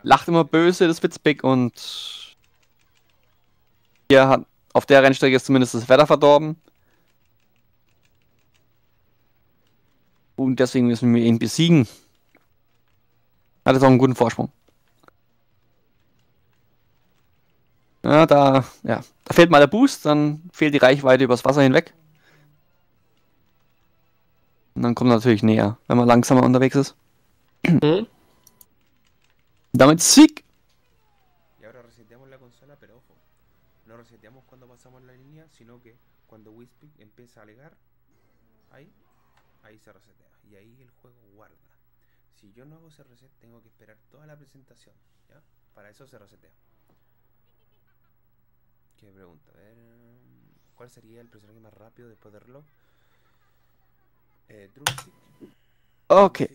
lacht immer böse, das Witzbig und hier hat auf der Rennstrecke ist zumindest das Wetter verdorben. Und deswegen müssen wir ihn besiegen. Hat jetzt auch einen guten Vorsprung. Ja, da, ja, da fehlt mal der Boost, dann fehlt die Reichweite übers Wasser hinweg. Und dann kommt man natürlich näher, wenn man langsamer unterwegs ist. Mhm. Damit Sieg! Y ahora reseteamos la consola, pero ojo, no reseteamos cuando pasamos la línea, sino que cuando Wispy empieza a alegar, ahí, ahí se resetea. Y ahí el juego guarda. Si yo no hago ese reset, tengo que esperar toda la presentación, ¿ya? Para eso se resetea. ¿Qué pregunta? A ver, ¿cuál sería el personaje más rápido después de reloj? Okay.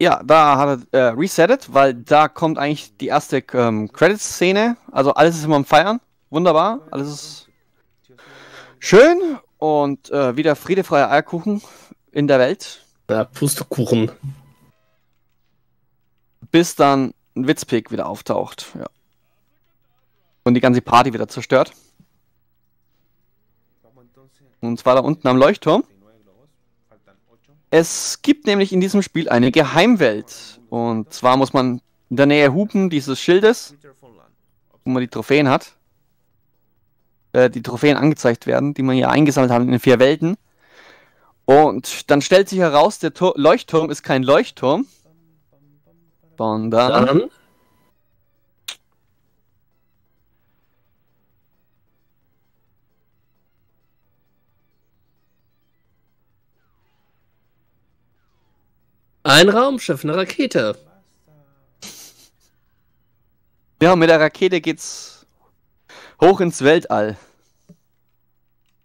Ja, da hat er äh, resettet, weil da kommt eigentlich die erste ähm, Credits-Szene. Also alles ist immer am Feiern. Wunderbar. Alles ist schön und äh, wieder friedefreier Eierkuchen. in der Welt, Ja, Pustekuchen. bis dann ein Witzpig wieder auftaucht. Ja. Und die ganze Party wieder zerstört. Und zwar da unten am Leuchtturm. 39 globos. Faltan 8. Es gibt nämlich in diesem Spiel eine Geheimwelt. Und zwar muss man in der Nähe Hupen dieses Schildes, wo man die Trophäen hat. Äh, die Trophäen angezeigt werden, die man hier eingesammelt hat in den vier Welten. Und dann stellt sich heraus, der Tor Leuchtturm ist kein Leuchtturm, sondern ein Raumschiff, eine Rakete. ja, mit der Rakete geht's hoch ins Weltall.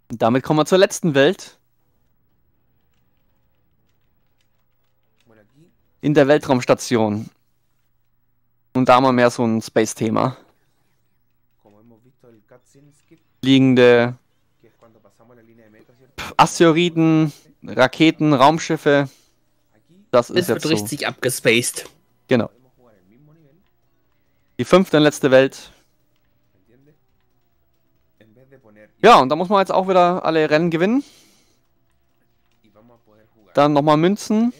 Und damit kommen wir zur letzten Welt, in der Weltraumstation. Und da haben wir mehr so ein Space-Thema. Liegende. Asteroiden, Raketen, Raumschiffe. Das ist wird jetzt so. richtig abgespaced. Genau. Die fünfte und letzte Welt. Ja, und da muss man jetzt auch wieder alle Rennen gewinnen. Dann nochmal Münzen.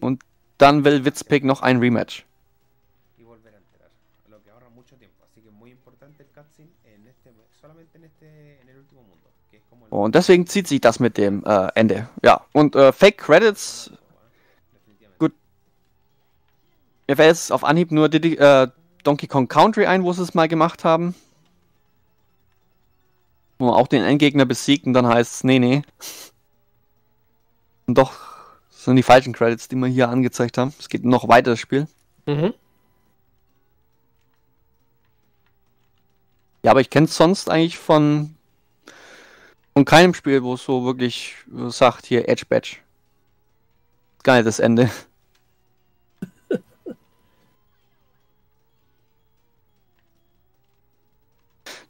Und dann will Witzpick noch ein Rematch. el Und deswegen zieht sich das mit dem äh, Ende. Ja, und äh, Fake Credits. Mir fällt jetzt auf Anhieb nur Diddy, äh, Donkey Kong Country ein, wo sie es mal gemacht haben. Wo man auch den Endgegner besiegt und dann heißt es, nee, nee. Und doch sind die falschen Credits, die wir hier angezeigt haben. Es geht noch weiter, das Spiel. Mhm. Ja, aber ich kenne es sonst eigentlich von, von keinem Spiel, wo es so wirklich sagt, hier Edge Badge. Gar nicht das Ende.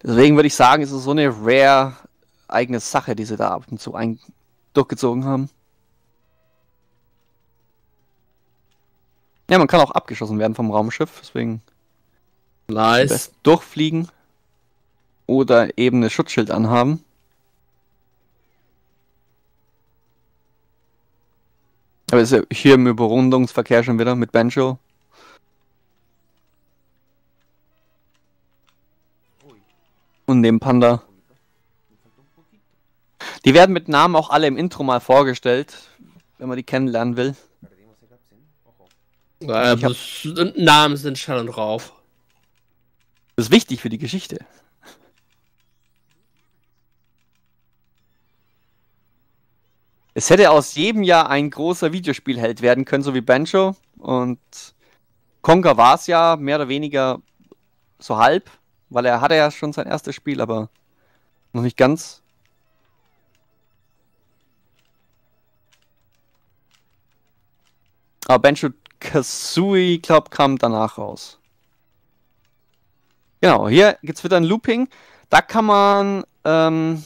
Deswegen würde ich sagen, ist es so eine rare eigene Sache, die sie da ab und zu ein durchgezogen haben. Ja, man kann auch abgeschossen werden vom Raumschiff, deswegen Nice. durchfliegen oder eben ein Schutzschild anhaben. Aber ist ja hier im Überrundungsverkehr schon wieder mit Banjo. Und dem Panda. Die werden mit Namen auch alle im Intro mal vorgestellt, wenn man die kennenlernen will. Das- Namen sind Schall und Rauf. Das ist wichtig für die Geschichte. Es hätte aus jedem Jahr ein großer Videospielheld werden können, so wie Banjo. Und Conker war es ja mehr oder weniger so halb, weil er hatte ja schon sein erstes Spiel, aber noch nicht ganz. Aber Banjo Kazooie, glaub, kam danach raus. Genau, hier gibt's wieder ein Looping. Da kann man ähm,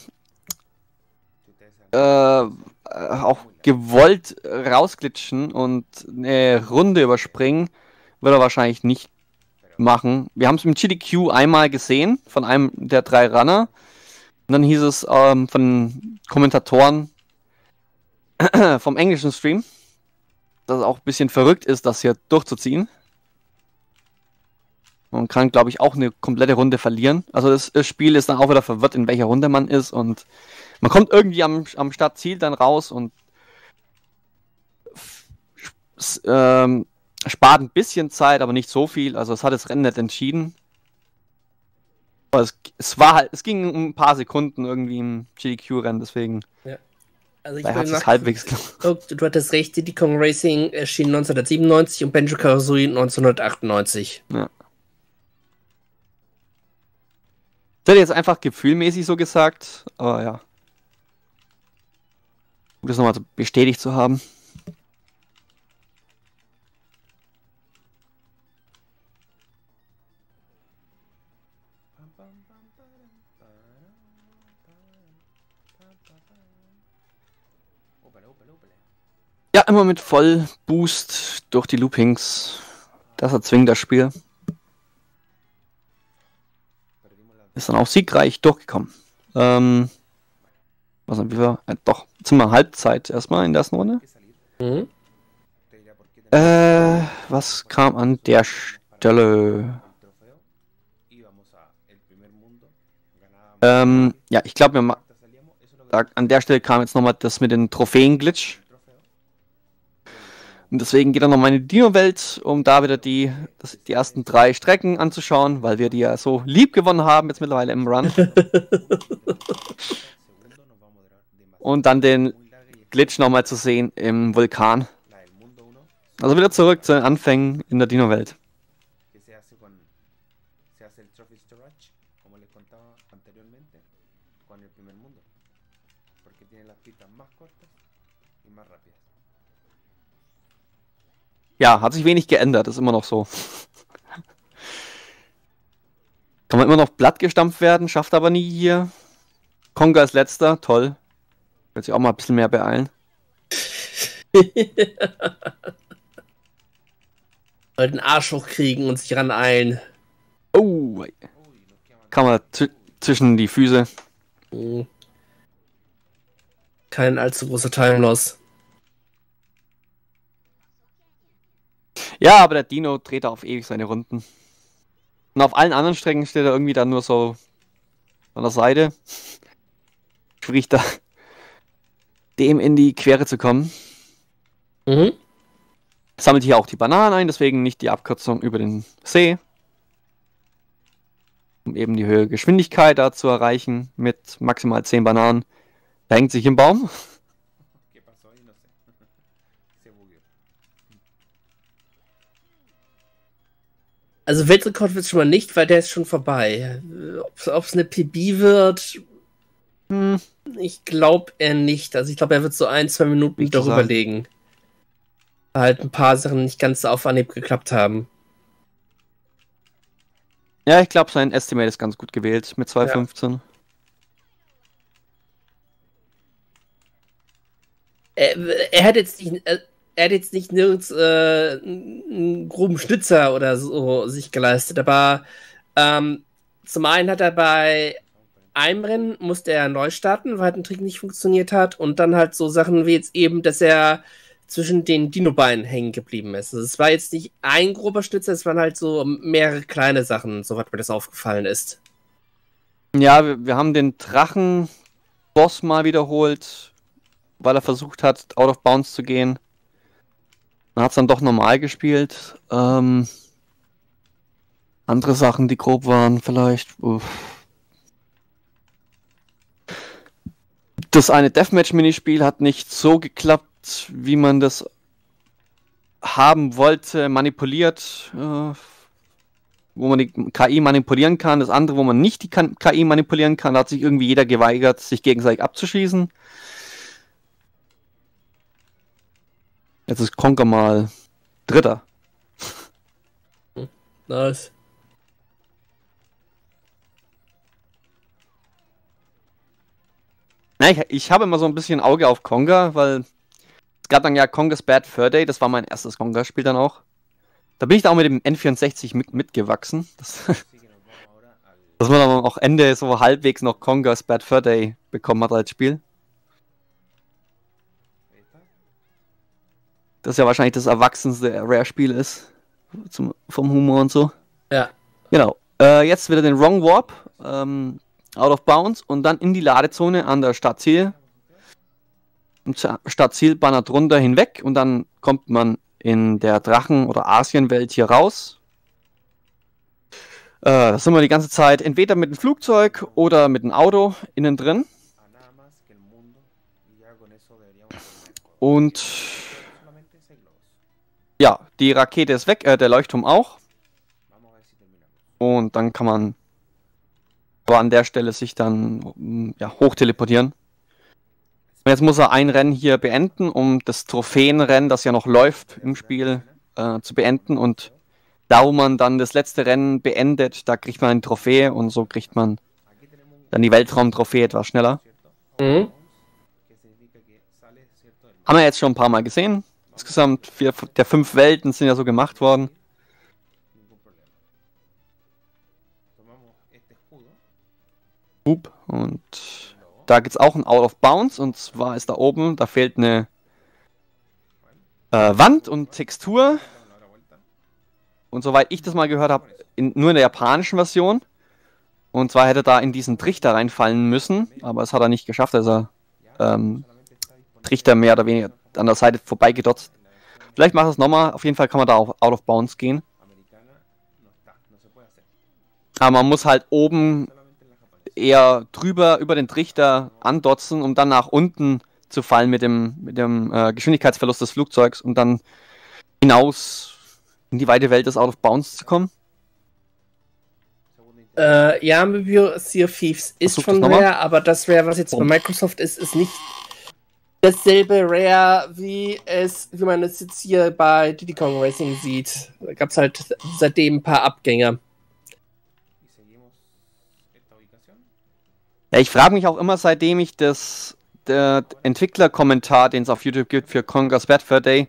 äh, äh, auch gewollt rausglitschen und eine Runde überspringen. Wird er wahrscheinlich nicht machen. Wir haben es mit GDQ einmal gesehen von einem der drei Runner. Und dann hieß es ähm, von Kommentatoren vom englischen Stream, dass es auch ein bisschen verrückt ist, das hier durchzuziehen. Man kann, glaube ich, auch eine komplette Runde verlieren. Also das, das Spiel ist dann auch wieder verwirrt, in welcher Runde man ist und man kommt irgendwie am, am Startziel dann raus und ähm, spart ein bisschen Zeit, aber nicht so viel. Also es hat das Rennen nicht entschieden. Aber es, es war halt, es ging um ein paar Sekunden irgendwie im GDQ-Rennen, deswegen Also ich es halbwegs Oh, du hattest recht, Diddy Kong Racing erschien 1997 und Banjo Kazooie 1998. Ich hätte jetzt einfach gefühlmäßig so gesagt, aber ja. Um das nochmal bestätigt zu haben. Ja, immer mit Vollboost durch die Loopings. Das erzwingt das Spiel. Ist dann auch siegreich durchgekommen. Ähm, was haben wir? Äh, doch, jetzt sind wir Halbzeit erstmal in der ersten Runde. Mhm. Äh, was kam an der Stelle? Ähm, ja, ich glaube, an der Stelle kam jetzt nochmal das mit den Trophäen-Glitch. Und deswegen geht er nochmal in die Dino-Welt, um da wieder die, das, die ersten drei Strecken anzuschauen, weil wir die ja so lieb gewonnen haben jetzt mittlerweile im Run. Und dann den Glitch nochmal zu sehen im Vulkan. la del mundo 1 Also wieder zurück zu den Anfängen in der Dino-Welt. Ja, hat sich wenig geändert, ist immer noch so. Kann man immer noch platt gestampft werden, schafft aber nie hier. Konga ist letzter, toll. Wird sich auch mal ein bisschen mehr beeilen. Mal den Arsch hochkriegen und sich raneilen. Oh, kann man zw- zwischen die Füße. Mhm. Kein allzu großer Time-Loss. Ja, aber der Dino dreht da auf ewig seine Runden. Und auf allen anderen Strecken steht er irgendwie dann nur so an der Seite. Sprich da dem in die Quere zu kommen. Mhm. Sammelt hier auch die Bananen ein, deswegen nicht die Abkürzung über den See. Um eben die höhere Geschwindigkeit da zu erreichen mit maximal 10 Bananen. Da hängt sich im Baum. Also Weltrekord wird schon mal nicht, weil der ist schon vorbei. Ob es eine PB wird, Hm, ich glaube er nicht. Also ich glaube, er wird so ein, zwei Minuten Nicht darüber sagen. legen. Weil Halt ein paar Sachen nicht ganz auf Anhieb geklappt haben. Ja, ich glaube, sein Estimate ist ganz gut gewählt mit 2,15. Er, er hat jetzt nicht, äh, er hat jetzt nicht nirgends äh, einen groben Schnitzer oder so sich geleistet, aber ähm, zum einen hat er bei einem Rennen musste er neu starten, weil halt ein Trick nicht funktioniert hat und dann halt so Sachen wie jetzt eben, dass er zwischen den Dino-Beinen hängen geblieben ist. Also es war jetzt nicht ein grober Schnitzer, es waren halt so mehrere kleine Sachen, soweit mir das aufgefallen ist. Ja, wir, wir haben den Drachen-Boss mal wiederholt, weil er versucht hat, out of bounds zu gehen. Dann hat es dann doch normal gespielt. Ähm, andere Sachen, die grob waren, vielleicht. Uff. Das eine Deathmatch-Minispiel hat nicht so geklappt, wie man das haben wollte, manipuliert. Äh, wo man die KI manipulieren kann. Das andere, wo man nicht die KI manipulieren kann, da hat sich irgendwie jeder geweigert, sich gegenseitig abzuschießen. Jetzt ist Conker mal Dritter. Nice. Na, ich, ich habe immer so ein bisschen Auge auf Conga, weil es gab dann ja Congas Bad Fur Day, das war mein erstes Conga-Spiel dann auch. Da bin ich da auch mit dem N64 mit, mitgewachsen. Das, dass man dann auch Ende so halbwegs noch Congas Bad Fur Day bekommen hat als Spiel. Das ja wahrscheinlich das erwachsenste Rare-Spiel ist. Zum, vom Humor und so. Ja. Genau. Äh, jetzt wieder den Wrong Warp. Ähm, out of bounds und dann in die Ladezone an der Stadtziel. Und Stadtzielbanner drunter hinweg und dann kommt man in der Drachen- oder Asienwelt hier raus. Äh, da sind wir die ganze Zeit entweder mit dem Flugzeug oder mit dem Auto innen drin. a ja, die Rakete ist weg, äh, der Leuchtturm auch. Und dann kann man aber an der Stelle sich dann mm, ja, hochteleportieren. Und jetzt muss er ein Rennen hier beenden, um das Trophäenrennen, das ja noch läuft im Spiel, äh, zu beenden. Und da, wo man dann das letzte Rennen beendet, da kriegt man eine Trophäe und so kriegt man dann die Weltraumtrophäe etwas schneller. Mhm. Haben wir jetzt schon ein paar Mal gesehen. Insgesamt vier der fünf Welten sind ja so gemacht worden. Und da gibt es auch ein Out of Bounds. Und zwar ist da oben, da fehlt eine äh, Wand und Textur. Und soweit ich das mal gehört habe, nur in der japanischen Version. Und zwar hätte da in diesen Trichter reinfallen müssen, aber es hat er nicht geschafft. Also ähm, Trichter mehr oder weniger an der Seite vorbeigedotzt. Vielleicht macht es nochmal. Auf jeden Fall kann man da auch out of bounds gehen. Aber man muss halt oben eher drüber über den Trichter andotzen, um dann nach unten zu fallen mit dem, mit dem äh, Geschwindigkeitsverlust des Flugzeugs und dann hinaus in die weite Welt des Out of Bounds zu kommen. Äh, ja, Sea of Thieves ist Versuch schon. Rare, aber das Rare, was jetzt Warum? bei Microsoft ist, ist nicht dasselbe Rare, wie es, wie man es jetzt hier bei Diddy Kong Racing sieht. Da gab es halt seitdem ein paar Abgänge. Ja, ich frage mich auch immer, seitdem ich das der Entwicklerkommentar, den es auf YouTube gibt für Conker's Bad Fur Day,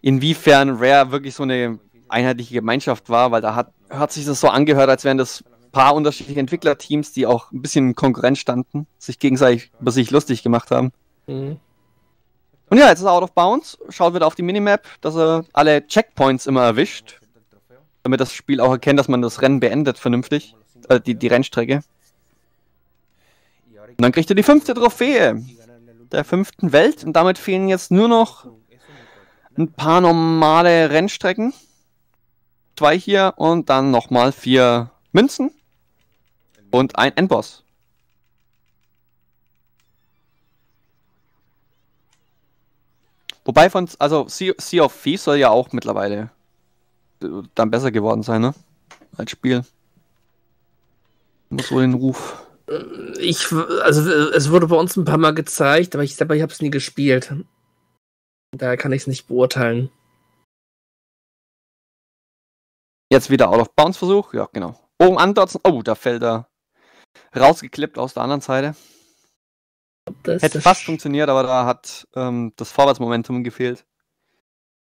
inwiefern Rare wirklich so eine einheitliche Gemeinschaft war, weil da hat, hat sich das so angehört, als wären das paar unterschiedliche Entwicklerteams, die auch ein bisschen in Konkurrenz standen, sich gegenseitig über sich lustig gemacht haben. Mhm. Und ja, jetzt ist er out of bounds, schaut wieder auf die Minimap, dass er alle Checkpoints immer erwischt, damit das Spiel auch erkennt, dass man das Rennen beendet vernünftig, äh, die, die Rennstrecke. Und dann kriegt er die fünfte Trophäe der fünften Welt und damit fehlen jetzt nur noch ein paar normale Rennstrecken. Zwei hier und dann nochmal vier Münzen und ein Endboss. Wobei von, also Sea, sea of Thieves soll ja auch mittlerweile äh, dann besser geworden sein, ne? Als Spiel. Muss wohl den Ruf. Ich, also es wurde bei uns ein paar Mal gezeigt, aber ich selber ich habe es nie gespielt. Daher kann ich es nicht beurteilen. Jetzt wieder Out of Bounds Versuch. Ja, genau. Oben andotzen. Oh, da fällt er rausgeklippt aus der anderen Seite. Das Hätte fast funktioniert, aber da hat ähm, das Vorwärtsmomentum gefehlt.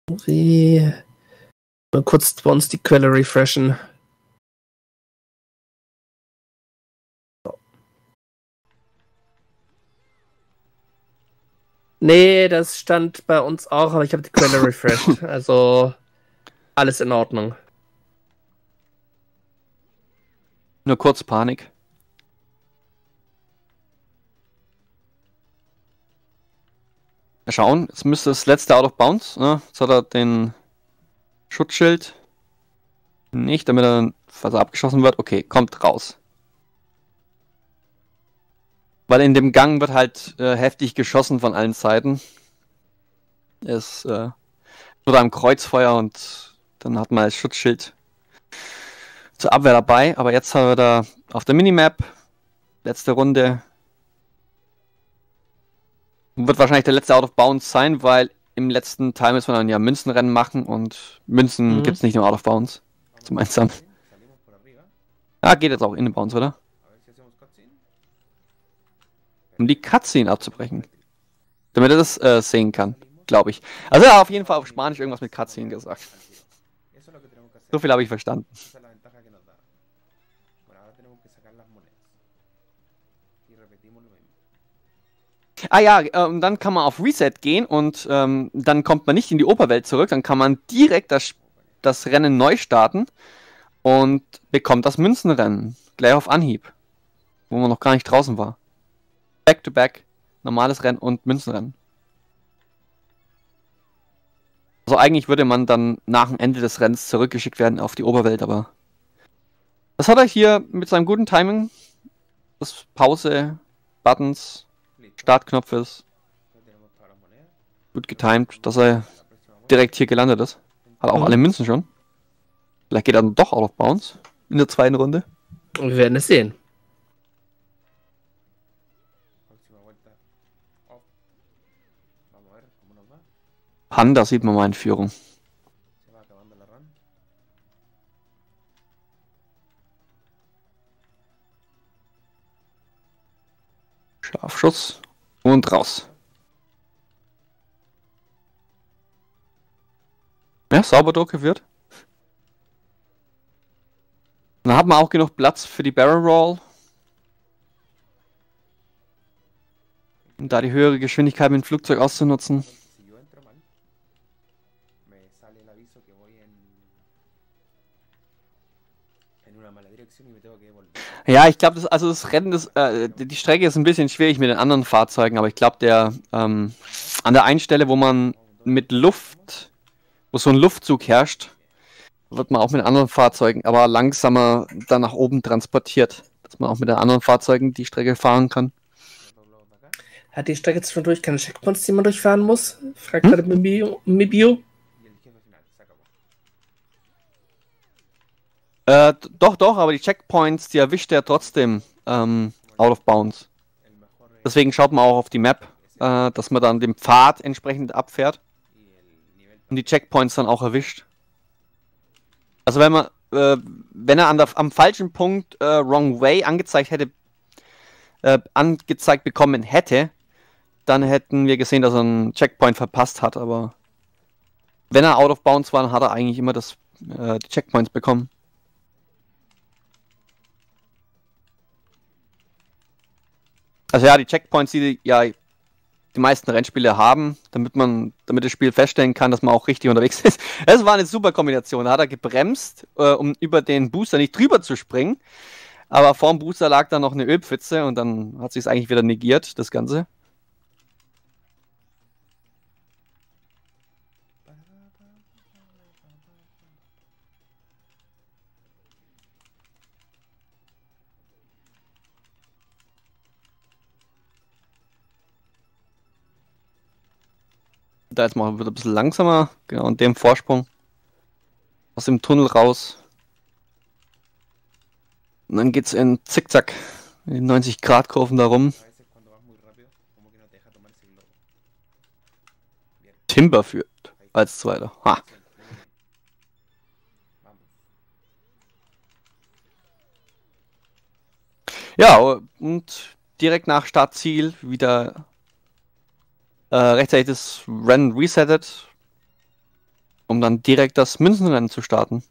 irgendwie mal kurz bei uns die Quelle refreshen. Nee, das stand bei uns auch, aber ich habe die Quelle refreshed. Also alles in Ordnung. Nur kurz Panik. Mal schauen, jetzt müsste das letzte Out of Bounds. Ne? Jetzt hat er den Schutzschild. Nicht, damit er, falls abgeschossen wird. Okay, kommt raus. Weil in dem Gang wird halt äh, heftig geschossen von allen Seiten. Ist äh, nur da im Kreuzfeuer und dann hat man als Schutzschild zur Abwehr dabei. Aber jetzt haben wir da auf der Minimap letzte Runde. Wird wahrscheinlich der letzte Out of Bounds sein, weil im letzten Teil müssen wir dann ja Münzenrennen machen und Münzen Mhm. gibt es nicht im Out of Bounds. Zum Einsam. Salimos por arriba. Ah, geht jetzt auch in den Bounds, oder? Um die Cutscene abzubrechen. Damit er das äh, sehen kann, glaube ich. Also er hat auf jeden Fall auf Spanisch irgendwas mit Cutscene gesagt. So viel habe ich verstanden. Esa es la ventaja que nos da. Bueno, ahora tenemos que sacar las monedas. Y repetimos lo mismo. Ah ja, äh, und dann kann man auf Reset gehen und ähm, dann kommt man nicht in die Oberwelt zurück, dann kann man direkt das, das Rennen neu starten und bekommt das Münzenrennen gleich auf Anhieb, wo man noch gar nicht draußen war. Back to back, normales Rennen und Münzenrennen. Also eigentlich würde man dann nach dem Ende des Rennens zurückgeschickt werden auf die Oberwelt, aber das hat er hier mit seinem guten Timing, das Pause, Buttons, Las monedas. gut getimed, dass er direkt hier gelandet ist. Hat auch Mhm. alle Münzen schon. Vielleicht geht er dann doch out of bounds in der zweiten Runde. Wir werden es sehen. Panda sieht man mal in Führung. Scharfschuss und raus. Ja, Sauberdocke wird. Dann hat man auch genug Platz für die Barrel Roll. Um da die höhere Geschwindigkeit mit dem Flugzeug auszunutzen en una mala dirección y me tengo que devolver. Ja, ich glaube, das, also das Rennen, ist, äh, die Strecke ist ein bisschen schwierig mit den anderen Fahrzeugen, aber ich glaube, der ähm, an der einen Stelle, wo man mit Luft, wo so ein Luftzug herrscht, wird man auch mit anderen Fahrzeugen, aber langsamer dann nach oben transportiert, dass man auch mit den anderen Fahrzeugen die Strecke fahren kann. Hat die Strecke zwischendurch keine Checkpoints, die man durchfahren muss? Fragt Hm? gerade Mibio. Mibio. y el jefe final, se acabó. Äh, doch, doch, aber die Checkpoints, die erwischt er trotzdem ähm, out of bounds. Deswegen schaut man auch auf die Map, äh, dass man dann den Pfad entsprechend abfährt. und die Checkpoints dann auch erwischt. Also wenn man, äh, wenn er an der, am falschen Punkt äh, Wrong Way angezeigt hätte, äh, angezeigt bekommen hätte, dann hätten wir gesehen, dass er einen Checkpoint verpasst hat. Aber wenn er out of bounds war, dann hat er eigentlich immer das, äh, die Checkpoints bekommen. Also ja, die Checkpoints, die ja die meisten Rennspiele haben, damit man, damit das Spiel feststellen kann, dass man auch richtig unterwegs ist. Es war eine super Kombination. Da hat er gebremst, äh, um über den Booster nicht drüber zu springen. Aber vorm Booster lag da noch eine Ölpfütze und dann hat sich es eigentlich wieder negiert, das Ganze. Da jetzt mal wieder ein bisschen langsamer, genau, und dem Vorsprung aus dem Tunnel raus. Und dann geht's in Zickzack, in 90 Grad Kurven da rum. Timber führt als Zweiter. Ha. Ja, und direkt nach Startziel wieder äh, rechtzeitig das Rennen resettet, um dann direkt das Münzenrennen zu starten.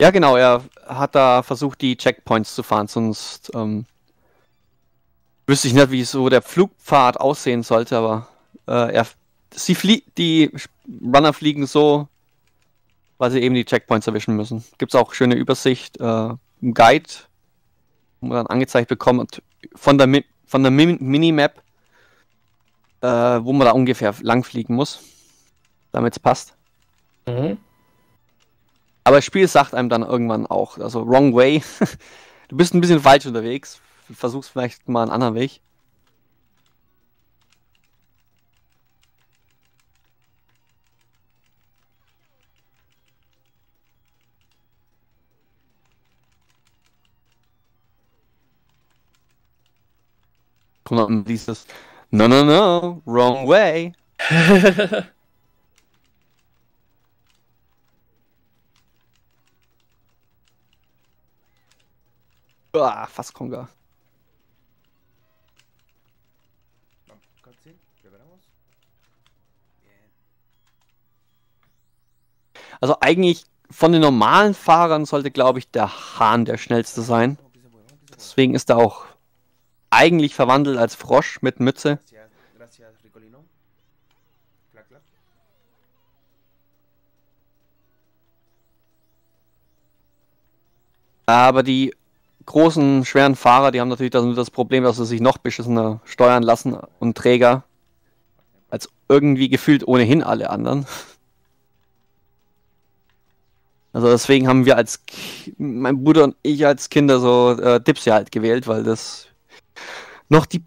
Ja, genau, er hat da versucht, die Checkpoints zu fahren, sonst ähm, wüsste ich nicht, wie so der Flugpfad aussehen sollte, aber äh, er, sie flie die Runner fliegen so, weil sie eben die Checkpoints erwischen müssen. Gibt es auch schöne Übersicht, äh, im Guide, wo man dann angezeigt bekommt von der, Mi von der Mi Minimap, äh, wo man da ungefähr lang fliegen muss, damit es passt. Mhm. Aber das Spiel sagt einem dann irgendwann auch, also wrong way. du bist ein bisschen falsch unterwegs. Versuchst vielleicht mal einen anderen Weg. Kommt dann dieses No, no, no, wrong way. Ah, fast Konga. Also eigentlich von den normalen Fahrern sollte, glaube ich, der Hahn der schnellste sein. Deswegen ist er auch eigentlich verwandelt als Frosch mit Mütze. Aber die großen, schweren Fahrer, die haben natürlich das, das Problem, dass sie sich noch beschissener steuern lassen und Träger als irgendwie gefühlt ohnehin alle anderen. Also deswegen haben wir als Ki- mein Bruder und ich als Kinder so äh, Dipsy halt gewählt, weil das noch die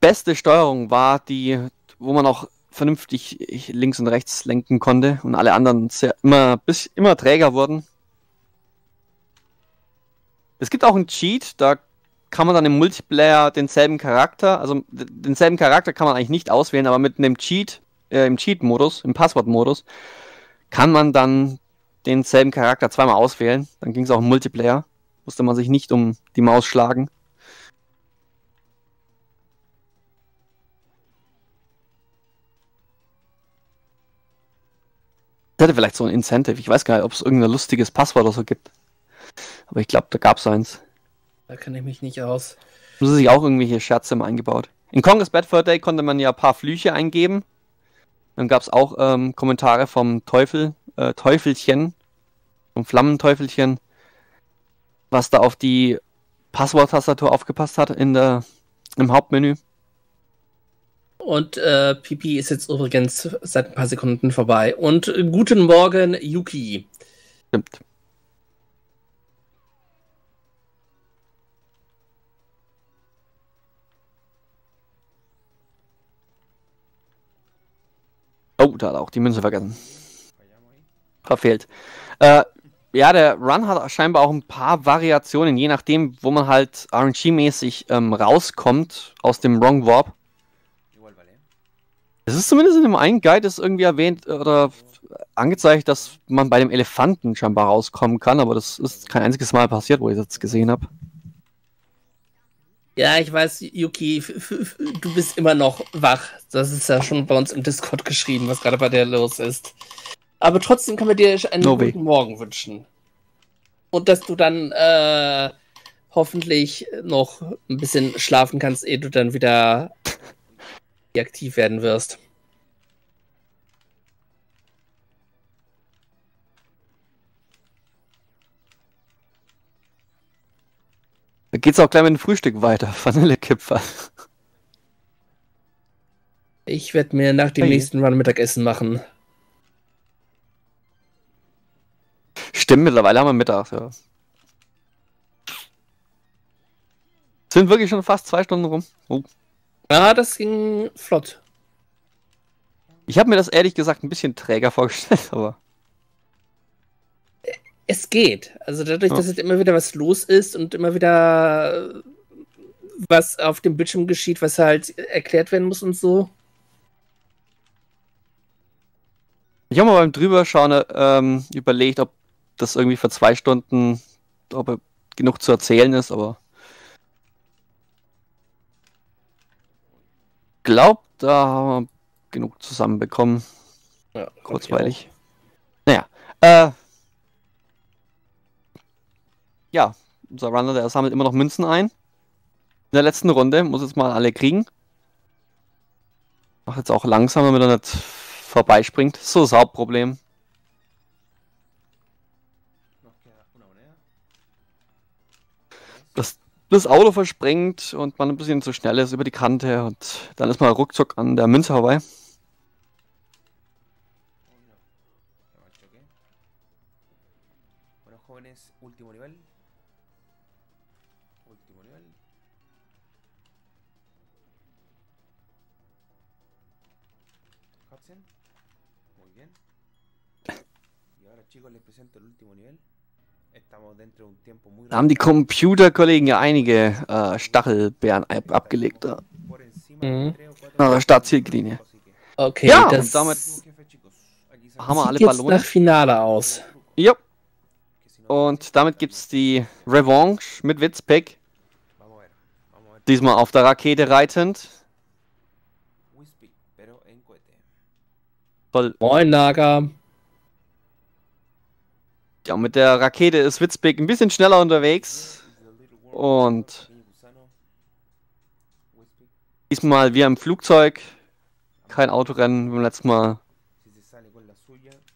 beste Steuerung war, die, wo man auch vernünftig links und rechts lenken konnte und alle anderen sehr, immer, bis, immer träger wurden. Es gibt auch einen Cheat, da kann man dann im Multiplayer denselben Charakter, also denselben Charakter kann man eigentlich nicht auswählen, aber mit einem Cheat, äh, im Cheat-Modus, im Passwort-Modus, kann man dann denselben Charakter zweimal auswählen. Dann ging es auch im Multiplayer. Musste man sich nicht um die Maus schlagen. Das hätte vielleicht so ein Incentive. Ich weiß gar nicht, ob es irgendein lustiges Passwort oder so gibt. Aber ich glaube, da gab es eins. Da kenne ich mich nicht aus. Haben sie sich auch irgendwelche Scherze mal eingebaut. In Congress Bad Fur Day konnte man ja ein paar Flüche eingeben. Dann gab es auch ähm, Kommentare vom Teufel, äh, Teufelchen, vom Flammenteufelchen, was da auf die Passworttastatur aufgepasst hat in der, im Hauptmenü. Und äh, Pipi ist jetzt übrigens seit ein paar Sekunden vorbei. Und äh, guten Morgen, Yuki. Stimmt. Oh, da hat er auch die Münze vergessen. Verfehlt. Äh, ja, der Run hat scheinbar auch ein paar Variationen, je nachdem, wo man halt RNG-mäßig ähm, rauskommt aus dem Wrong Warp. Es ist zumindest in dem einen Guide ist irgendwie erwähnt oder angezeigt, dass man bei dem Elefanten scheinbar rauskommen kann, aber das ist kein einziges Mal passiert, wo ich das gesehen habe. Ja, ich weiß, Yuki, du bist immer noch wach. Das ist ja schon bei uns im Discord geschrieben, was gerade bei dir los ist. Aber trotzdem können wir dir einen No guten Morgen wünschen. Und dass du dann äh, hoffentlich noch ein bisschen schlafen kannst, ehe du dann wieder aktiv werden wirst. Da geht's auch gleich mit dem Frühstück weiter. Vanillekipferl. Ich werde mir nach dem Hey. nächsten Run Mittagessen machen. Stimmt, mittlerweile haben wir Mittag, ja. Sind wirklich schon fast zwei Stunden rum. Oh. Ah, das ging flott. Ich habe mir das ehrlich gesagt ein bisschen träger vorgestellt, aber Es geht. Also dadurch, Ja. dass jetzt immer wieder was los ist und immer wieder äh, was auf dem Bildschirm geschieht, was halt erklärt werden muss und so. ich habe mal beim Drüberschauen ähm, überlegt, ob das irgendwie für zwei Stunden ob genug zu erzählen ist, aber glaub, da haben wir genug zusammenbekommen. Ja, Kurzweilig. Naja, äh. Ja, unser Runner, der sammelt immer noch Münzen ein. In der letzten Runde muss jetzt mal alle kriegen. Macht jetzt auch langsam, damit er nicht vorbeispringt. So das Hauptproblem. Das, Auto verspringt und man ein bisschen zu schnell ist über die Kante und dann ist man ruckzuck an der Münze vorbei. Chicos, les presento el último nivel. Da haben die. Computerkollegen ja einige äh, Stachelbeeren ab abgelegt. Encima Mhm. Así que, Okay, Ja, das und damit haben wir alle sieht jetzt Ballone. nach Finale aus. Ja, und damit gibt's die Revanche mit Witzpick. Diesmal auf der Rakete reitend. Voll. Moin, Naga. Ja, mit der Rakete ist Witzpick ein bisschen schneller unterwegs. Und diesmal wie im Flugzeug. Kein Autorennen wie beim letzten Mal.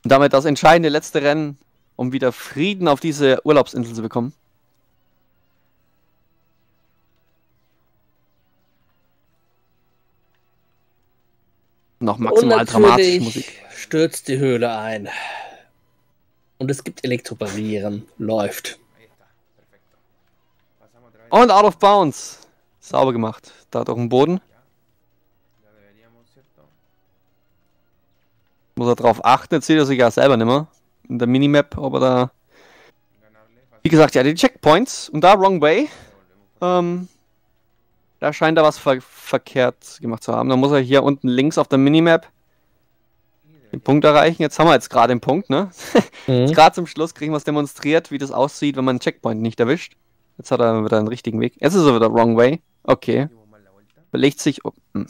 Und damit das entscheidende letzte Rennen, um wieder Frieden auf diese Urlaubsinsel zu bekommen. Noch maximal dramatische Musik. stürzt die Höhle ein. Und es gibt Elektrobarrieren. Läuft. Und out of bounds. Sauber gemacht. Da auf dem Boden. Muss er drauf achten. Jetzt sieht er sich ja selber nicht mehr. In der Minimap, ob er da. Wie gesagt, ja, die Checkpoints. Und da wrong way. Ähm, da scheint er was ver verkehrt gemacht zu haben. Da muss er hier unten links auf der Minimap den Punkt erreichen. Jetzt haben wir jetzt gerade den Punkt, ne? Mhm. Gerade zum Schluss kriegen wir es demonstriert, wie das aussieht, wenn man einen Checkpoint nicht erwischt. Jetzt hat er wieder einen richtigen Weg. Jetzt ist er wieder wrong way. Okay. Belegt sich. Oh, hm.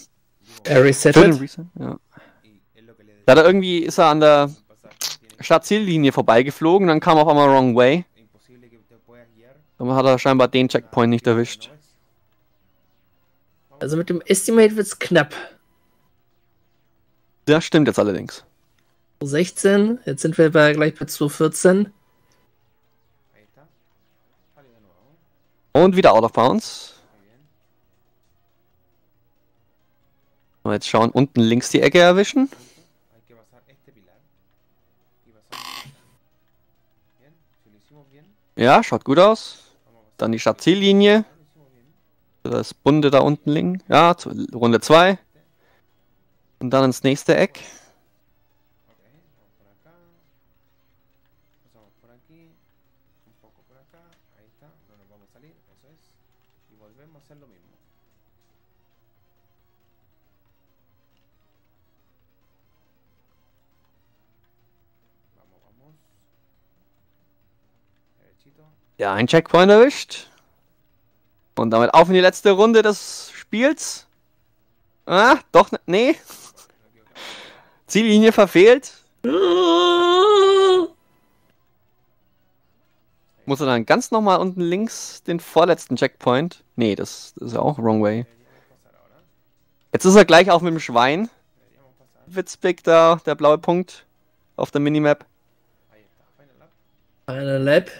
Er resettet. Reset? Ja. Da hat er irgendwie ist er an der Startziellinie vorbeigeflogen, dann kam auf einmal Wrong Way. Dann hat er scheinbar den Checkpoint nicht erwischt. Also mit dem Estimate wird's knapp. Das stimmt jetzt allerdings. 16, jetzt sind wir bei, gleich bei 214. Ahí está. Sale de nuevo. Und wieder out of bounds. Mal jetzt schauen, unten links die Ecke erwischen. Ja, schaut gut aus. Dann die bien. Das bunte da unten links. Ja, Runde 2. Und dann ins nächste Eck. Ja, ein Checkpoint erwischt. Und damit auf in die letzte Runde des Spiels. Ah, doch, ne- nee. Ziellinie verfehlt. Muss er dann ganz nochmal unten links den vorletzten Checkpoint? Nee, das, das ist ja auch wrong way. Jetzt ist er gleich auf mit dem Schwein. Witzbig da, der blaue Punkt auf der Minimap. Eine Lab.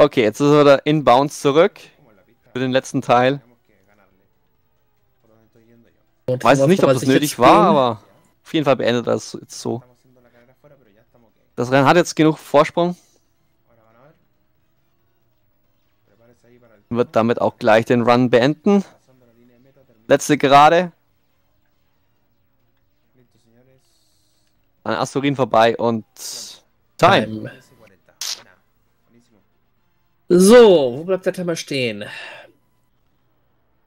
Okay, jetzt ist er wieder inbounds zurück für den letzten Teil. Und Weiß nicht, ob das nötig war, aber auf jeden Fall beendet er es jetzt so. Das Rennen hat jetzt genug Vorsprung, wird damit auch gleich den Run beenden. Letzte Gerade an Asturin vorbei und Time. Time. 13.40. Buena. Buenísimo. So, wo bleibt der Timer stehen?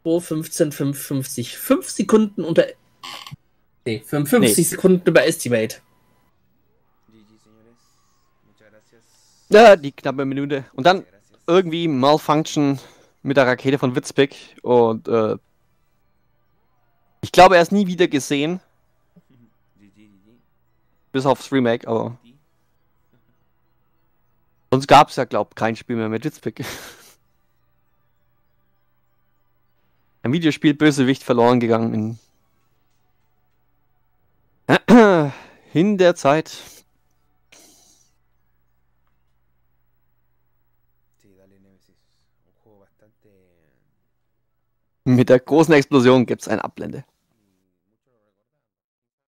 2, 15, 55. 5 Sekunden unter. Nee, 55 Nee. Sekunden über Estimate. Ja, die knappe Minute. Und dann irgendwie Malfunction mit der Rakete von Witzbig und äh, ich glaube, er ist nie wieder gesehen, bis aufs Remake, aber. Sonst gab es ja, glaube ich, kein Spiel mehr mit Witzbig. Ein Videospiel Bösewicht verloren gegangen in, in der Zeit. Mit der großen Explosion gibt es eine Ablende.